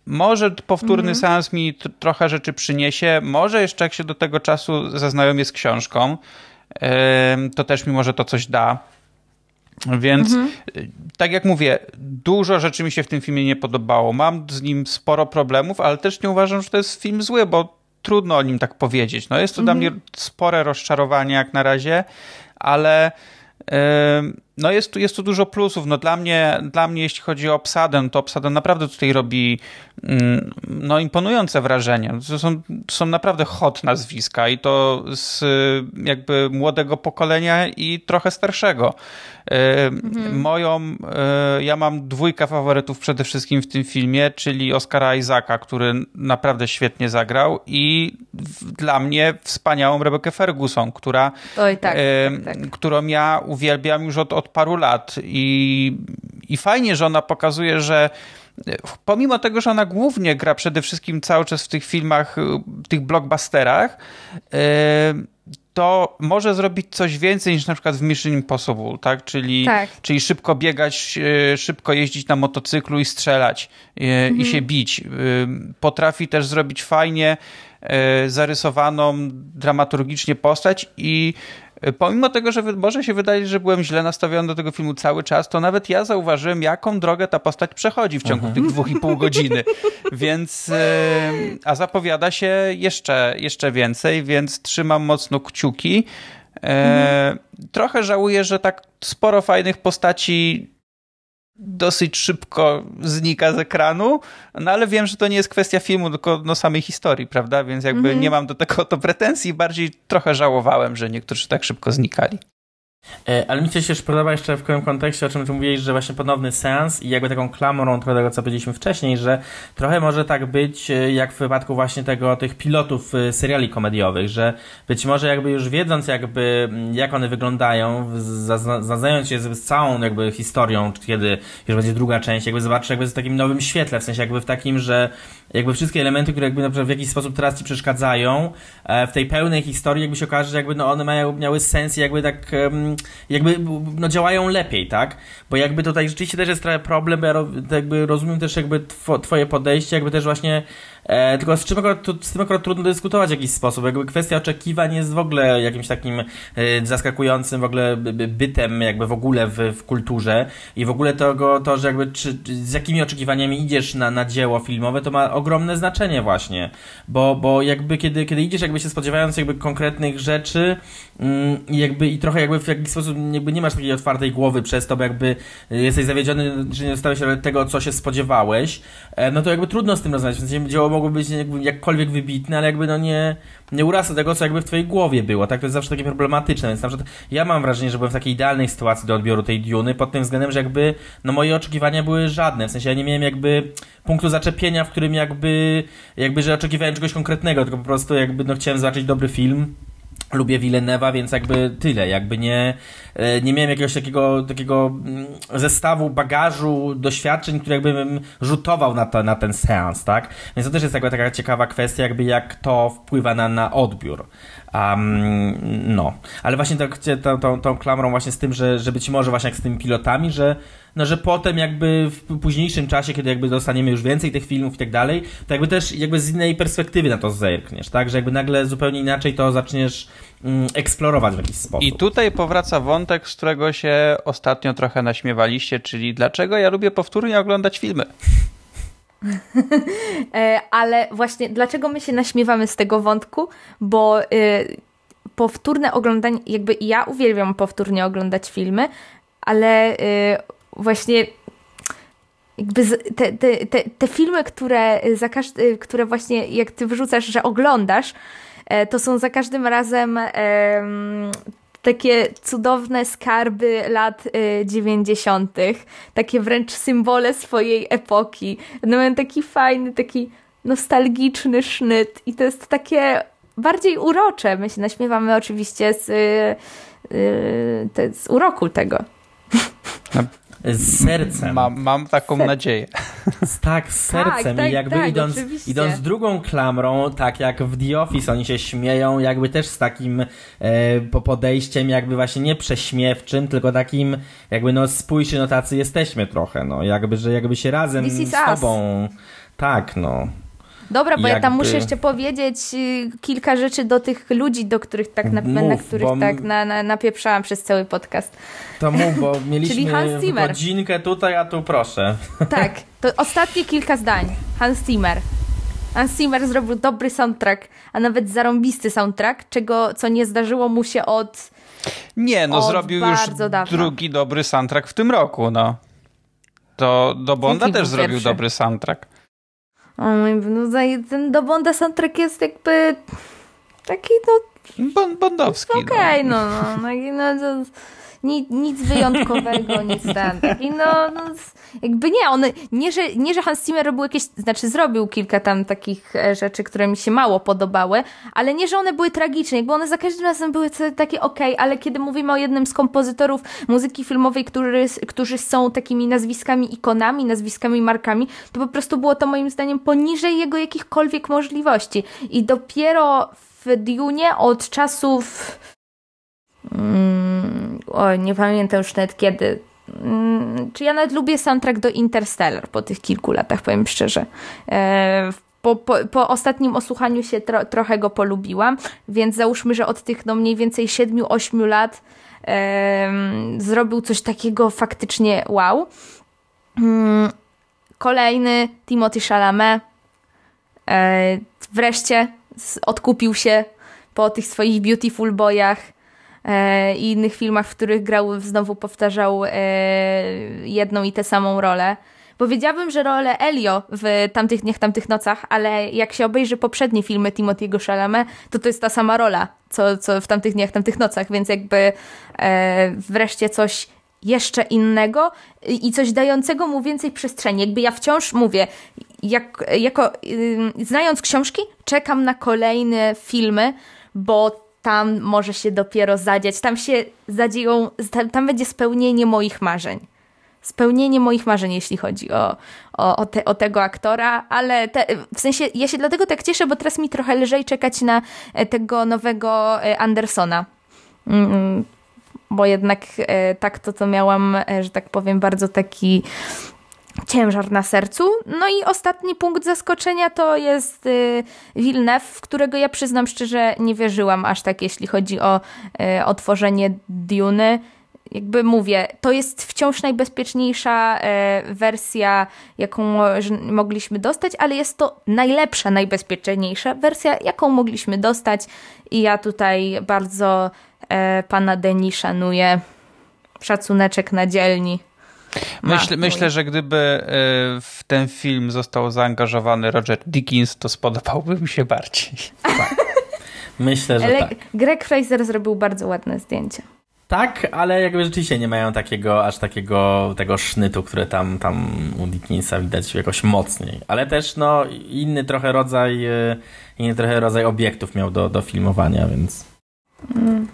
Może powtórny mhm. seans mi trochę rzeczy przyniesie, może jeszcze jak się do tego czasu zaznajomię z książką, to też mi może to coś da. Więc mhm. tak jak mówię, dużo rzeczy mi się w tym filmie nie podobało. Mam z nim sporo problemów, ale też nie uważam, że to jest film zły, bo trudno o nim tak powiedzieć. No jest to dla mnie spore rozczarowanie jak na razie, ale no jest tu, jest tu dużo plusów. No dla mnie, dla mnie, jeśli chodzi o obsadę, to obsada naprawdę tutaj robi mm, no, imponujące wrażenie. To są, to są naprawdę hot nazwiska i to z jakby młodego pokolenia i trochę starszego. Mhm. Moją, e, ja mam dwójkę faworytów przede wszystkim w tym filmie, czyli Oscara Isaaca, który naprawdę świetnie zagrał i dla mnie wspaniałą Rebekę Ferguson, która, Oj, tak, tak, tak. którą ja uwielbiam już od, od paru lat i, i fajnie, że ona pokazuje, że pomimo tego, że ona głównie gra przede wszystkim cały czas w tych filmach, tych blockbusterach, to może zrobić coś więcej niż na przykład w Mission Impossible, tak? Czyli, tak. czyli szybko biegać, e, szybko jeździć na motocyklu i strzelać mhm. i się bić. E, potrafi też zrobić fajnie zarysowaną dramaturgicznie postać i Pomimo tego, że może się wydaje, że byłem źle nastawiony do tego filmu cały czas, to nawet ja zauważyłem, jaką drogę ta postać przechodzi w ciągu Aha. tych dwóch i pół godziny. [LAUGHS] Więc, a zapowiada się jeszcze, jeszcze więcej, więc trzymam mocno kciuki. E, trochę żałuję, że tak sporo fajnych postaci dosyć szybko znika z ekranu, no ale wiem, że to nie jest kwestia filmu, tylko no, samej historii, prawda? Więc jakby mm -hmm. nie mam do tego to pretensji, bardziej trochę żałowałem, że niektórzy tak szybko znikali. E, ale mi się też podoba jeszcze w tym kontekście, o czym ty mówiłeś, że właśnie ponowny sens i jakby taką klamrą tego, co powiedzieliśmy wcześniej, że trochę może tak być, e, jak w wypadku właśnie tego, tych pilotów e, seriali komediowych, że być może jakby już wiedząc jakby, jak one wyglądają, zaznając się z całą jakby historią, kiedy już będzie druga część, jakby zobaczysz jakby w takim nowym świetle, w sensie jakby w takim, że jakby wszystkie elementy, które jakby na przykład w jakiś sposób teraz ci przeszkadzają, w tej pełnej historii jakby się okaże, że jakby no one mają, miały sens i jakby tak jakby no, działają lepiej, tak? Bo jakby tutaj rzeczywiście też jest trochę problem, ja jakby rozumiem też jakby twoje podejście, jakby też właśnie E, tylko z, czym akurat, z tym akurat trudno dyskutować w jakiś sposób. Jakby kwestia oczekiwań jest w ogóle jakimś takim e, zaskakującym w ogóle bytem jakby w ogóle w, w kulturze i w ogóle tego, to, że jakby czy, z jakimi oczekiwaniami idziesz na, na dzieło filmowe, to ma ogromne znaczenie właśnie, bo, bo jakby kiedy, kiedy idziesz jakby się spodziewając jakby konkretnych rzeczy mm, jakby i trochę jakby w jakiś sposób jakby nie masz takiej otwartej głowy przez to, bo jakby jesteś zawiedziony, że nie dostałeś tego, co się spodziewałeś, e, no to jakby trudno z tym rozmawiać, w sensie dzieło mogło być jakby jakkolwiek wybitne, ale jakby no nie, nie urasta tego, co jakby w twojej głowie było, tak? To jest zawsze takie problematyczne, więc na przykład ja mam wrażenie, że byłem w takiej idealnej sytuacji do odbioru tej Duny pod tym względem, że jakby no moje oczekiwania były żadne, w sensie ja nie miałem jakby punktu zaczepienia, w którym jakby, jakby, że oczekiwałem czegoś konkretnego, tylko po prostu jakby no chciałem zobaczyć dobry film, lubię Villeneuve'a, więc jakby tyle, jakby nie, e, nie miałem jakiegoś takiego, takiego mm, zestawu bagażu, doświadczeń, które jakby rzutował na, to, na ten seans, tak? Więc to też jest jakby taka ciekawa kwestia, jakby jak to wpływa na, na odbiór. Um, no, ale właśnie tak, tą, tą, tą klamrą właśnie z tym, że, że być może właśnie jak z tymi pilotami, że no, że potem jakby w późniejszym czasie, kiedy jakby dostaniemy już więcej tych filmów i tak dalej, to jakby też jakby z innej perspektywy na to zerkniesz, tak? Że jakby nagle zupełnie inaczej to zaczniesz mm, eksplorować w jakiś sposób. I tutaj powraca wątek, z którego się ostatnio trochę naśmiewaliście, czyli dlaczego ja lubię powtórnie oglądać filmy. [LAUGHS] E, ale właśnie dlaczego my się naśmiewamy z tego wątku? Bo y, powtórne oglądanie, jakby ja uwielbiam powtórnie oglądać filmy, ale y, właśnie jakby te, te, te, te filmy, które, za każdy, które właśnie jak ty wyrzucasz, że oglądasz, e, to są za każdym razem takie cudowne skarby lat y, 90., takie wręcz symbole swojej epoki. No mają taki fajny, taki nostalgiczny sznyt i to jest takie bardziej urocze. My się naśmiewamy oczywiście z, y, y, z uroku tego. Z sercem. Mam, mam taką Ser nadzieję. Tak, z sercem. Tak, tak, I jakby tak, idąc, idąc drugą klamrą, tak jak w The Office oni się śmieją, jakby też z takim e, podejściem jakby właśnie nie prześmiewczym, tylko takim jakby no spójrzcie, no tacy jesteśmy trochę, no jakby, że jakby się razem z tobą... Tak, no. Dobra, bo jakby... ja tam muszę jeszcze powiedzieć y, kilka rzeczy do tych ludzi, do których tak na, mów, na których bo... tak na, na, napieprzałam przez cały podcast. To mów, bo [LAUGHS] mieliśmy godzinkę tutaj, a tu proszę. [LAUGHS] Tak, to ostatnie kilka zdań. Hans Zimmer. Hans Zimmer zrobił dobry soundtrack, a nawet zarąbisty soundtrack, czego co nie zdarzyło mu się od Nie, no zrobił już dawno. drugi dobry soundtrack w tym roku, no. To do Bonda też zrobił pierwszy. dobry soundtrack. O mój, no ten do Bonda soundtrack jest jakby taki no... Bon, bondowski. Okej, okay, no. no, no, no, no nic, nic wyjątkowego, [LAUGHS] nic tam. I no, no, jakby nie, on, nie, że, nie, że Hans Zimmer robił jakieś, znaczy zrobił kilka tam takich e, rzeczy, które mi się mało podobały, ale nie, że one były tragiczne, jakby one za każdym razem były takie ok, ale kiedy mówimy o jednym z kompozytorów muzyki filmowej, który, którzy są takimi nazwiskami ikonami, nazwiskami markami, to po prostu było to moim zdaniem poniżej jego jakichkolwiek możliwości. I dopiero w Dune od czasów Mm, oj, nie pamiętam już nawet kiedy. Mm, czy ja nawet lubię soundtrack do Interstellar po tych kilku latach, powiem szczerze. E, po, po, po, ostatnim osłuchaniu się tro, trochę go polubiłam, więc załóżmy, że od tych no mniej więcej 7-8 lat e, zrobił coś takiego faktycznie wow. Mm, kolejny Timothy Chalamet e, wreszcie odkupił się po tych swoich Beautiful Boyach i innych filmach, w których grał, znowu powtarzał e, jedną i tę samą rolę. Powiedziałabym, że rolę Elio w Tamtych Dniach, Tamtych Nocach, ale jak się obejrzy poprzednie filmy Timothy'ego Chalamet, to to jest ta sama rola, co, co w Tamtych Dniach, Tamtych Nocach, więc jakby e, wreszcie coś jeszcze innego i coś dającego mu więcej przestrzeni. Jakby ja wciąż mówię, jak, jako, yy, znając książki, czekam na kolejne filmy, bo tam może się dopiero zadziać, tam się zadzieją, tam, tam będzie spełnienie moich marzeń. Spełnienie moich marzeń, jeśli chodzi o, o, o, te, o tego aktora, ale te, w sensie ja się dlatego tak cieszę, bo teraz mi trochę lżej czekać na e, tego nowego e, Andersona. Mm, bo jednak e, tak to, to miałam, że tak powiem, bardzo taki ciężar na sercu. No i ostatni punkt zaskoczenia to jest y, w którego ja przyznam szczerze nie wierzyłam aż tak, jeśli chodzi o otworzenie Duny jakby mówię, to jest wciąż najbezpieczniejsza e, wersja, jaką mogliśmy dostać, ale jest to najlepsza, najbezpieczniejsza wersja, jaką mogliśmy dostać. I ja tutaj bardzo e, pana Deni szanuję. Szacuneczek na dzielni. Myślę, myślę, że gdyby e, w ten film został zaangażowany Roger Dickens, to spodobałby mi się bardziej. [LAUGHS] Tak. Myślę, że Ale tak. Greg Fraser zrobił bardzo ładne zdjęcie. Tak, ale jakby rzeczywiście nie mają takiego, aż takiego tego sznytu, które tam, tam u Dickinsa widać jakoś mocniej. Ale też no inny trochę rodzaj, e, inny trochę rodzaj obiektów miał do, do filmowania, więc... Mm.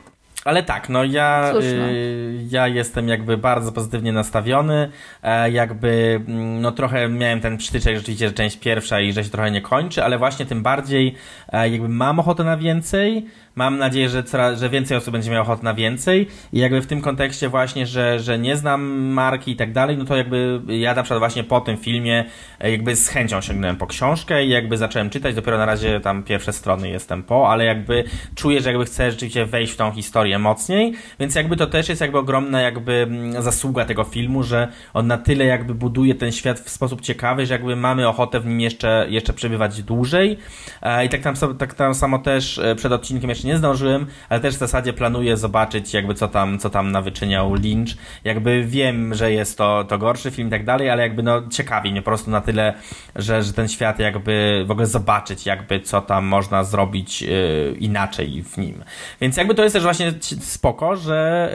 Ale tak, no ja, y, ja jestem jakby bardzo pozytywnie nastawiony. E, jakby mm, no trochę miałem ten przytyczek rzeczywiście, że część pierwsza i że się trochę nie kończy, ale właśnie tym bardziej e, jakby mam ochotę na więcej. Mam nadzieję, że, coraz, że więcej osób będzie miało ochotę na więcej. I jakby w tym kontekście właśnie, że, że nie znam marki i tak dalej, no to jakby ja na przykład właśnie po tym filmie e, jakby z chęcią sięgnąłem po książkę i jakby zacząłem czytać, dopiero na razie tam pierwsze strony jestem po, ale jakby czuję, że jakby chcę rzeczywiście wejść w tą historię mocniej, więc jakby to też jest jakby ogromna jakby mm, zasługa tego filmu, że on na tyle jakby buduje ten świat w sposób ciekawy, że jakby mamy ochotę w nim jeszcze, jeszcze przebywać dłużej. E, i tak tam, tak tam samo też e, przed odcinkiem jeszcze nie zdążyłem, ale też w zasadzie planuję zobaczyć jakby co tam, co tam nawyczyniał Lynch. Jakby wiem, że jest to, to gorszy film i tak dalej, ale jakby no ciekawi mnie po prostu na tyle, że, że ten świat jakby w ogóle zobaczyć jakby co tam można zrobić yy, inaczej w nim. Więc jakby to jest też właśnie spoko, że,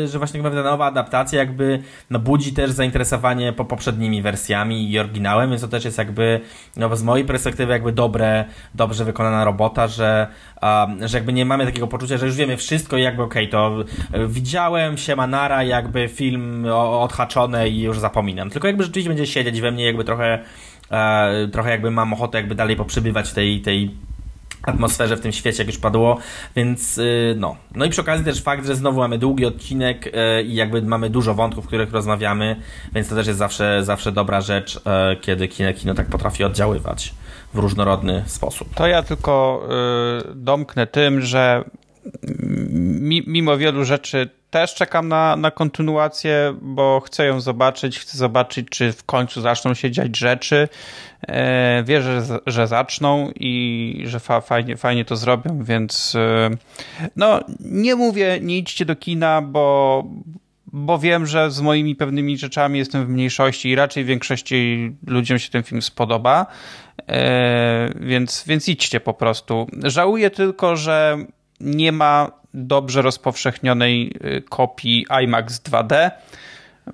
yy, że właśnie ta nowa adaptacja jakby no budzi też zainteresowanie po poprzednimi wersjami i oryginałem, więc to też jest jakby no z mojej perspektywy jakby dobre, dobrze wykonana robota, że, że jakby nie mamy takiego poczucia, że już wiemy wszystko i jakby okej, okay, to e, widziałem się Manara, jakby film odhaczony i już zapominam. Tylko jakby rzeczywiście będzie siedzieć we mnie, jakby trochę, e, trochę jakby mam ochotę jakby dalej poprzebywać tej, tej atmosferze w tym świecie, jak już padło, więc y, no. No i przy okazji też fakt, że znowu mamy długi odcinek y, i jakby mamy dużo wątków, w których rozmawiamy, więc to też jest zawsze, zawsze dobra rzecz, kiedy kino, kino tak potrafi oddziaływać w różnorodny sposób. To ja tylko domknę tym, że mimo wielu rzeczy też czekam na, na kontynuację, bo chcę ją zobaczyć, chcę zobaczyć, czy w końcu zaczną się dziać rzeczy. E, wierzę, że zaczną i że fa, fajnie, fajnie to zrobią, więc e, no nie mówię, nie idźcie do kina, bo, bo wiem, że z moimi pewnymi rzeczami jestem w mniejszości i raczej większości ludziom się ten film spodoba, e, więc, więc idźcie po prostu. Żałuję tylko, że nie ma dobrze rozpowszechnionej y, kopii IMAX 2D,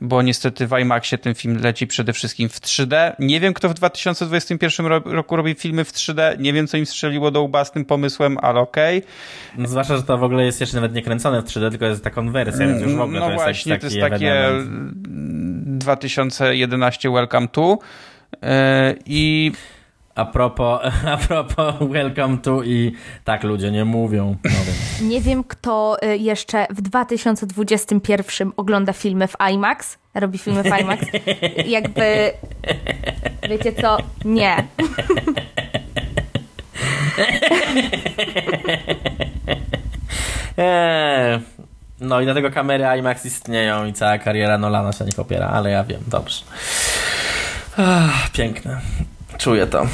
bo niestety w IMAXie ten film leci przede wszystkim w 3D. Nie wiem, kto w 2021 roku robi filmy w 3D, nie wiem, co im strzeliło do łba z tym pomysłem, ale okej. Okay. No, zwłaszcza, że to w ogóle jest jeszcze nawet nie kręcone w 3D, tylko jest ta konwersja, więc już w ogóle no to jest właśnie, taki, to jest takie 2011 Welcome to y, i a propos, [LAUGHS] a propos Welcome to i tak ludzie nie mówią. No nie wiem, kto y, jeszcze w 2021 ogląda filmy w IMAX, robi filmy w IMAX. [LAUGHS] Jakby, wiecie co? Nie. [LAUGHS] Eee, no i dlatego kamery IMAX istnieją i cała kariera Nolana się nie opiera, ale ja wiem, dobrze. Piękne. Czuję to.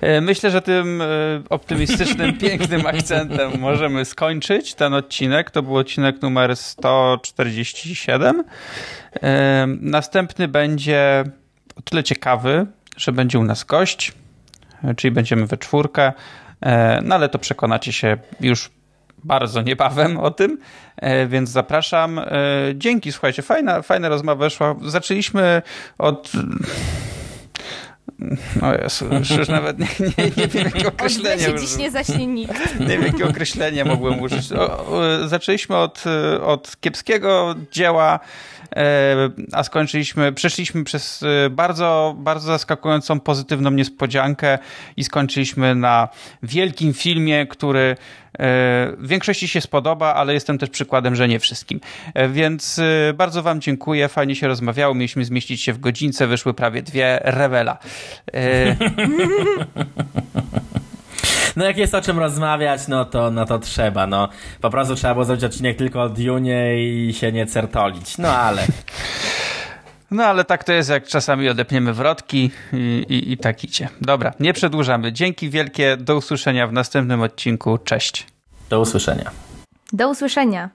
E, myślę, że tym e, optymistycznym, [LAUGHS] pięknym akcentem możemy skończyć ten odcinek. To był odcinek numer 147. E, następny będzie o tyle ciekawy, że będzie u nas gość, czyli będziemy we czwórkę, no ale to przekonacie się już bardzo niebawem o tym, więc zapraszam. Dzięki, słuchajcie, fajna, fajna rozmowa szła. Zaczęliśmy od o Jezu, już nawet nie, nie, nie wiem, jakie określenie dziś nie zaśnie nikt. Nie wiem, jakie określenie mogłem użyć. O, zaczęliśmy od, od kiepskiego dzieła, a skończyliśmy, przeszliśmy przez e, bardzo, bardzo zaskakującą, pozytywną niespodziankę i skończyliśmy na wielkim filmie, który w większości się spodoba, ale jestem też przykładem, że nie wszystkim. E, więc e, bardzo Wam dziękuję, fajnie się rozmawiało, mieliśmy zmieścić się w godzince, wyszły prawie dwie, rewela. [LAUGHS] No jak jest o czym rozmawiać, no to, no to trzeba, no. Po prostu trzeba było zrobić odcinek tylko o Dune i się nie certolić, no ale... [LAUGHS] No ale tak to jest, jak czasami odepniemy wrotki i, i, i tak idzie. Dobra, nie przedłużamy. Dzięki wielkie, do usłyszenia w następnym odcinku. Cześć. Do usłyszenia. Do usłyszenia.